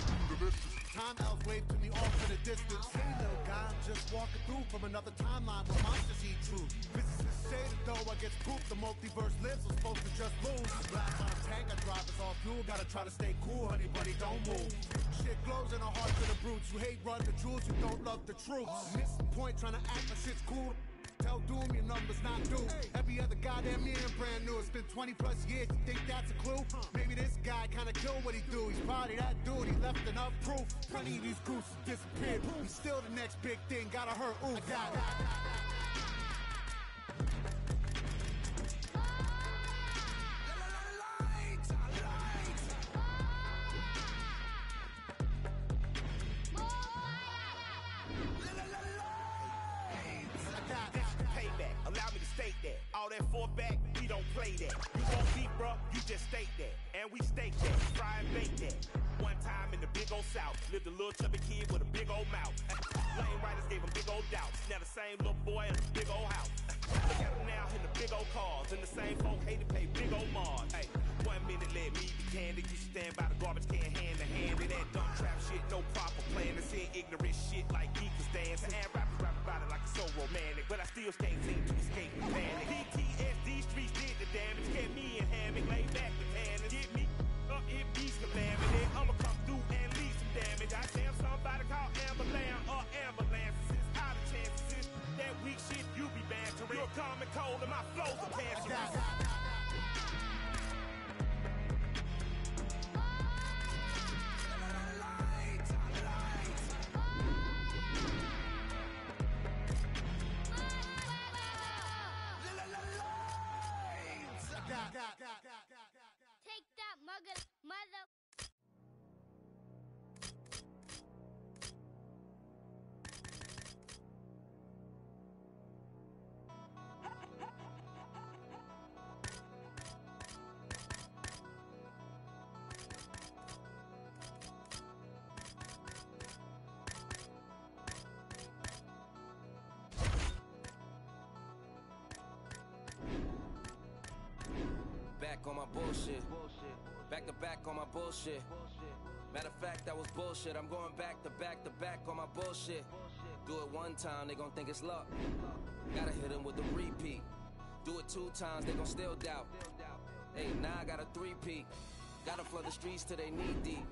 Time else wave to me off in the distance. Hey, little guy, I'm just walking through from another timeline where monsters eat truth. Physicists say that though I get pooped, the multiverse lives, I'm supposed to just lose. Blast on tank, I drive us off fuel. Gotta try to stay cool, honey, buddy, don't move. Shit glows in the hearts of the brutes. You hate run the jewels, you don't love the troops. Missing point, trying to act like shit's cool. Tell Doom your numbers not due. Every other goddamn year brand new. It's been 20 plus years. You think that's a clue? Maybe this guy kinda killed what he do. He's probably that dude. He left enough proof. Plenty of these groups disappeared. He's still the next big thing. Gotta hurt. Ooh, play that. You won't beat, bro, you just state that. And we stake that, fry and bake that. Big old south, lived a little chubby kid with a big old mouth. Lane riders gave him big old doubts. Now the same little boy in a big old house. Look at him now in the big old cars. And the same folk hate to pay big old Mars. Hey, one minute let me be candid. You stand by the garbage can hand to hand. And that dumb trap shit, no proper plan. To see ignorant shit like geekers dance. And rappers rap about it like it's so romantic. But I still can't seem to escape the panic. PTSD streets did the damage. Kept me in hammock, lay back with panic. Get me up, it be calamity. I'ma come damage. I tell somebody call ambulance or ambulances. It's out of chances. That weak shit you be bantering. You're coming cold and my flow's are cancerous. My bullshit. Back to back on my bullshit. Matter of fact, that was bullshit. I'm going back to back to back on my bullshit. Do it one time, they gon' think it's luck. Gotta hit them with the repeat. Do it two times, they gon' still doubt. Hey, now I got a three-peat. Gotta flood the streets till they knee deep.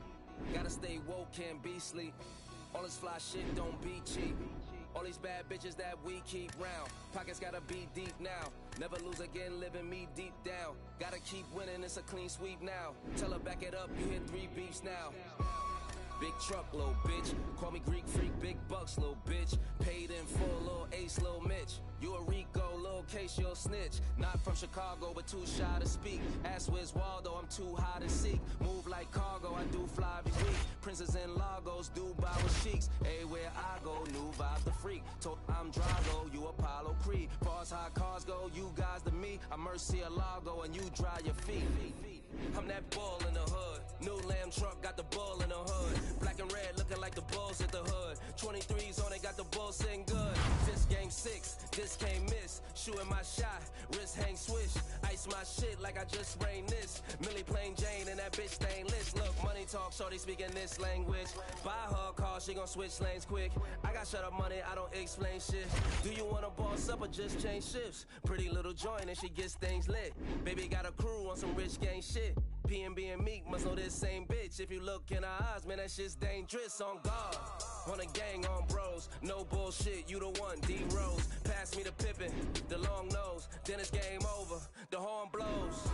Gotta stay woke, can't be sleep. All this fly shit don't be cheap. All these bad bitches that we keep round. Pockets gotta be deep now. Never lose again, living me deep down. Gotta keep winning, it's a clean sweep now. Tell her back it up, you hit three beats now. Big truck, little bitch. Call me Greek freak, big bucks, little bitch. Paid in full, little ace, little Mitch. You a Rico, little case, you'll snitch. Not from Chicago, but too shy to speak. Ask where's Waldo, I'm too high to seek. Move like cargo, I do fly every week. Princes and Lagos, Dubai with sheiks. Everywhere I go, new vibe the freak. Told I'm Drago, you Apollo Creed. Far as high cars go, you guys to me. I'm Mercy Lago, and you dry your feet. I'm that bull in the hood. New lamb truck got the bull in the hood. Black and red looking like the bulls at the hood. 23s on it, got the bull sitting good. This game six, this can't miss. Shooting my shot, wrist hang swish. Ice my shit like I just sprained this. Mille plain Jane and that bitch stainless. Look, money talk, shorty speaking this language. Buy her car, she gon' switch lanes quick. I got shut up money, I don't explain shit. Do you wanna boss up or just change shifts? Pretty little joint and she gets things lit. Baby got a crew on some rich gang shit. PNB and B and Meek must know this same bitch. If you look in her eyes, man, that shit's dangerous on guard. On a gang on bros, no bullshit, you the one, D Rose. Pass me the Pippen, the long nose, then it's game over. The horn blows.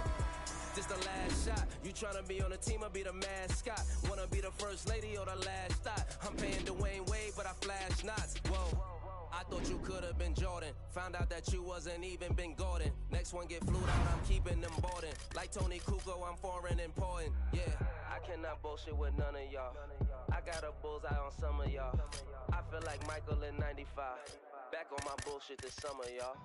This the last shot. You tryna be on the team or be the mascot? Wanna be the first lady or the last thought? I'm paying Dwyane Wade, but I flash knots. Whoa. I thought you could have been Jordan. Found out that you wasn't even been Gordon. Next one get flued out, I'm keeping them boarding. Like Toni Kukoč, I'm foreign important. Yeah, I cannot bullshit with none of y'all. I got a bullseye on some of y'all. I feel like Michael in 95. Back on my bullshit this summer, y'all.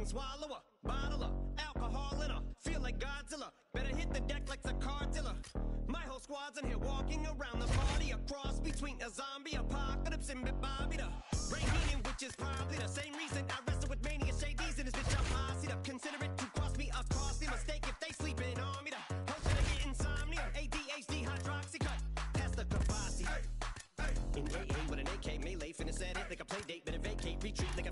Can swallow a bottle of alcohol in her. Feel like Godzilla. Better hit the deck like the cartilla. My whole squad's in here walking around the party. A cross between a zombie apocalypse and Bobby the Rain Meaning, which is probably the same reason I wrestle with mania shades in this bitch. I'm posse up. Consider it to cost me a costly mistake if they sleeping on me. The host gonna get insomnia. ADHD hydroxy cut. Pass the Kavasi. In AA with an AK melee, finna set it like a play date, better vacate, retreat like a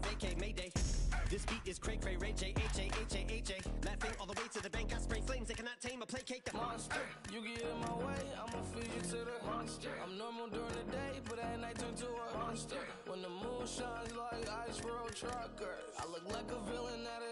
monster. You get in my way, I'ma feed you to the monster. I'm normal during the day, but at night turn to a monster. When the moon shines like ice road truckers, I look like a villain out of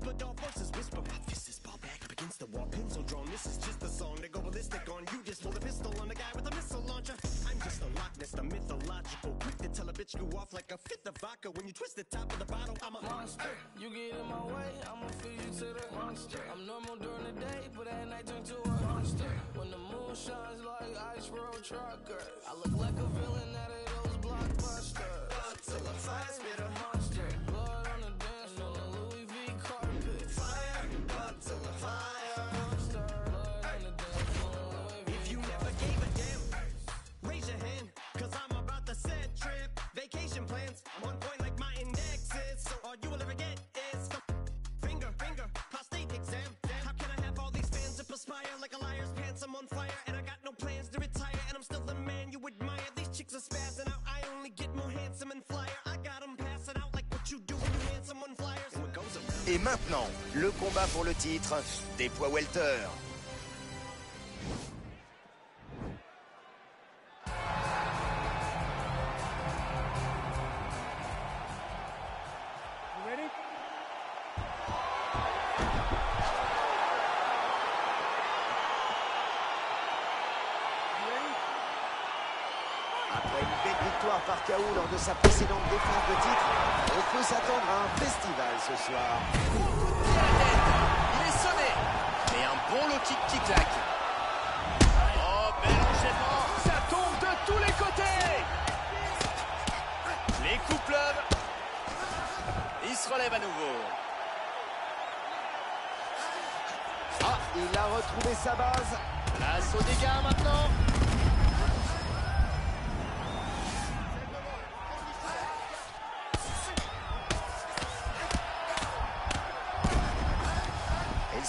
this tomorrow. Whisper dog voices whisper. My fist is ball back up against the wall. Pencil drawn. This is just a song to go ballistic on. You just pull a pistol on the guy with a missile launcher. I'm just a Loch Ness, the mythological. Quick to tell a bitch you off like a fifth of vodka. When you twist the top of the bottle, I'm a monster. You get in my way, I'ma feed you to the monster. I'm normal during the day, but at night turn to a monster. When the moon shines like ice road truckers, I look like a villain out of those blockbusters. Thug to a fire spitter. Monster. Et maintenant, le combat pour le titre des poids welter. Victoire par KO lors de sa précédente défense de titre, on peut s'attendre à un festival ce soir. Il est sonné. Et un bon low kick qui claque. Oh, bel enchaînement. Ça tombe de tous les côtés. Les coups pleuvent. Il se relève à nouveau. Ah, il a retrouvé sa base. Place aux dégâts maintenant.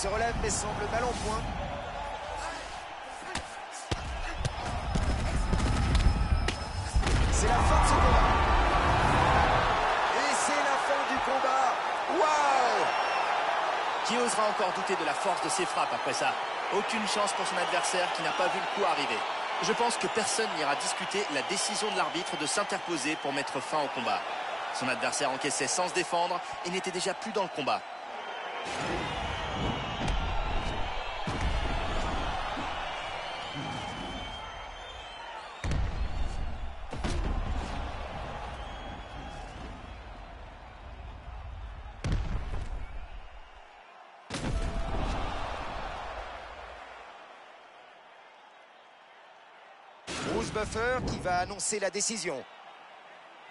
Se relève mais semble mal en point. C'est la fin de ce combat. Et c'est la fin du combat. Waouh Qui osera encore douter de la force de ses frappes après ça? Aucune chance pour son adversaire qui n'a pas vu le coup arriver. Je pense que personne n'ira discuter la décision de l'arbitre de s'interposer pour mettre fin au combat. Son adversaire encaissait sans se défendre et n'était déjà plus dans le combat. Qui va annoncer la décision.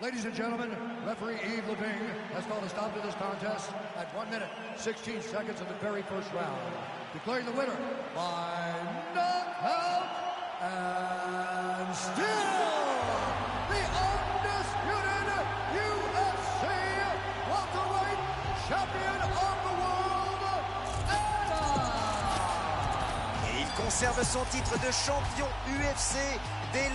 Ladies and gentlemen, referee Yves Levine has called a stop to this contest at 1 minute, 16 seconds of the very first round, declaring the winner by knockout and still conserve son titre de champion UFC des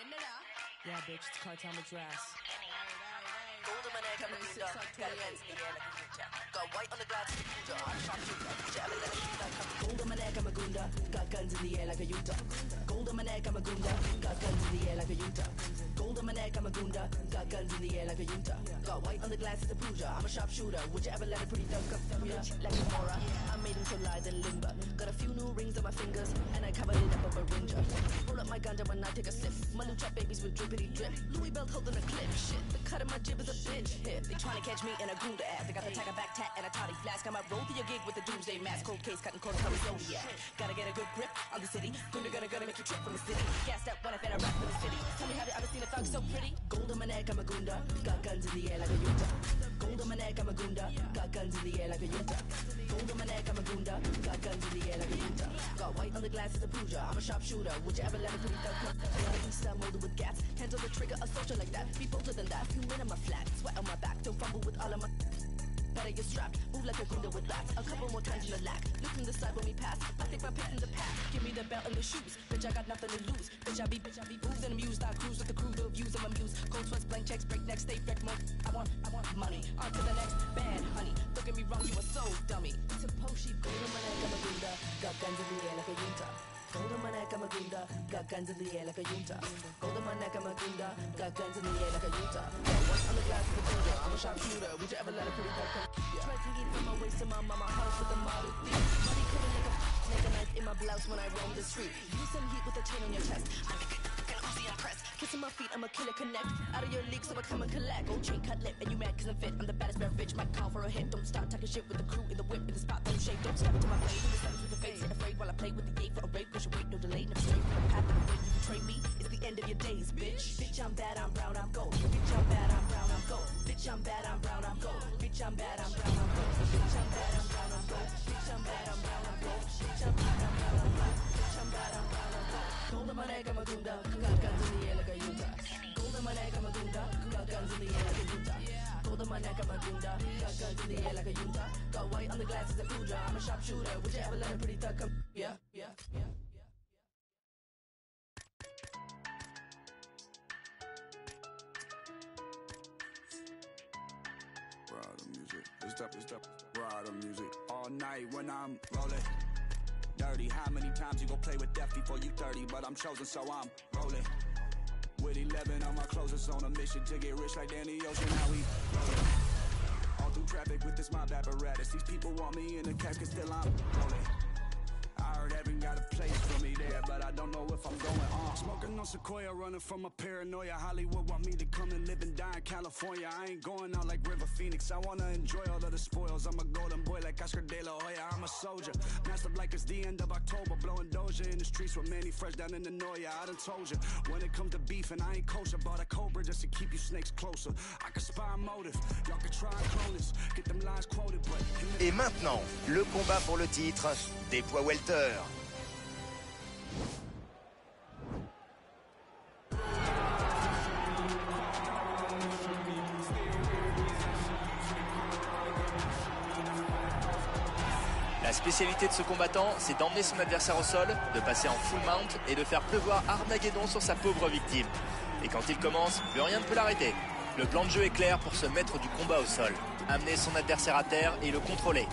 lightweight. Yeah, bitch, it's Cartel Madras. Golden man egg, I'm a good dog. Got hands in the air like a ninja. Got white on the glass, Utah. I'm sharpshooter. Jab it, let it shoot like a Golden man I'm a gunda. Got guns in the air like a Utah. Golden man egg, I'm a gunda. Got guns in the air like a Utah. Golden man egg, I'm a gunda. Got guns in the air like a Utah. Got white on the glass, it's a Pooja. I'm a sharpshooter. Would you ever let a pretty dog come through ya? Like a Mora. I made him so light and limber. Got a few new rings on my fingers, and I covered it up with a ringer. Roll up my ganja when I take a sip. My new trap babies with drippity drip. Louis belt holding a clip. Shit, the cut of my jib is a bitch hit. They tryna catch me in a gunda app. They got the tiger back tat and a toddy flask. I might roll through your gig with the doomsday mask. Cold case, cutting corners, coming zodiac. Gotta get a good grip on the city. Gunda gonna gonna make you trip from the city. Gassed up when I fed a rap for the city. Tell me, have you ever seen a thug so pretty? Gold on my neck, I'm a gunda. Got guns in the air like a Utah. Gold on my neck, I'm a gunda. Got guns in the air like a Utah. Gold on my neck, I'm a gunda. Got guns in the air like a Utah. Got white on the glass is a Pooja. I'm a sharpshooter. Would you ever let a pretty thug come? Got a East molded with gas. Hands on the trigger, a soldier like that. Be bolder than that. Few men on my flat. Sweat on my back. Don't fumble with all of my. Better get strapped, move like a gunda with bats. A couple more times in the lack. Look from the side when we pass take my pit in the pack. Give me the belt and the shoes. Bitch, I got nothing to lose. Bitch, I be, bitch, I be boozed and amused. I cruise with the crew, the views of my muse. Cold sweats, blank checks, break neck, stay wrecked. Money. I want, I want money. On to the next band, honey. Don't get me wrong, you a so dummy. Supposed గౌరమనక my neck, I'm a gunda. Got guns in the air like a యుంట What's on my neck, I'm a gunda. Got guns in the air like a junta. Cold on my neck, I'm a gunda. Got guns in the air like a junta. I'm a glass of the builder? I'm a sharpshooter. Would you ever let a pretty girl come? Yeah. Try to get from my waist to my mama house with a model. Money coming like a like a knife in my blouse when I roam the street. Use some heat with a chain on your chest. Kissing my feet, I'm a killer connect. Out of your league, so I come and collect. Gold chain cut lip, and you mad cause I'm fit. I'm the baddest bear bitch, might call for a hit. Don't start talking shit with the crew in the whip, in the spot, don't shake. Don't step into my play. Do the steps with the face, hit afraid while I play with the gate for a rape. Push your weight, no delay, no straight the path of the you betray me. It's the end of your days, bitch. Bitch, I'm bad, I'm brown, I'm gold. Bitch, I'm bad, I'm brown, I'm gold. Bitch, I'm bad, I'm brown, I'm gold. Bitch, I'm bad, I'm brown, I'm gold. Bitch, I'm bad, manai kama tunda Kalkanzın yelaka yuta Golda manai kama tunda Kalkanzın yelaka yuta Golda manai kama tunda Kalkanzın yelaka yuta Got white on the glasses of Puja I'm a sharp shooter. Would you ever let a pretty thug come Yeah, yeah, yeah Rider music, it's up, it's up, rider music all night when I'm rolling. How many times you gon' play with death before you 30? But I'm chosen, so I'm rolling. With 11 on my closest on a mission to get rich like Danny Ocean. How we rolling. All through traffic with this mob apparatus. These people want me in the casket, still I'm rolling. Heard heaven got a place for me there, but I don't know if I'm going on. Smoking on Sequoia, running from a paranoia. Hollywood want me to come and live and die in California. I ain't going out like River Phoenix. I wanna enjoy all of the spoils. I'm a golden boy like Oscar De La Hoya. I'm a soldier, masked up like it's the end of October. Blowing Doja in the streets with Mannie Fresh down in the Noya. I done told you, when it comes to beef and I ain't kosher, bought a cobra just to keep you snakes closer. I can spy motive, y'all can try clone. Get them lines quoted, but. Et maintenant, le combat pour le titre des poids welter. La spécialité de ce combattant, c'est d'emmener son adversaire au sol, de passer en full mount et de faire pleuvoir Armageddon sur sa pauvre victime. Et quand il commence, plus rien ne peut l'arrêter. Le plan de jeu est clair pour se mettre du combat au sol. Amener son adversaire à terre et le contrôler.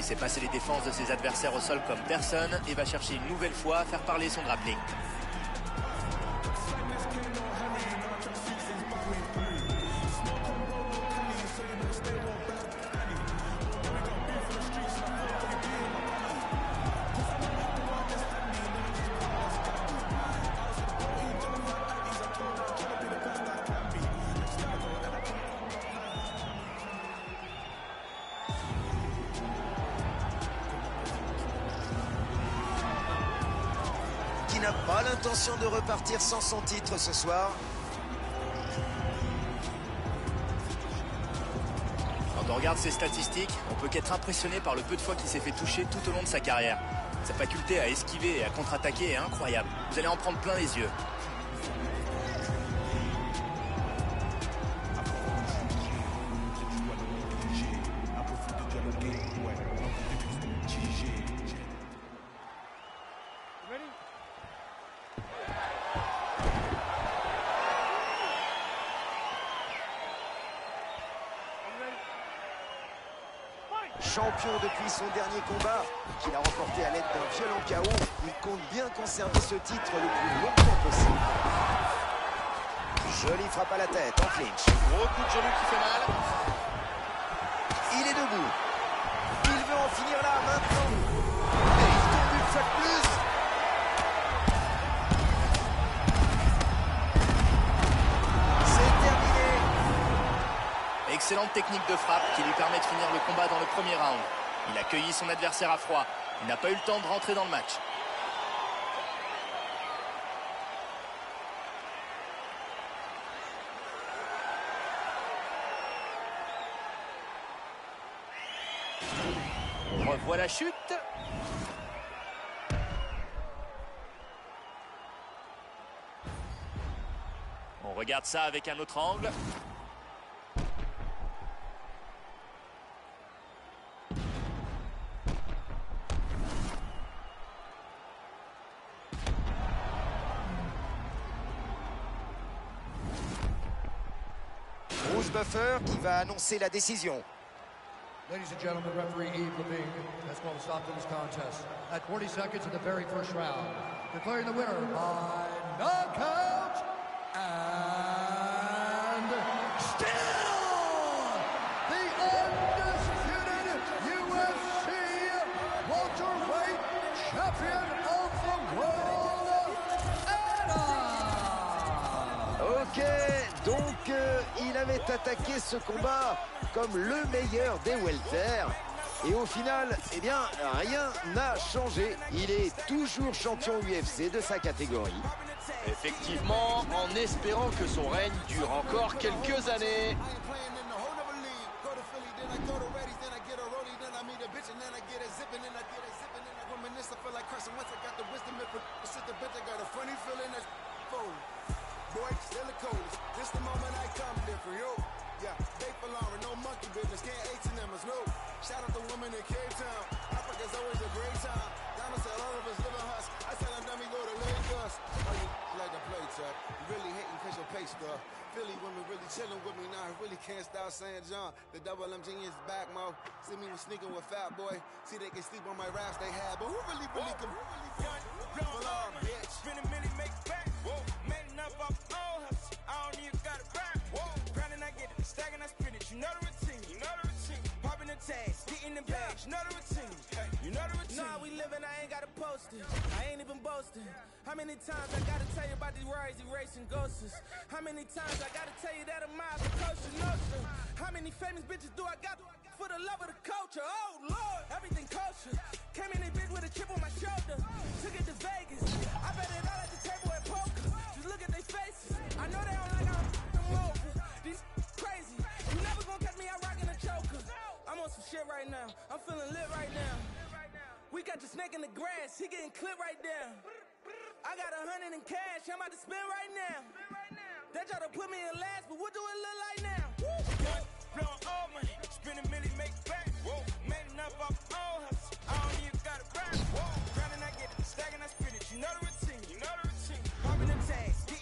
Il sait passer les défenses de ses adversaires au sol comme personne et va chercher une nouvelle fois à faire parler son grappling. Sans son titre ce soir. Quand on regarde ses statistiques, on peut qu'être impressionné par le peu de fois qu'il s'est fait toucher tout au long de sa carrière. Sa faculté à esquiver et à contre-attaquer est incroyable. Vous allez en prendre plein les yeux. Dernier combat, qu'il a remporté à l'aide d'un violent chaos, il compte bien conserver ce titre le plus longtemps possible. Jolie frappe à la tête, en clinch. Gros coup de genou qui fait mal. Il est debout. Il veut en finir là, maintenant. Et il tombe une fois de plus. C'est terminé. Excellente technique de frappe qui lui permet de finir le combat dans le premier round. Il a cueilli son adversaire à froid. Il n'a pas eu le temps de rentrer dans le match. On revoit la chute. On regarde ça avec un autre angle. Buffer qui va annoncer la décision. Ladies and gentlemen, referee Yves Levine has called a stop to this contest at 40 seconds of the very first round, declaring the winner by knockout avait attaqué ce combat comme le meilleur des welter. Et au final, eh bien, rien n'a changé. Il est toujours champion UFC de sa catégorie. Effectivement, en espérant que son règne dure encore quelques années. Boy, still the coldest. This the moment I come different, yo. Yeah, they for Lauren, no monkey business. Can't H and them as no. Shout out the women in Cape Town. Africa's always a great time. Diamond said all of us live in huts. I tell them, dummy, go to Lagos. Oh, you like to play tough. You really hating cause your pay stuff. Philly women really chilling with me now. I really can't stop saying John. The double M genius back, mo. See me was sneaking with Fat Boy. See they can sleep on my raps they had. But who really, really can... Well, uh, bitch. Spend a minute, make it back. Whoa. Made enough off hustle. I don't even got it back. Whoa. Grinding, I get it. Stacking, I spin it. You know the routine. You know the routine. Popping the tags, getting the bags. You know the routine. Hey, you know the routine. Nah, we living, I ain't gotta post it. I ain't even boasting. How many times I gotta tell you about these rides erasing ghosts? How many times I gotta tell you that I'm the coast notion? How many famous bitches do I got for the love of the culture? Oh Lord, everything kosher. Came in a bitch with a chip on my shoulder. Took it to Vegas. I bet it all at the table shit right now. I'm feeling lit right now. We got the snake in the grass. He getting clipped right there. I got a hundred in cash. I'm about to spend right now. They try to put me in last, but what do it look like now? Young, blowing all money. Spend a million, make back. Whoa. Made enough off old hustle. I don't even got it back. Grinding, I get it. Stacking, I spin it. You know the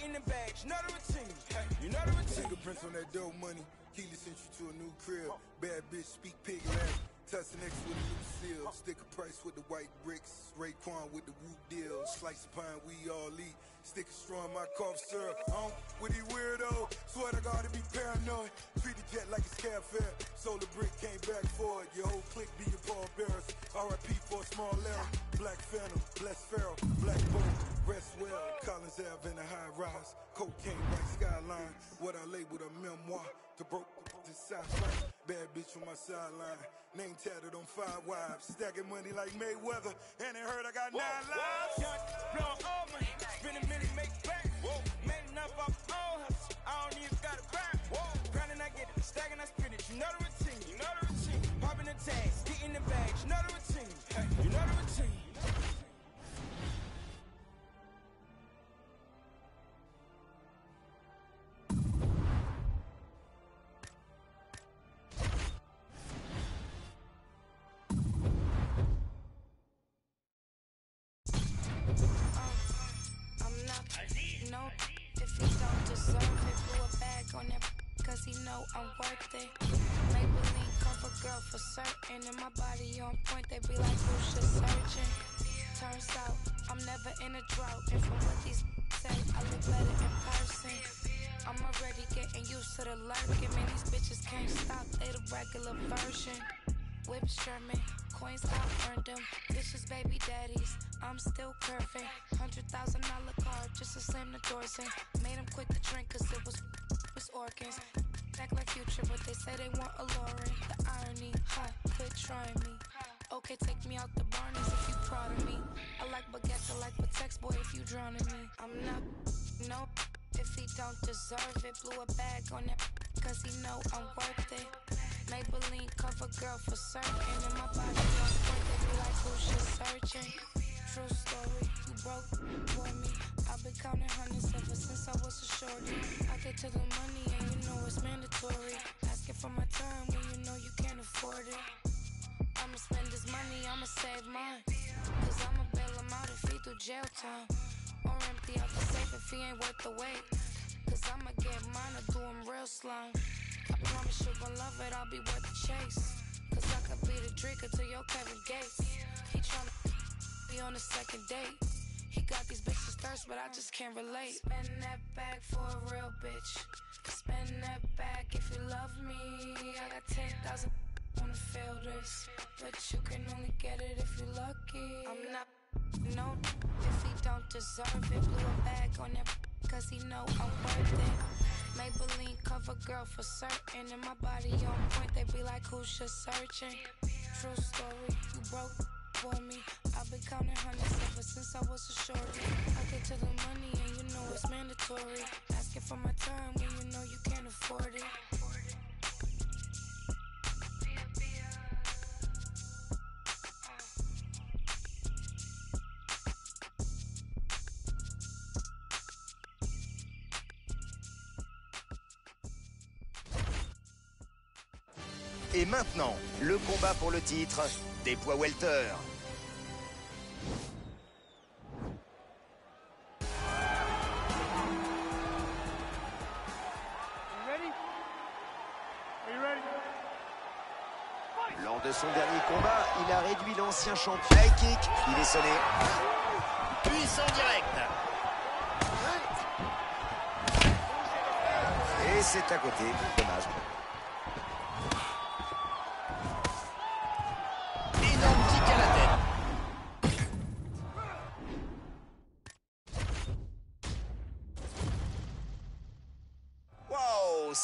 getting the bags. You know routine. Hey, you know the routine. Fingerprints on that dope money. Keely sent you to a new crib. Bad bitch, speak pig Latin. Tussin X with a new seal. Stick a price with the white bricks. Raekwon with the root deal. Slice of pine, we all eat. Stick a straw in my cough syrup. On with these weirdo. Swear to God to be paranoid. Treat the jet like a scab fair. Solar brick came back for it. Your whole clique be your pallbearers. RIP for a small error. Black Phantom, Bless Pharaoh, Black Bolt, Rest Well, Collins Ave in a high rise. Cocaine right skyline. What I labeled a memoir. To broke the sci-fi. Bad bitch on my sideline. Name tatted on five wives. Stacking money like Mayweather. And it heard I got nine lives. Young, blowing all money. Spend a make back. Whoa. Made enough off old hustle. I don't even got back. Whoa. Grinding, I get it. Stacking, I spin it. You know the routine. You know the routine. Popping the tags, getting the bags. You know the routine. Hey, you know the routine. It. Maybelline cover girl for certain, and my body on point. They be like, who should searching? Turns out I'm never in a drought, and from what these say, I look better in person. I'm already getting used to the lurking. Man, these bitches can't stop. They the regular version. Whips German, coins I earned them. Bitches, baby daddies. I'm still curving. Hundred thousand dollar car just to slam the doors in. Made them quit the drink cause it was was organs. Act like future, but they say they want a Lauren. The irony, huh? Quit trying me. Okay, take me out the Barneys if you proud of me. I like baguettes, I like Pateks, boy, if you drowning me. I'm not, no, if he don't deserve it. Blew a bag on that, cause he know I'm worth it. Maybelline cover girl for certain. And my body be like, who shit searching? True story, broke for me. I've been counting hundreds ever since I was a shorty. I get to the money and you know it's mandatory. Asking for my time when you know you can't afford it. I'ma spend this money, I'ma save mine. Cause I'ma bail him out if he do jail time. Or empty out the safe if he ain't worth the wait. Cause I'ma get mine or do him real slime. I promise you gon' love it, I'll be worth the chase. Cause I could be the drinker to your Kevin Gates. He tryna be on the second date. He got these bitches thirst, but I just can't relate. Spend that bag for a real bitch. Spend that bag if you love me. I got 10,000 wanna feel this. But you can only get it if you're lucky. I'm not, no, if he don't deserve it. Blew a bag on that, cause he know I'm worth it. Maybelline cover girl for certain. And my body on point, they be like, who's just searching? True story, you broke for me. I've been counting hundreds ever since I was a shorty. I get to the money and you know it's mandatory. Asking for my time when you know you can't afford it. Et maintenant, le combat pour le titre des poids welter. Lors de son dernier combat, il a réduit l'ancien champion. Il est sonné. Puissant direct. Et c'est à côté, dommage.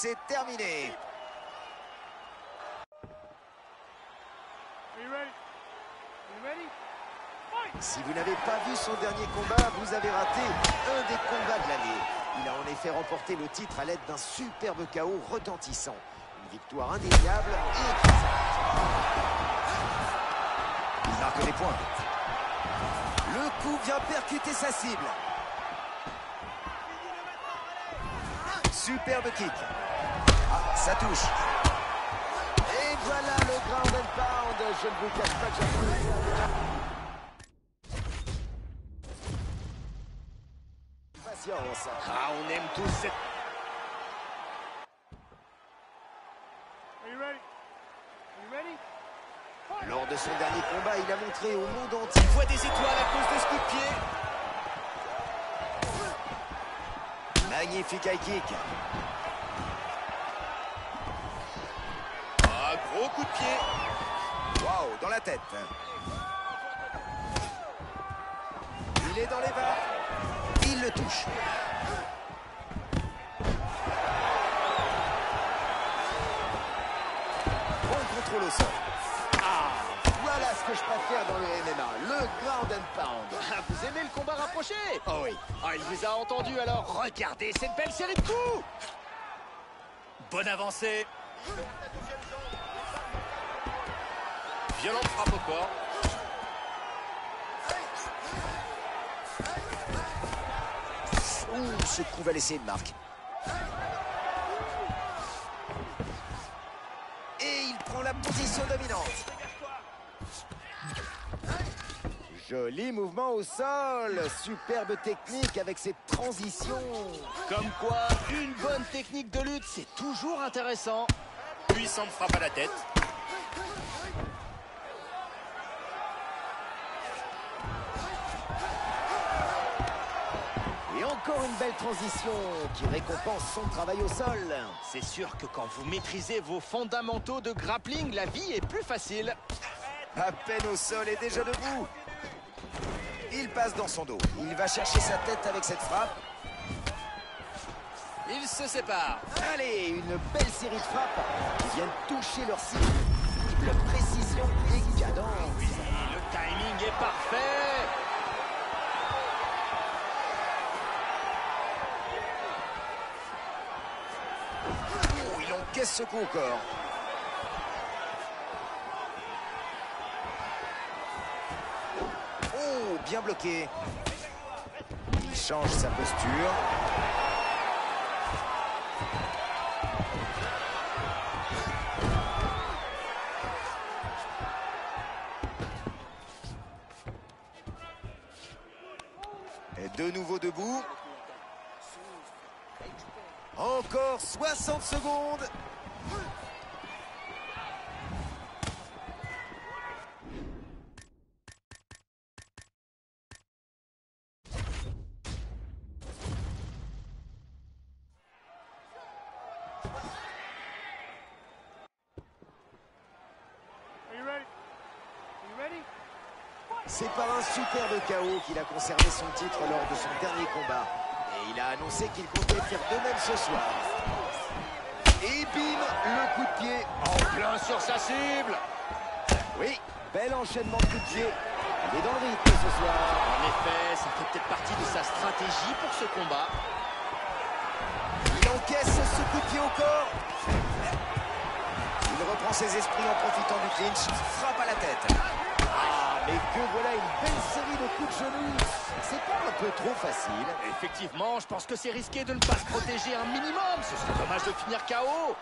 C'est terminé. Si vous n'avez pas vu son dernier combat, vous avez raté un des combats de l'année. Il a en effet remporté le titre à l'aide d'un superbe chaos retentissant. Une victoire indéniable et. Il marque des points. Le coup vient percuter sa cible. Superbe kick. Ça touche. Et voilà le ground and pound. Je ne vous cache pas que j'apprécie. Patience. Ah, on aime tous cette... Lors de son dernier combat, il a montré au monde entier. Il voit des étoiles à cause de ce coup de pied. Magnifique high kick. Pied. Waouh, dans la tête. Il est dans les barres. Il le touche. Bon contrôle au sol. Ah, voilà ce que je préfère dans le MMA, le ground and pound. Ah, vous aimez le combat rapproché? Oh oui. Ah, il vous a entendu alors Regardez cette belle série de coups Bonne avancée. Violente frappe au corps. Ouh, ce coup va laisser une marque. Et il prend la position dominante. Joli mouvement au sol. Superbe technique avec cette transition. Comme quoi, une bonne technique de lutte, c'est toujours intéressant. Puissante frappe à la tête. Une belle transition qui récompense son travail au sol. C'est sûr que quand vous maîtrisez vos fondamentaux de grappling, la vie est plus facile. À peine au sol et déjà debout. Il passe dans son dos. Il va chercher sa tête avec cette frappe. Ils se séparent. Allez, une belle série de frappes qui viennent toucher leur cible. Précision et cadence. Oui, le timing est parfait. Encaisse ce coup corps. Oh, bien bloqué. Il change sa posture. Et de nouveau debout. Encore 60 secondes. C'est par un superbe KO qu'il a conservé son titre lors de son dernier combat. Il a annoncé qu'il comptait faire de même ce soir. Et bim, le coup de pied en plein sur sa cible. Oui, bel enchaînement de coups de pied. Il est dans le rythme ce soir. En effet, ça fait peut-être partie de sa stratégie pour ce combat. Il encaisse ce coup de pied au corps. Il reprend ses esprits en profitant du clinch. Frappe à la tête. Mais que voilà une belle série de coups de genoux. C'est pas un peu trop facile Effectivement, je pense que c'est risqué de ne pas se protéger un minimum. Ce serait dommage de finir KO.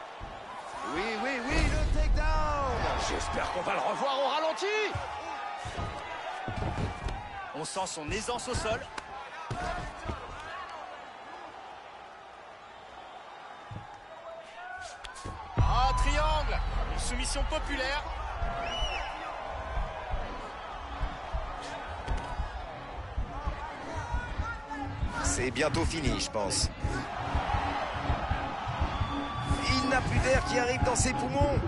Oui, oui, oui, le takedown. J'espère qu'on va le revoir au ralenti. On sent son aisance au sol. Ah, triangle Une soumission populaire. C'est bientôt fini, je pense. Il n'a plus d'air qui arrive dans ses poumons.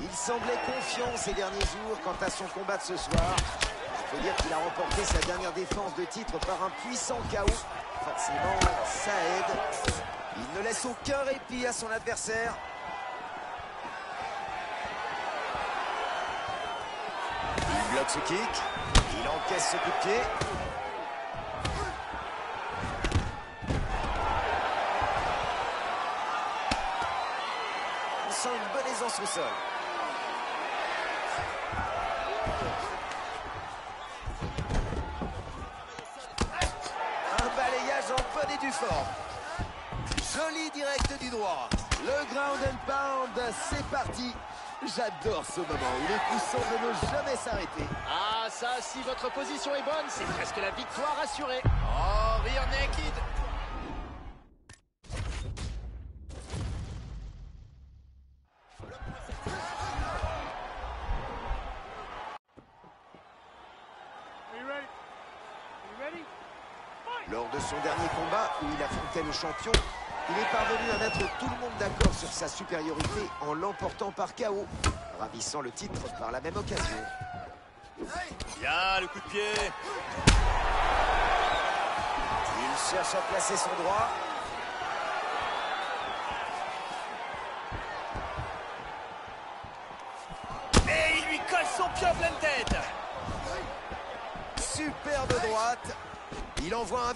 Il semblait confiant ces derniers jours quant à son combat de ce soir. Il faut dire qu'il a remporté sa dernière défense de titre par un puissant chaos. Forcément, ça aide. Il ne laisse aucun répit à son adversaire. Il bloque ce kick. Il encaisse ce coup de pied. On sent une bonne aisance au sol. Un balayage Joli direct du droit. Le ground and pound, c'est parti. J'adore ce moment où les coups semblent ne jamais s'arrêter. Ah, ça, si votre position est bonne, c'est presque la victoire assurée. Oh, rear naked. Lors de son dernier combat, où il affrontait le champion, il est parvenu à mettre tout le monde d'accord sur sa supériorité en l'emportant par KO, ravissant le titre par la même occasion. Bien, le coup de pied. Il cherche à placer son droit. Et il lui colle son pied en pleine tête. Superbe droite. Il envoie un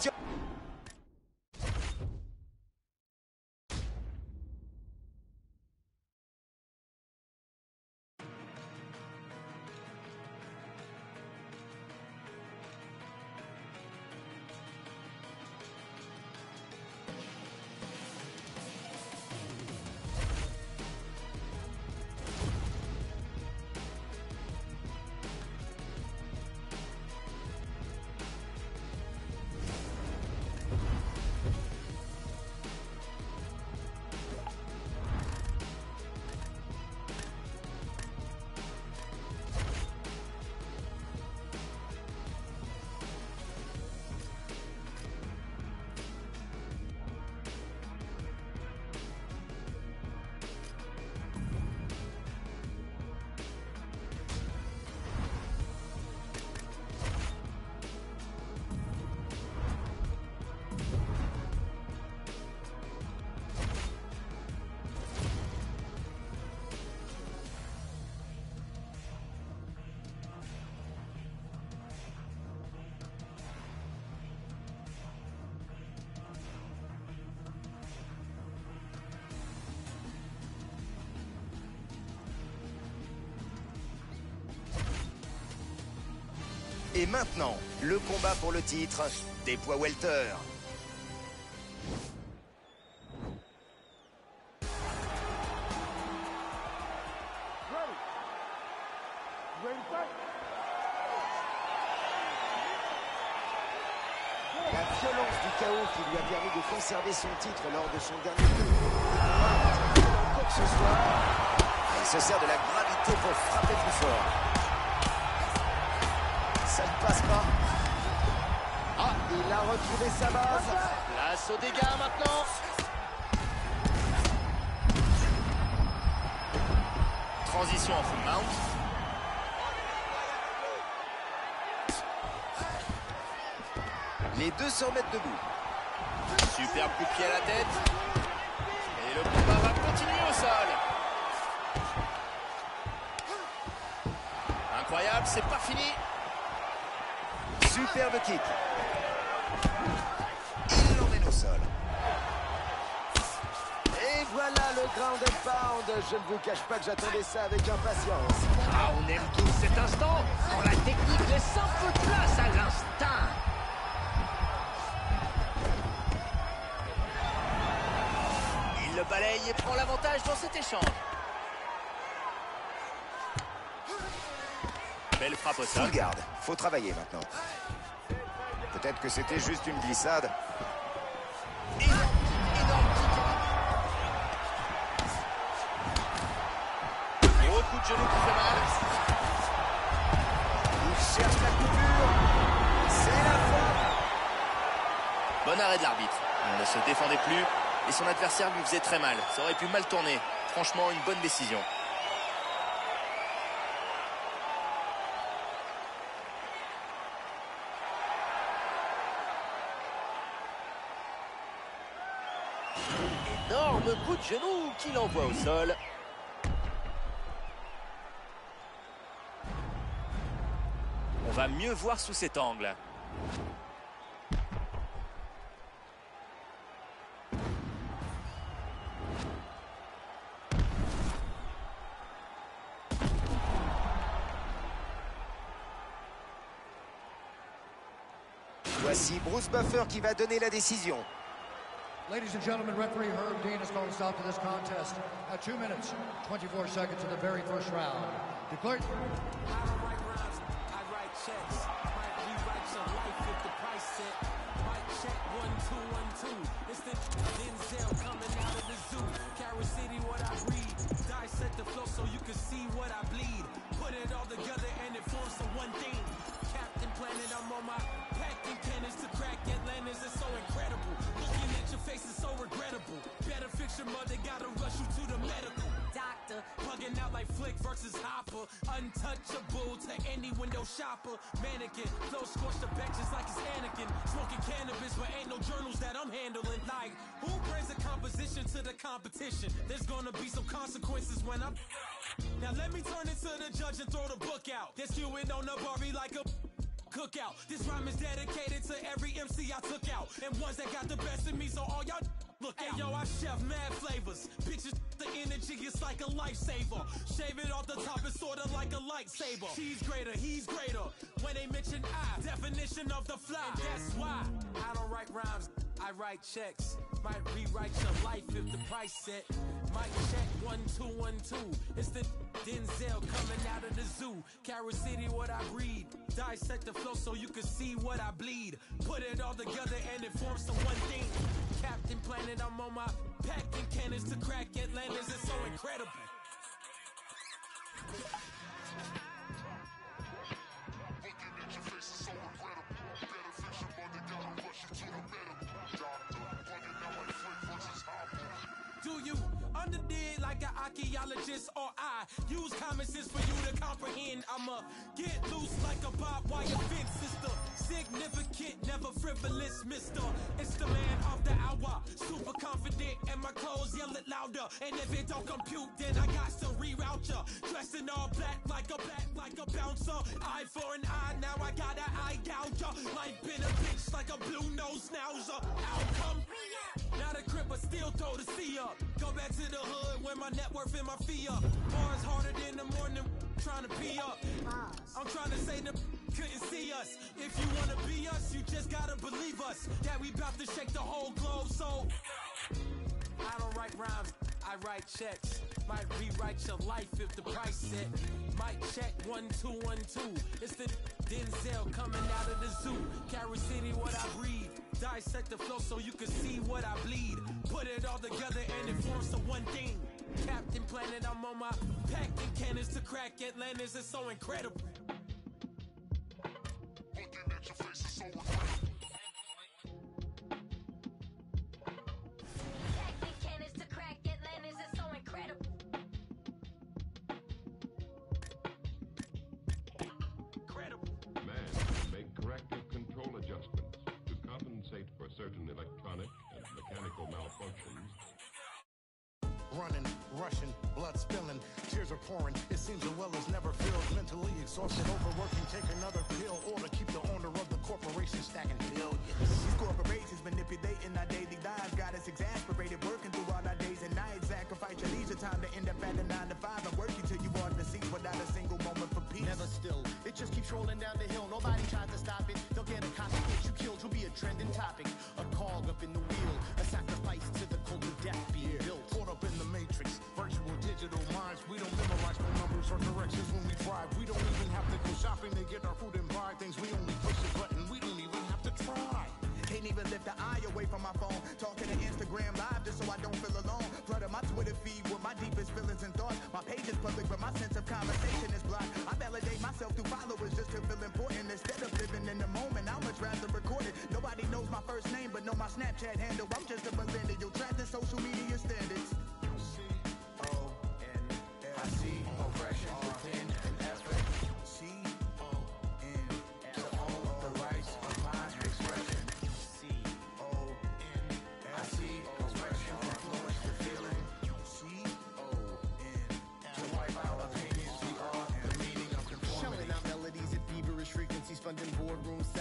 maintenant, le combat pour le titre des poids welter. La violence du chaos qui lui a permis de conserver son titre lors de son dernier tour. Encore ce soir, il se sert de la gravité pour frapper plus fort. Passe pas. Ah, il a retrouvé sa base. Place aux dégâts maintenant. Transition en full mount. Les deux se remettent debout. Superbe coup de pied à la tête. Et le combat va continuer au sol. Incroyable, c'est pas fini. Superbe kick. Il l'emmène au sol. Et voilà le ground and pound. Je ne vous cache pas que j'attendais ça avec impatience. Ah, on aime tous cet instant quand la technique laisse un peu de place à l'instinct. Il le balaye et prend l'avantage dans cet échange. Belle frappe au sol. Full garde. Faut travailler maintenant. Peut-être que c'était juste une glissade. Bon arrêt de l'arbitre. Il ne se défendait plus et son adversaire lui faisait très mal. Ça aurait pu mal tourner. Franchement, une bonne décision. Énorme coup de genou qu'il envoie au sol. On va mieux voir sous cet angle. Voici Bruce Buffer qui va donner la décision. Ladies and gentlemen, referee Herb Dean has called a stop to this contest at 2 minutes, 24 seconds of the very first round. Declared. I don't write rhymes, I write checks. Might life if the price set. Might check one, two, one, two. It's the Denzel coming out of the zoo. What I. Dissect the flow so you can see what I bleed. Put it all together and it forms the one thing. Captain Planet, I'm on my packing cannons to crack Atlantis. Face is so regrettable. Better fix your mother, gotta rush you to the medical. Doctor, bugging out like Flik versus Hopper. Untouchable to any window shopper. Mannequin, flow scorched the benches like it's Anakin. Smoking cannabis, but ain't no journals that I'm handling. Like, who brings a composition to the competition? There's gonna be some consequences when I'm. Now let me turn it to the judge and throw the book out. They're skewing on the Barbie like a cookout. This rhyme is dedicated to every MC I took out. And ones that got the best of me, so all y'all look out. Hey, yo, I chef mad flavors. Bitches, the energy is like a lifesaver. Shave it off the top, it's sorta like a lightsaber. She's greater, he's greater. When they mention I, definition of the fly. And that's why I don't write rhymes, I write checks. Might rewrite your life if the price set. Might check one, two, one, two. It's the Denzel coming out of the zoo. Carol City, what I breed. Dissect the flow so you can see what I bleed. Put it all together and it forms the one thing. Captain Planet, I'm on my packing cannons to crack Atlantis. It's so incredible. You. Underdig like an archaeologist or I use common sense for you to comprehend? I'ma get loose like a barbed wire fence, sister. Significant, never frivolous, mister. It's the man of the hour. Super confident, and my clothes yell it louder. And if it don't compute, then I got to reroute ya. Dressed in all black like a black, like a bouncer. Eye for an eye, now I got an eye gouger. Life been a bitch like a blue nose schnauzer. Outcome. Now the cripper still throw the C up. Go back to the hood when my net worth and my fee up. Bars harder than the morning, trying to pee up. I'm trying to say the couldn't see us. If you wanna be us, you just gotta believe us. That we bout to shake the whole globe, so. I don't write rhymes, I write checks. Might rewrite your life if the price set. Might check one, two, one, two. It's the Denzel coming out of the zoo. City what I breathe. Dissect the flow so you can see what I bleed. Put it all together and it forms to one thing. Captain Planet, I'm on my packing cannons to crack Atlantis. It's so incredible. Looking at your face is so incredible. Cannons to crack Atlantis is so incredible. Incredible. Man make corrective control adjustments to compensate for certain electronic and mechanical malfunctions. Running, rushing, blood spilling, tears are pouring. It seems the well is never filled. Mentally exhausted, overworking, take another pill or to keep the owner of the corporation stacking billions. These corporations manipulating our daily lives got us exasperated, working through all our days and nights. Sacrifice your leisure time to end up at a nine to five and working till you the seats without a single moment for peace. Never still. It just keeps rolling down the hill. Nobody tries to stop it. They'll get a copy. Get you killed. You'll be a trending topic. A cog up in the wheel. A sacrifice directions when we drive. We don't even have to go shopping to get our food and buy things. We only push a button. We don't even have to try. Can't even lift the eye away from my phone. Talking to Instagram live just so I don't feel alone. Flooding my Twitter feed with my deepest feelings and thoughts. My page is public, but my sense of conversation is blocked. I validate myself through followers just to feel important. Instead of living in the moment, I much rather record it. Nobody knows my first name, but know my Snapchat handle. I'm just a millennial trapped in social media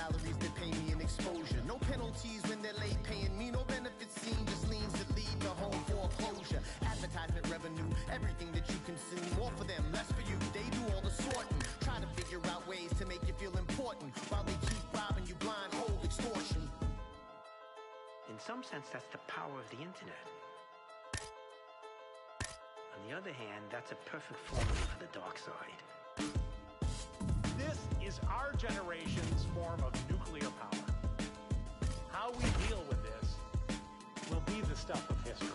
salaries that pay me an exposure. No penalties when they're late paying me. No benefits seen, just home foreclosure. Advertisement revenue, everything that you consume. More for them, less for you. They do all the sorting. To figure out ways to make you feel important while they keep robbing you blind, cold extortion. In some sense, that's the power of the internet. On the other hand, that's a perfect formula for the dark side. This is our generation's form of nuclear power. How we deal with this will be the stuff of history.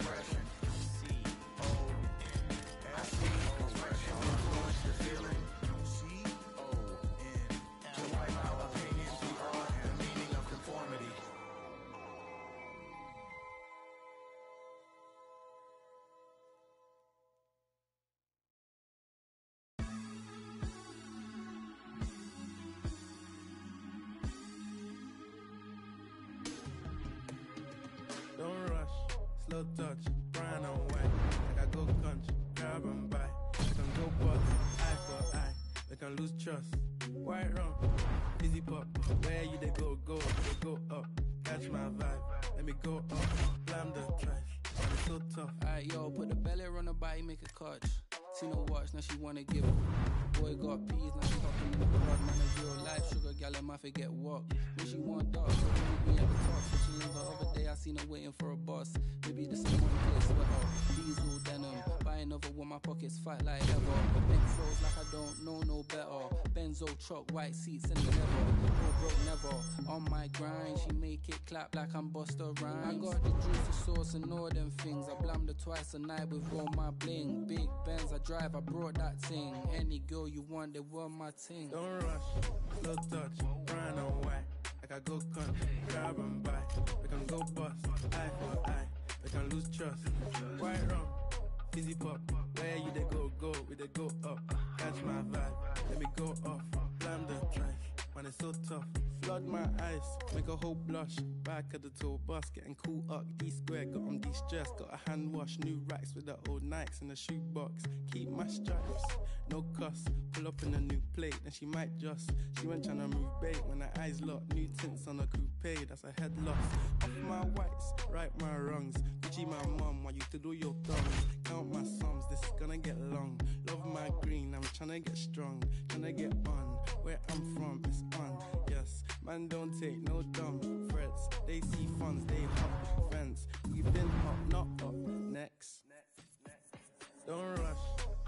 I touch, brown and white. I country, grab and buy. We can go bust, eye for eye. We can lose trust. White rum, easy pop. Where you they go, go, they go up. Catch my vibe, let me go up. Blam the trash, it's so tough. Alright, yo, put the belly on the body, make a catch. See no watch, now she wanna give it. Boy got peas, now she talking in the quad. Man, a real life sugar gal, I might forget what. When she want dark, so at the top. So she leans the other day, I seen her waiting for a bus. Another one, my pockets fight like ever. Neck froze like I don't know no better. Benzo truck, white seats and the leather. No broke never. On my grind, she make it clap like I'm Busta Rhymes. I got the juicy sauce and all them things. I blammed her twice a night with all my bling. Big Benz I drive, I brought that thing. Any girl you want, they want my ting. Don't rush, slow touch, brown and white. Like I go country, grab and buy. We can go bust, eye for eye. We can lose trust. White rum, easy pop. Where you they go, go, we they go up. Catch my vibe, let me go off. Blam the trash, man, it's so tough. Flood my eyes, make a whole blush. Back of the tour bus, getting cool up. D square, got on de stress, got a hand wash. New racks with the old Nikes in the shoebox. Keep my stripes, no cuss. Pull up in a new plate, then she might just. She went tryna move bait when her eyes locked. New tints on a coupe, that's a head loss. Off my whites, right my wrongs. Gucci my mum, while you to do your thumbs. Count my sums, this is gonna get long. Love my green, I'm tryna get strong. Tryna get on, where I'm from, it's on. Yes, man, don't take no dumb threats. They see funds, they hop fence. We've been hot, not up. Next. Don't rush,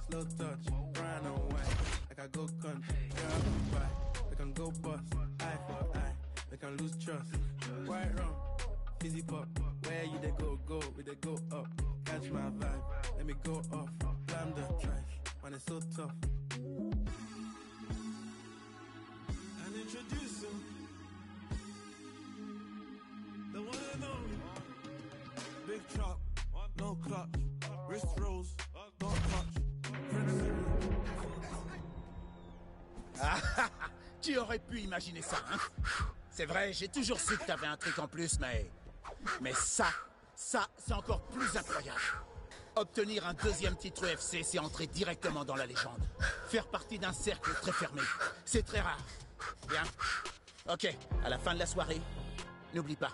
slow touch, brown and white. Like I go country, girl, right. We can go bust, eye for eye. We can lose trust. Quite wrong, fizzy pop. Where you they go, go, we they go up. Catch my vibe, let me go off. Blam the track, man, it's so tough. And introduce him. The one and only. Big chop, no clutch. Wrist rolls, don't touch. Prince Ah, tu aurais pu imaginer ça, hein? C'est vrai, j'ai toujours su que t'avais un truc en plus, mais... Mais ça, ça, c'est encore plus incroyable. Obtenir un deuxième titre UFC, c'est entrer directement dans la légende. Faire partie d'un cercle très fermé, c'est très rare. Bien Ok, à la fin de la soirée, n'oublie pas,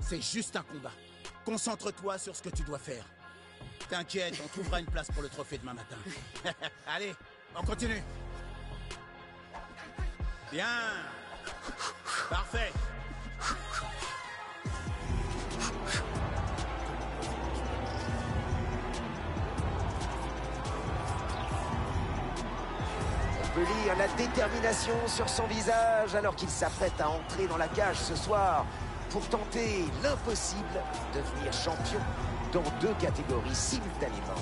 c'est juste un combat. Concentre-toi sur ce que tu dois faire. T'inquiète, on trouvera une place pour le trophée demain matin. Allez, on continue. Bien. Parfait. On peut lire la détermination sur son visage alors qu'il s'apprête à entrer dans la cage ce soir pour tenter l'impossible, devenir champion dans deux catégories simultanément.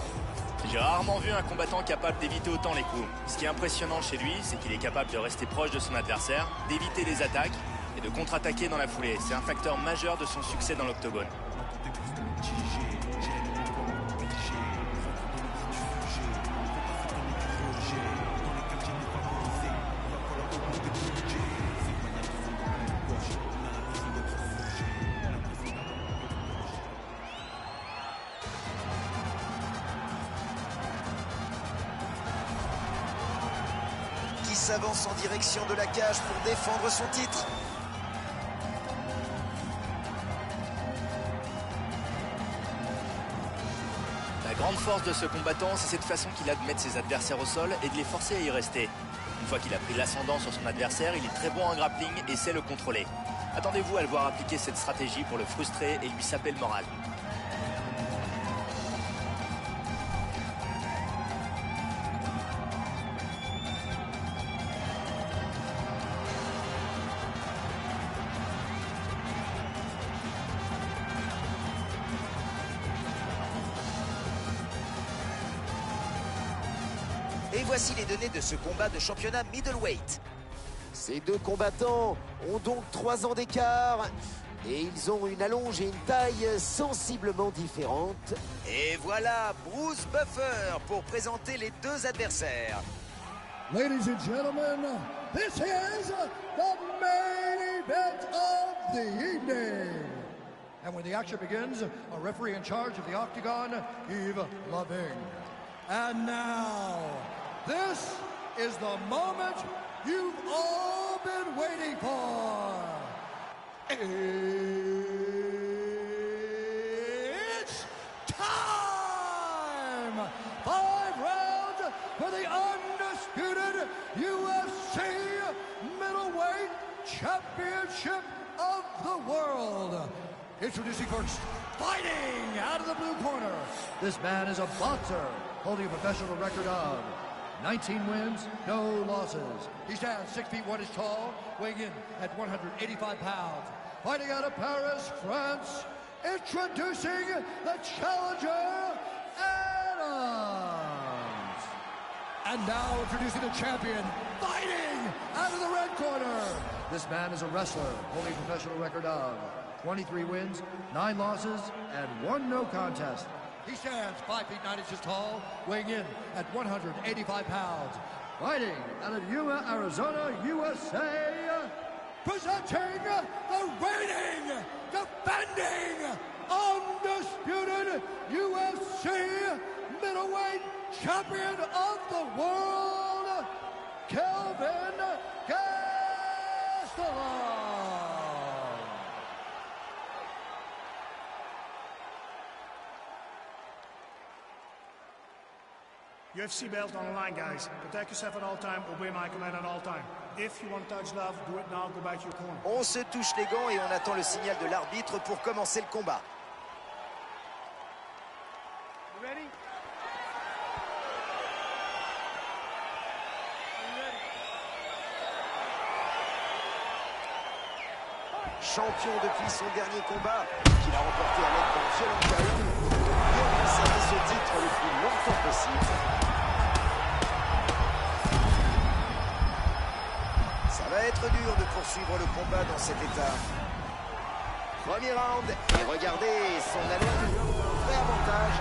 J'ai rarement vu un combattant capable d'éviter autant les coups. Ce qui est impressionnant chez lui, c'est qu'il est capable de rester proche de son adversaire, d'éviter les attaques et de contre-attaquer dans la foulée. C'est un facteur majeur de son succès dans l'octogone. De la cage pour défendre son titre. La grande force de ce combattant, c'est cette façon qu'il a de mettre ses adversaires au sol et de les forcer à y rester. Une fois qu'il a pris l'ascendant sur son adversaire, il est très bon en grappling et sait le contrôler. Attendez-vous à le voir appliquer cette stratégie pour le frustrer et lui saper le moral. Voici les données de ce combat de championnat middleweight. Ces deux combattants ont donc trois ans d'écart et ils ont une allonge et une taille sensiblement différentes. Et voilà Bruce Buffer pour présenter les deux adversaires. Ladies and gentlemen, this is the main event of the evening. And when the action begins, a referee in charge of the octagon, Yves Loving. And now, this is the moment you've all been waiting for. It's time! Five rounds for the undisputed UFC middleweight championship of the world. Introducing first, fighting out of the blue corner. This man is a boxer holding a professional record of 19 wins, no losses. He stands 6 feet 1 inch tall, weighing in at 185 pounds. Fighting out of Paris, France, introducing the challenger, Adams. And now introducing the champion, fighting out of the red corner. This man is a wrestler, holding a professional record of 23 wins, 9 losses, and 1 no contest. He stands 5 feet 9 inches tall, weighing in at 185 pounds. Fighting out of Yuma, Arizona, USA, presenting the reigning, defending, undisputed UFC middleweight champion of the world, Kelvin Gastelum. UFC belt on the line, guys. Protect yourself at all time. Obey my command at all time. If you want to touch love, do it now. Go back to your corner. On se touche les gants et on attend le signal de l'arbitre pour commencer le combat. You ready? Champion depuis son dernier combat, qu'il a remporté à l'aide d'un violent chaos, il a conservé ce titre le plus longtemps possible. Va être dur de poursuivre le combat dans cet état. Premier round, et regardez son allure, vrai avantage.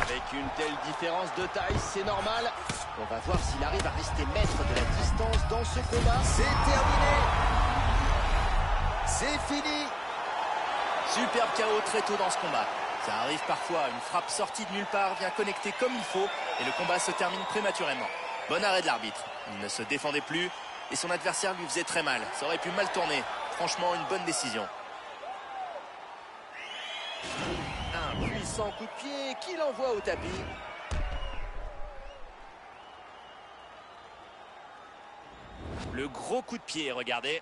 Avec une telle différence de taille, c'est normal. On va voir s'il arrive à rester maître de la distance dans ce combat. C'est terminé C'est fini Superbe KO très tôt dans ce combat. Ça arrive parfois, une frappe sortie de nulle part vient connecter comme il faut et le combat se termine prématurément. Bon arrêt de l'arbitre. Il ne se défendait plus et son adversaire lui faisait très mal. Ça aurait pu mal tourner. Franchement, une bonne décision. Un puissant coup de pied qui l'envoie au tapis. Le gros coup de pied, regardez.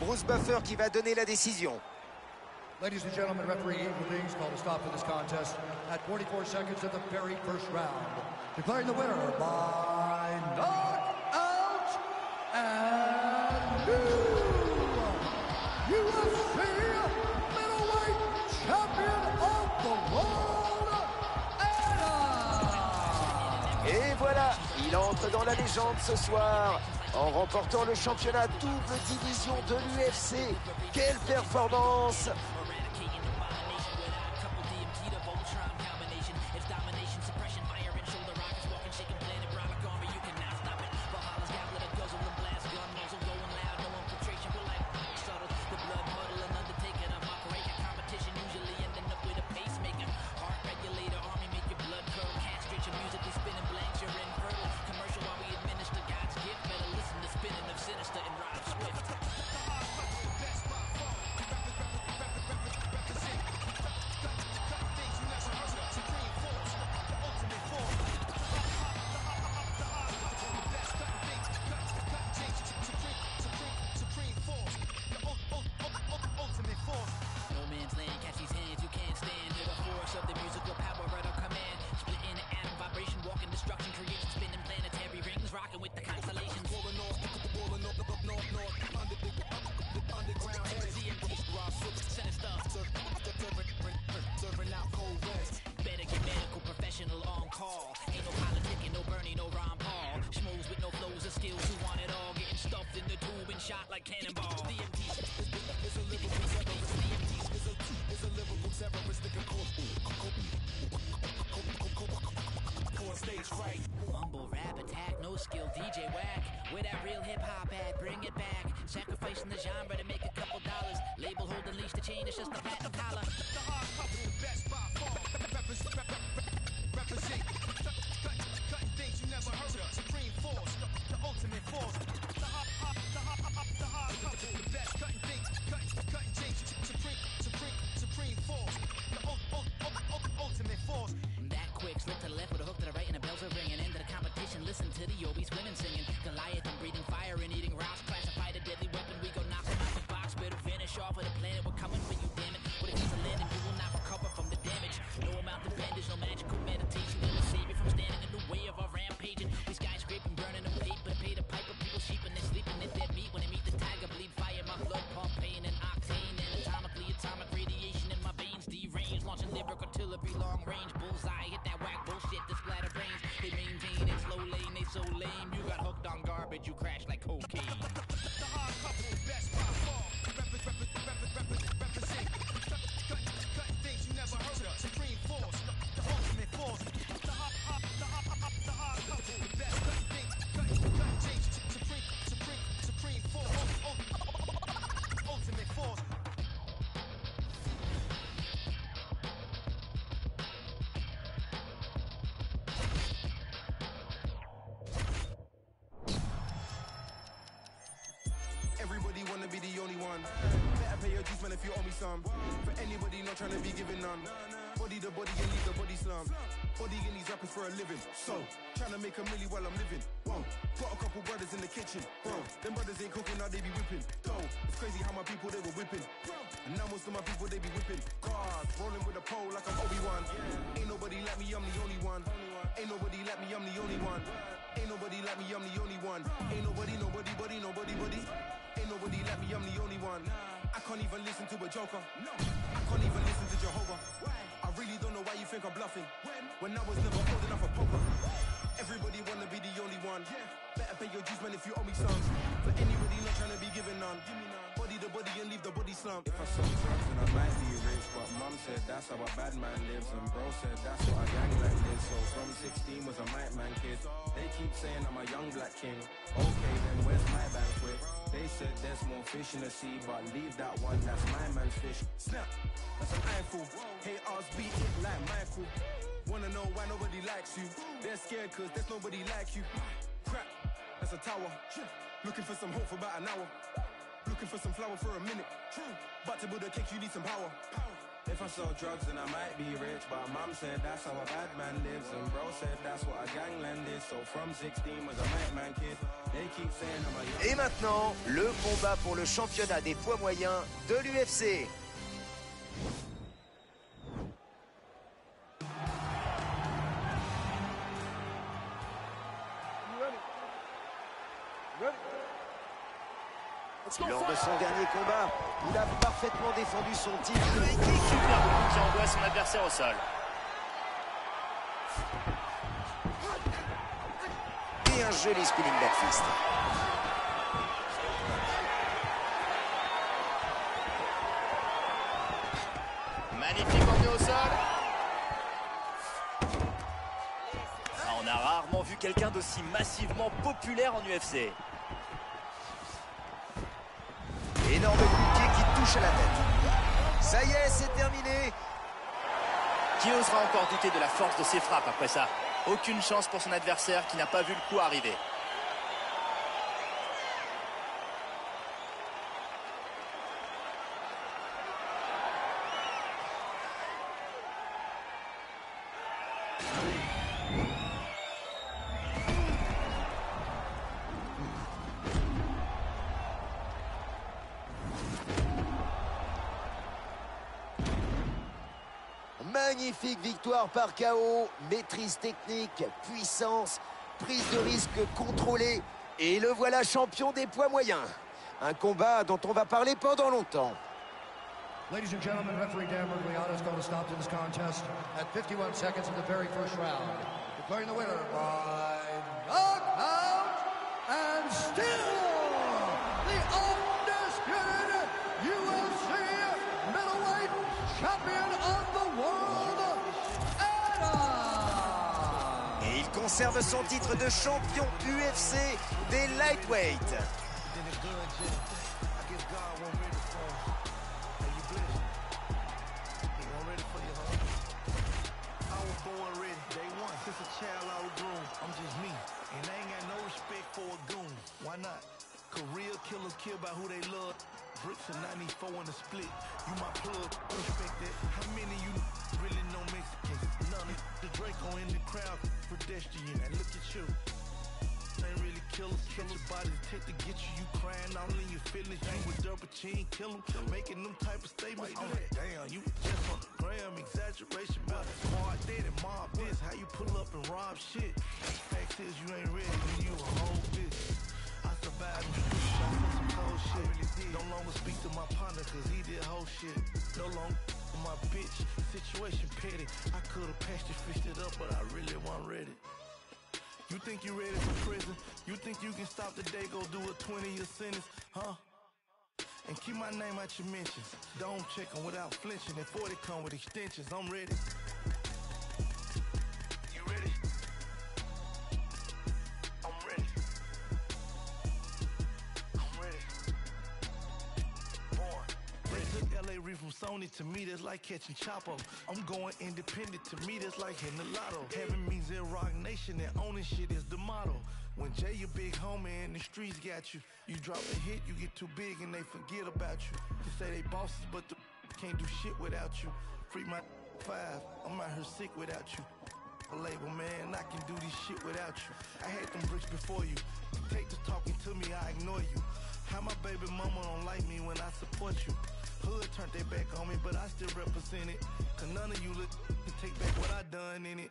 Bruce Buffer qui va donner la décision. Ladies and gentlemen, referee Evil Things called a stop to this contest at 44 seconds of the very first round. Declaring the winner by knockout and new UFC middleweight champion of the world, Et voilà, il entre dans la légende ce soir en remportant le championnat double division de l'UFC. Quelle performance some. For anybody not trying to be giving none. Body the body and leave the body slum. Body in these rappers for a living. So, trying to make a milli while I'm living. Whoa, got a couple brothers in the kitchen. Bro, them brothers ain't cooking, now they be whipping. Dough, it's crazy how my people they were whipping. And now most of my people they be whipping. God, rolling with a pole like I'm Obi-Wan. Ain't nobody like me, I'm the only one. Ain't nobody like me, I'm the only one. Ain't nobody like me, I'm the only one. Ain't nobody, nobody, buddy, nobody, buddy. Ain't nobody like me, I'm the only one. I can't even listen to a joker. No. I can't even listen to Jehovah. Why? I really don't know why you think I'm bluffing. When when I was never old enough for poker. Everybody wanna be the only one. Yeah. Better pay your dues, man, if you owe me some. For anybody not trying to be giving none. Give me none. Body the body and leave the body slump. If I sold drugs, then I might be rich. But mom said that's how a bad man lives. And bro said that's what a gangland is. So from 16 was a might man kid. They keep saying I'm a young black king. Okay, then where's my banquet? They said there's more fish in the sea, but leave that one, that's my man's fish. Snap, that's an eyeful. Haters beat it like Michael. Wanna know why nobody likes you? They're scared cause there's nobody like you. Crap, that's a tower. Looking for some hope for about an hour. Looking for some flour for a minute. But to build a cake, you need some power. If I sell drugs, then I might be rich. But mom said that's how a bad man lives. And bro said that's what a gangland is. So from 16 was a might man kid. They keep saying I'm a young Et maintenant, le combat pour le championnat des poids moyens de l'UFC. Lors de son dernier combat, il a parfaitement défendu son titre. Super coup qui envoie son adversaire au sol. Et un joli spinning back fist. Magnifique emmené au sol. Ah, on a rarement vu quelqu'un d'aussi massivement populaire en UFC. Qui touche à la tête. Ça y est, c'est terminé. Qui osera encore douter de la force de ses frappes après ça? Aucune chance pour son adversaire qui n'a pas vu le coup arriver. Magnifique victoire par KO, maîtrise technique, puissance, prise de risque contrôlée. Et le voilà champion des poids moyens. Un combat dont on va parler pendant longtemps. Ladies and gentlemen, referee Dan Mergliata is going to stop to this contest at 51 seconds of the very first round. Declaring the winner by conserve son titre de champion UFC des lightweight. By who they. Bricks of 94 on the split. You my plug, respect that. How many you really know Mexicans? None. The Draco in the crowd, pedestrian. And look at you. Ain't really killers. Catch your bodies, take to get you. You crying all in your feelings. You with double chin, kill 'em. Making them type of statements. Like, oh, damn, you just on the gram. Exaggeration about hard dead and mob this. How you pull up and rob shit? Fact is, you ain't ready, you a whole bitch. No longer speak to my partner, cause he did whole shit. No my bitch. Situation petty. I could've it, fixed it up, but I really wasn't ready. You think you ready for prison? You think you can stop the day, go do a 20 year sentence, huh? And keep my name out your mentions. Don't check check 'em without flinching. And 40 come with extensions. I'm ready. Sony to me, that's like catching Chapo. I'm going independent to me, that's like hitting the lotto. Heaven means in Roc Nation and owning shit is the motto. When Jay, your big homie, and the streets got you, you drop a hit, you get too big and they forget about you. They say they bosses, but the can't do shit without you. Free my five, I'm out here sick without you. A label, man, I can do this shit without you. I had them bricks before you. Take the talking to me, I ignore you. How my baby mama don't like me when I support you. Hood turned their back on me, but I still represent it. Cause none of you look to take back what I done in it.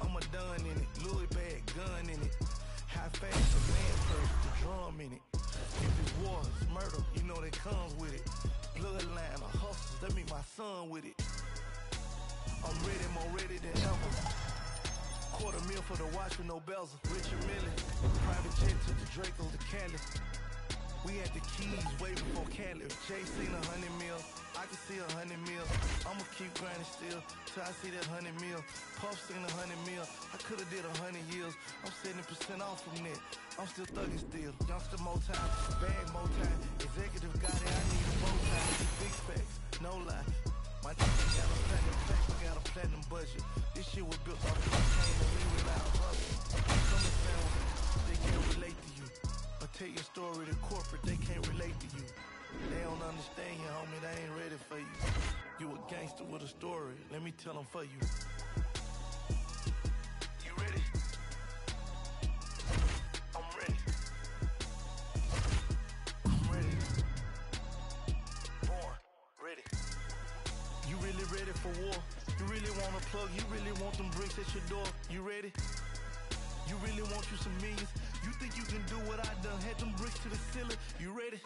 I'm a done in it, Louis bag, gun in it. How fast a man first, the drum in it. If it was murder, you know that comes with it. Bloodline of hustlers, that mean my son with it. I'm ready, more ready than ever. Quarter meal for the watch with no bezel. Richard Mille, private jet to the Draco, the Cali. We had the keys way before Cali. Jay seen a hundred mil, I can see a hundred mil. I'ma keep grinding still till I see that hundred mil. Puff seen a hundred mil, I could've did a hundred years. I'm 70% off from that. I'm still thugging still. Youngster more time, bag more time. Executive got it, I need a bow. Big facts, no lie. My got a platinum pack, I got a platinum budget. This shit was built off cocaine and we without hustle. Some of them, they can't relate tell your story to corporate, they can't relate to you. They don't understand you, homie, they ain't ready for you. You a gangster with a story, let me tell them for you. You ready? I'm ready. I'm ready. Born, ready. You really ready for war? You really want a plug? You really want them bricks at your door? You ready? You really want you some millions? You think you can do what I done? Had them bricks to the ceiling? You ready?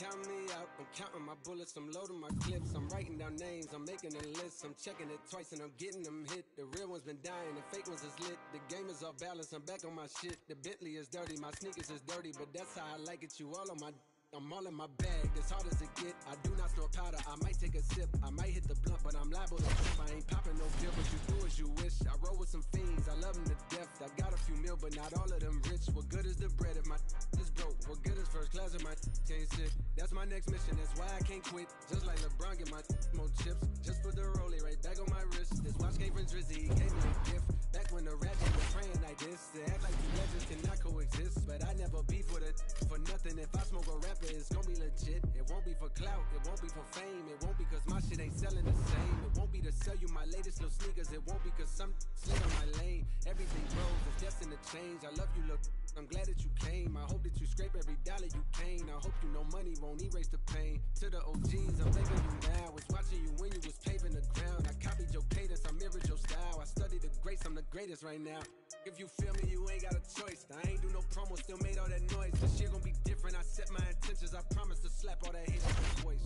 Counting me out, I'm counting my bullets, I'm loading my clips, I'm writing down names, I'm making a list, I'm checking it twice and I'm getting them hit. The real ones been dying, the fake ones is lit. The game is off balance, I'm back on my shit. The Bentley is dirty, my sneakers is dirty, but that's how I like it. You all on my I'm all in my bag, as hard as it get. I do not store powder, I might take a sip. I might hit the blunt, but I'm liable to trip. I ain't popping no pill, but you do as you wish. I roll with some fiends, I love them to death. I got a few mil, but not all of them rich. What good is the bread if my is broke? What good is first class if my can't sit? That's my next mission, that's why I can't quit. Just like LeBron, get my more chips. Just put the rollie right back on my wrist. This watch came from Drizzy, he gave me a gift. Back when the rap game was praying like this. They act like two legends cannot coexist. But I never beef with it for nothing. If I smoke a it's gonna be legit. It won't be for clout, it won't be for fame. It won't be cause my shit ain't selling the same. It won't be to sell you my latest little sneakers. It won't be cause some slid on my lane. Everything grows, it's destined to change. I love you, look. I'm glad that you came. I hope that you scrape every dollar you can. I hope you know money won't erase the pain. To the OGs, I'm thanking you now. Was watching you when you was paving the ground. I copied your cadence, I mirrored your style. I studied the greats, I'm the greatest right now. If you feel me, you ain't got a choice. I ain't do no promo, still made all that noise. This shit gon' be different. I set my I promise to slap all that hate your voice.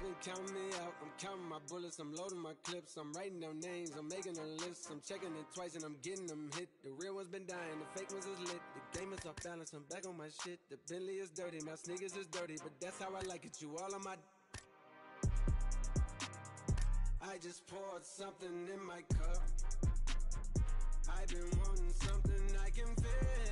Been counting me out, I'm counting my bullets, I'm loading my clips, I'm writing down names, I'm making a list, I'm checking it twice and I'm getting them hit. The real ones been dying, the fake ones is lit. The game is off balance, I'm back on my shit. The Bentley is dirty, my sneakers is dirty, but that's how I like it. You all on my. I just poured something in my cup. I've been wanting something I can feel.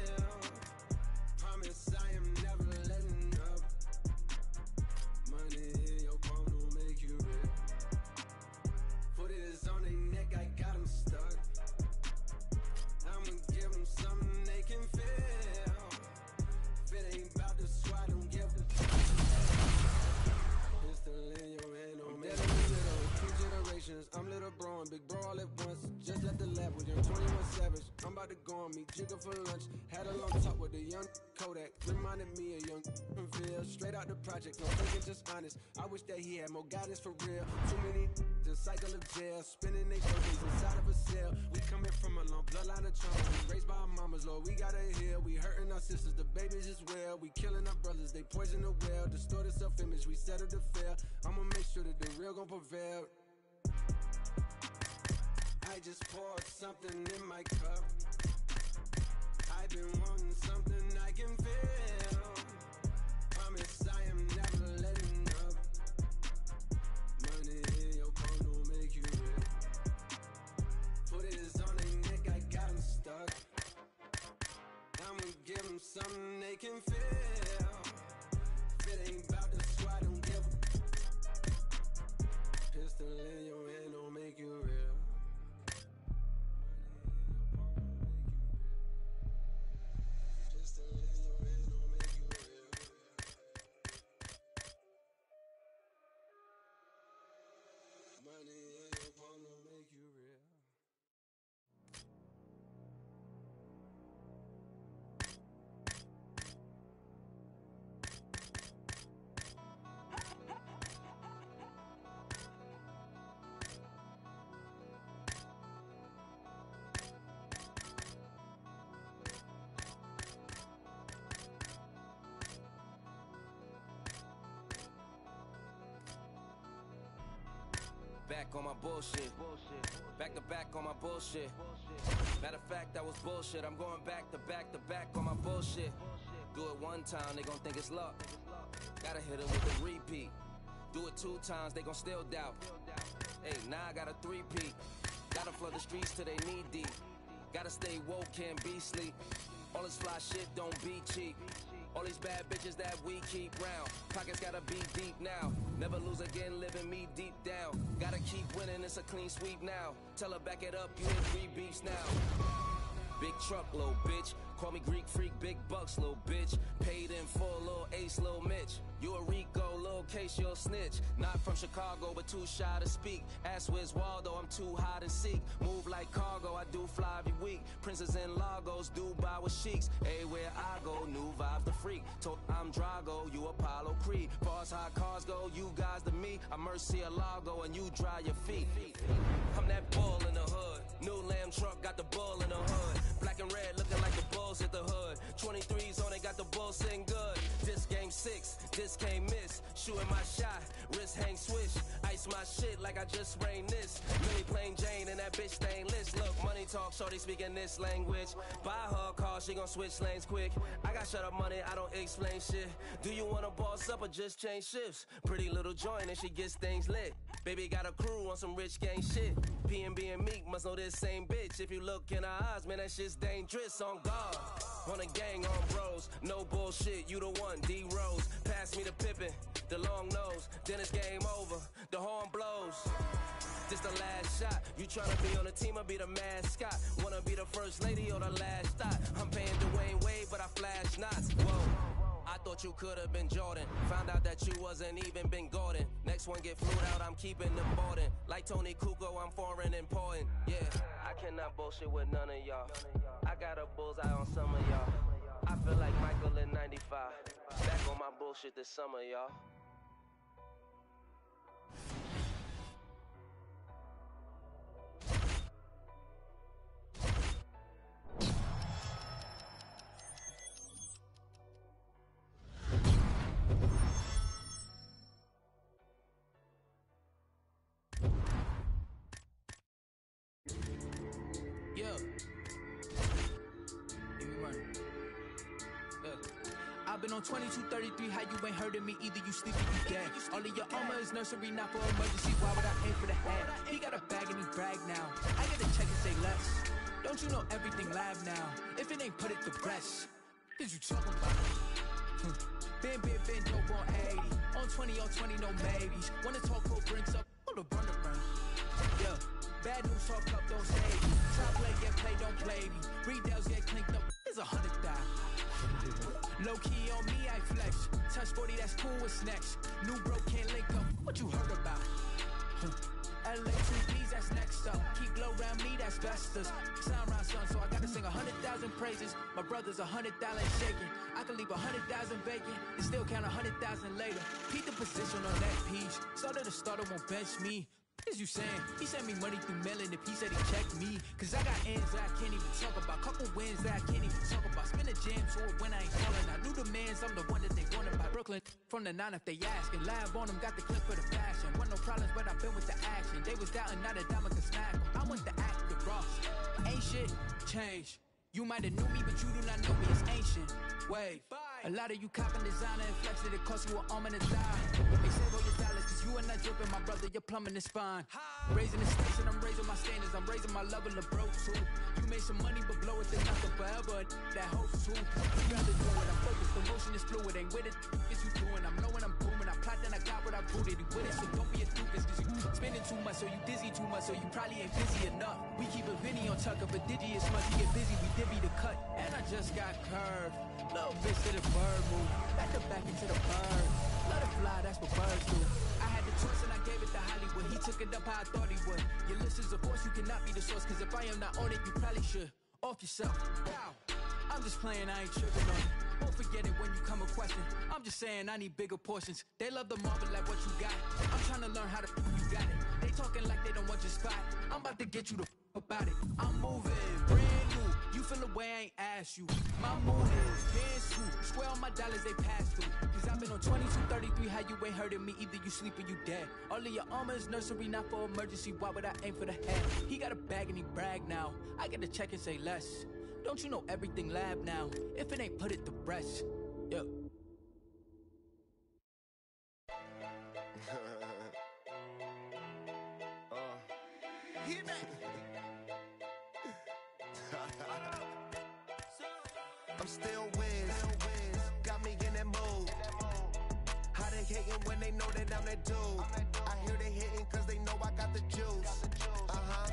Big bro all at once. Just left the lab with young 21 Savage. I'm about to go on me, jigger for lunch. Had a long talk with a young Kodak. Reminded me of young Phil. Straight out the project, no thinking, just honest. I wish that he had more guidance for real. Too many the cycle of jail, spinning their birthdays inside of a cell. We coming from a long bloodline of trauma. We raised by our mamas, Lord, we gotta heal. We hurting our sisters, the babies as well. We killing our brothers, they poison the well. Distorted self-image, we settle to fail. I'ma make sure that the real gon' prevail. I just poured something in my cup. I've been wanting something I can feel. Promise I am never letting up. Money in your palm don't make you real. Put it on their neck, I got 'em stuck. I'ma give 'em something they can feel. If it ain't about the squad, don't give a Pistol in your hand Back on my bullshit. Back to back on my bullshit. Matter of fact, that was bullshit. I'm going back to back to back on my bullshit. Do it one time, they gon' think it's luck. Gotta hit it with a repeat. Do it two times, they gon' still doubt. Hey, now I got a three-peat. Gotta flood the streets till they knee deep. Gotta stay woke, can't be sleep. All this fly shit don't be cheap. All these bad bitches that we keep round. Pockets gotta be deep now. Never lose again, living me deep down. Gotta keep winning, it's a clean sweep now. Tell her back it up, you in three beats now. Big truck, little bitch. Call me Greek freak, big bucks, little bitch. Paid in full, little ace, little Mitch. You a Rico, little case, you'll snitch. Not from Chicago, but too shy to speak. Ask where's Waldo, I'm too high to seek. Move like cargo, I do fly every week. Princes in Lagos, Dubai with sheiks. Everywhere I go, new vibes the freak. Told I'm Drago, you Apollo Creed. Far as high cars go, you guys to me. I'm Mercy Lago, and you dry your feet. I'm that bull in the hood. New lamb truck, got the bull in the hood. Black and red, looking like the bulls at the hood. 23s on it, got the bull sing good. Game six, this can't miss. Shooting my shot, wrist hang swish. Ice my shit like I just sprained this. Millie plain Jane and that bitch stainless. Look, money talk, shorty speaking this language. Buy her car, she gon' switch lanes quick. I got shut up money, I don't explain shit. Do you wanna boss up or just change shifts? Pretty little joint and she gets things lit. Baby got a crew on some rich gang shit. P&B and Meek must know this same bitch. If you look in her eyes, man, that shit's dangerous on guard. On a gang, on bros. No bullshit, you the one, D Rose. Pass me the Pippen, the long nose. Then it's game over, the horn blows. This the last shot. You tryna be on the team or be the mascot? Wanna be the first lady or the last stop? I'm paying Dwyane Wade, but I flash knots. Whoa. I thought you could have been Jordan. Found out that you wasn't even been Gordon. Next one get flued out, I'm keeping them boarding. Like Toni Kukoč, I'm foreign important. Yeah, I cannot bullshit with none of y'all. I got a bullseye on some of y'all. I feel like Michael in 95. Back on my bullshit this summer, y'all. Been on 2233, how you ain't heard of me either, you sleep or you dead. All of your armor is nursery, not for emergency, why would I aim for the head? He got a bag and he brag now, I get a check and say less. Don't you know everything live now? If it ain't put it to rest, is you talking about? Hmm. Been, been, been dope on 80, on 20, on 20, no maybes. Wanna talk, go brings up, all the run around. Yeah. Bad news talk up, don't save me. Try play, get play, don't play me. Redales get clinked up, it's a hundred thousand. Low key on me, I flex. Touch 40, that's cool, what's next? New bro can't link up, what you heard about? Huh. LA 2Ps, that's next up. Keep low round me, that's Vestas. Sound round son, so I gotta sing a hundred thousand praises. My brother's a hundred thousand shaking. I can leave a hundred thousand vacant and still count a hundred thousand later. Keep the position on that piece. Starter the starter won't bench me. Is you saying? He sent me money through mailing if he said he checked me. Cause I got ends that I can't even talk about. Couple wins that I can't even talk about. Spin a jam tour when I ain't calling. I knew the mans, I'm the one that they wanted by Brooklyn. From the nine if they ask. And live on them, got the clip for the fashion. Want no problems, but I've been with the action. they was doubting, now that diamond can smack 'em. I want the act the Ross. Ain't shit change. You might have knew me, but you do not know me. It's ancient. Wave. A lot of you copping designer and flexing, it cost you an arm and a thigh. They save all your dollars, cause you are not dripping, my brother, you're plumbing is fine. Raising the and I'm raising my standards, I'm raising my level of broke too. You made some money, but blow it to nothing forever, that hopes too. You rather do it, I'm focused, the motion is fluid, ain't with it, is you doing? I'm knowing I'm booming, I plot then I got what I rooted, with it, so don't be a doofus, cause you spending too much, so you dizzy too much, so you probably ain't busy enough. We keep a Vinny on Tucker, but digi is much, get busy, we divvy the cut. And I just got curved, little bitch to the bird move, back to back into the bird. Let it fly, that's what birds do. And I gave it to Hollywood. He took it up how I thought he would. Your list is a force, you cannot be the source. Cause if I am not on it, you probably should. Off yourself. Wow. I'm just playing, I ain't tripping on it. Won't forget it when you come a question. I'm just saying I need bigger portions. They love the marble like what you got. I'm trying to learn how to you got it. They talking like they don't want your spot. I'm about to get you the about it. I'm moving, brand new. You feel the way I ain't asked you. My mood is dance too. Swear on my dollars they pass through. Cause I've been on 2233, how you ain't hurting me. Either you sleep or you dead. All of your armor is nursery, not for emergency. Why would I aim for the head? He got a bag and he brag now. I get to check and say less. Don't you know everything lab now? If it ain't put it to rest. Yo. Uh. Hit I'm still whiz. Got me in that mood. How they hating when they know that I'm that dude? I hear they hating cause they know I got the juice. Uh huh.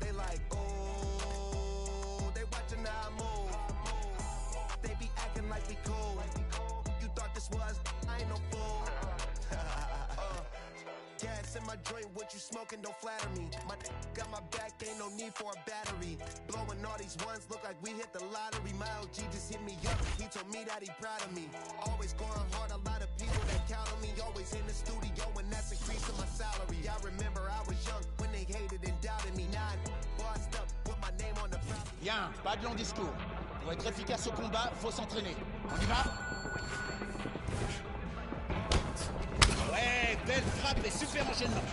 They like, ooh. They watching how I move. They be acting like we cool. You thought this was, I ain't no fool. Uh, Gas in my joint, what you smoking don't flatter me. My got my back, ain't no need for a battery. These ones, look like we hit the lottery. My LG just hit me up, he told me that he proud of me. Always going hard, a lot of people that count on me. Always in the studio, and that's increasing my salary. I remember I was young when they hated and doubted me. Now I'm bossed up with my name on the property. Bien, pas de long discours. Pour être efficace au combat, faut s'entraîner. On y va? Ouais, belle frappe et super enchaînement.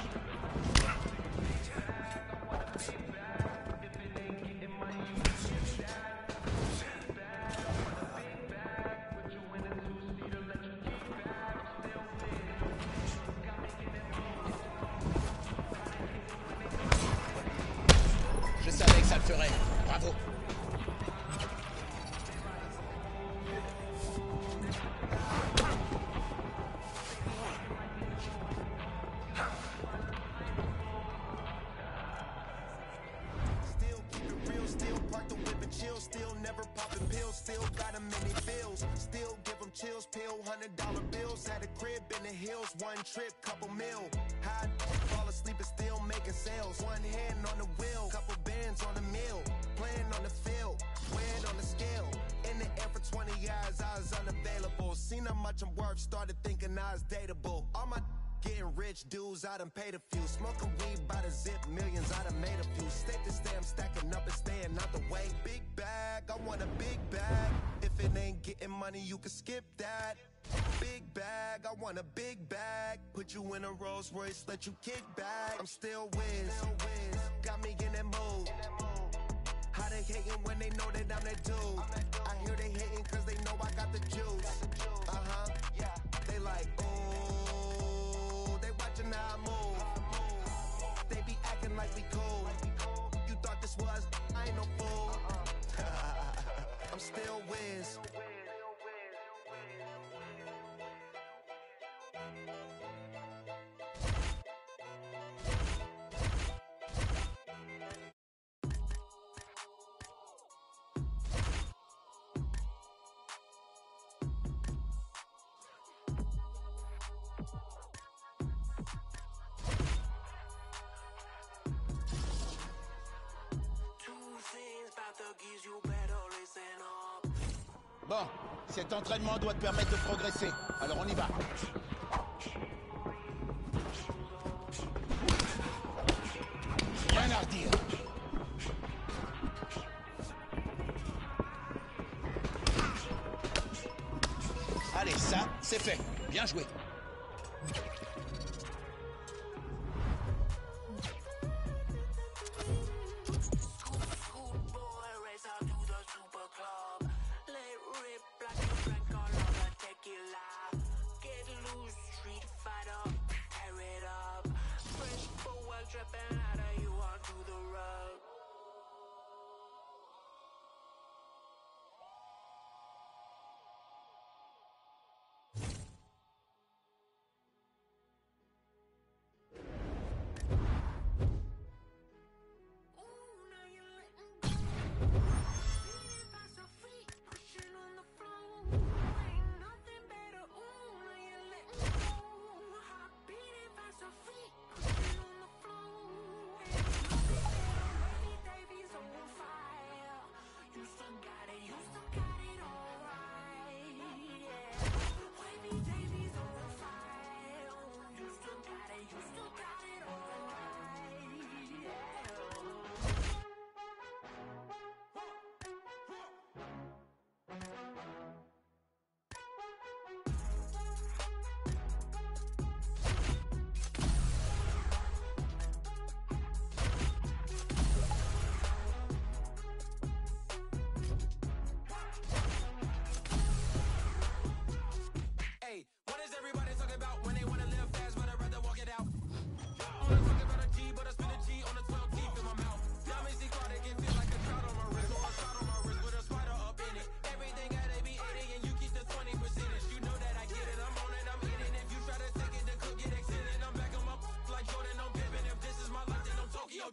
Bag, I want a big bag. If it ain't getting money, you can skip that. Big bag, I want a big bag. Put you in a Rolls Royce, let you kick back. I'm still whiz, got me in that mood. How they hating when they know that I'm that dude? I hear they hating cause they know I got the juice. Uh huh. They like, ooh, they watching how I move. They be acting like we cool. Still whiz. Cet entraînement doit te permettre de progresser. Alors on y va. Rien à. Allez, ça, c'est fait. Bien joué.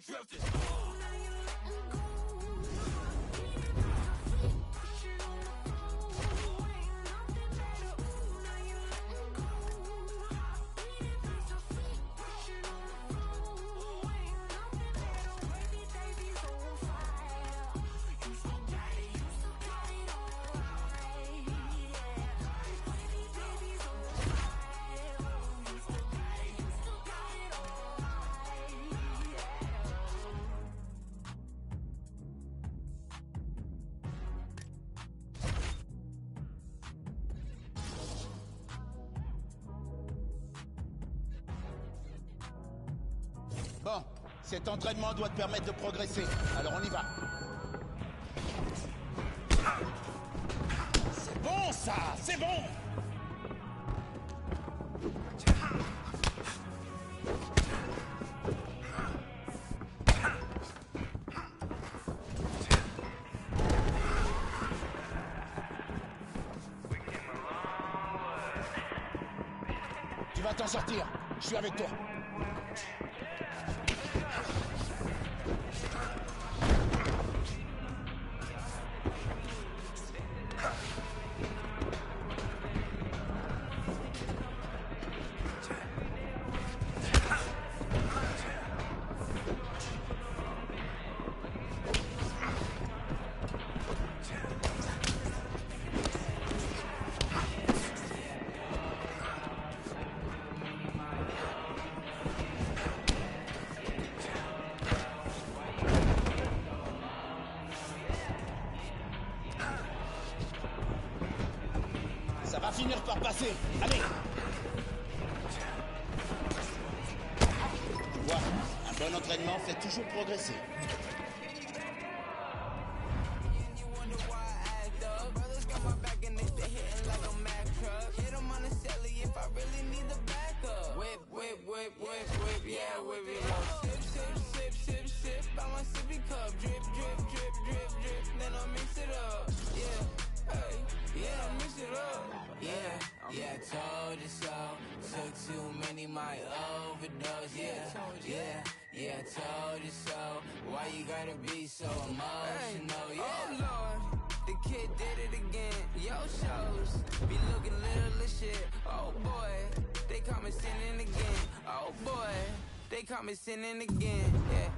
drifting. Cet entraînement doit te permettre de progresser. Alors on y va. C'est bon ça C'est bon Tu vas t'en sortir. Je suis avec toi. toujours progresser. Yeah, I told you so. Took too many, my overdose. Yeah, yeah. Yeah, I told you so. Why you gotta be so emotional? Yeah. Oh, Lord. The kid did it again. Yo, shows be looking little as shit. Oh, boy. They call me sinning again. Oh, boy. They call me sinning again. Yeah.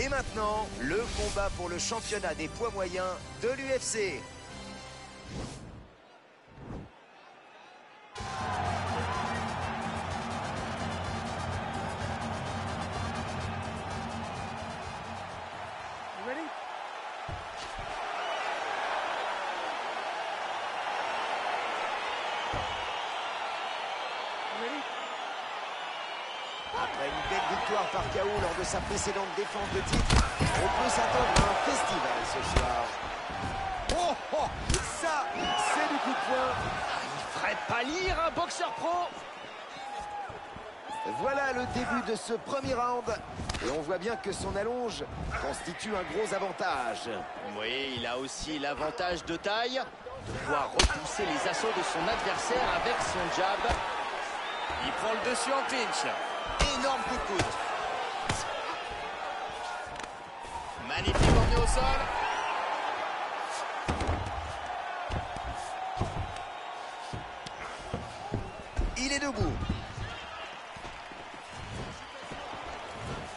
Et maintenant, le combat pour le championnat des poids moyens de l'UFC. Lors de sa précédente défense de titre, on peut s'attendre à un festival ce soir. Oh, oh, ça, c'est du coup de poing. Il ferait pas lire un boxeur pro Voilà le début de ce premier round. Et on voit bien que son allonge constitue un gros avantage. Oui, il a aussi l'avantage de taille de pouvoir repousser les assauts de son adversaire avec son jab. Il prend le dessus en clinch. Énorme coup de coude. Il est debout.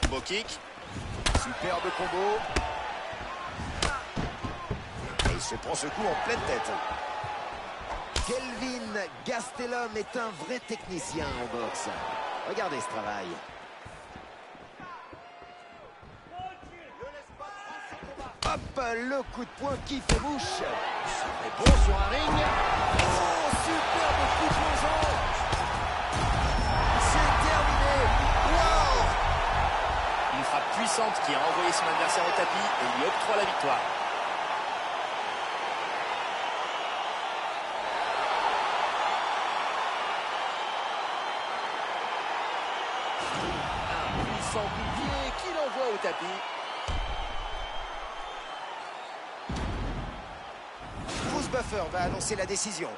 Beau kick. Superbe combo. Et il se prend ce coup en pleine tête. Kelvin Gastelum est un vrai technicien en boxe. Regardez ce travail. Le coup de poing qui fait bouche. C'est bon sur un ring. Oh, superbe coup de plongeon. C'est terminé. Wow Une frappe puissante qui a envoyé son adversaire au tapis et lui octroie la victoire. Un puissant coup de pied qui l'envoie au tapis. Va annoncer la décision.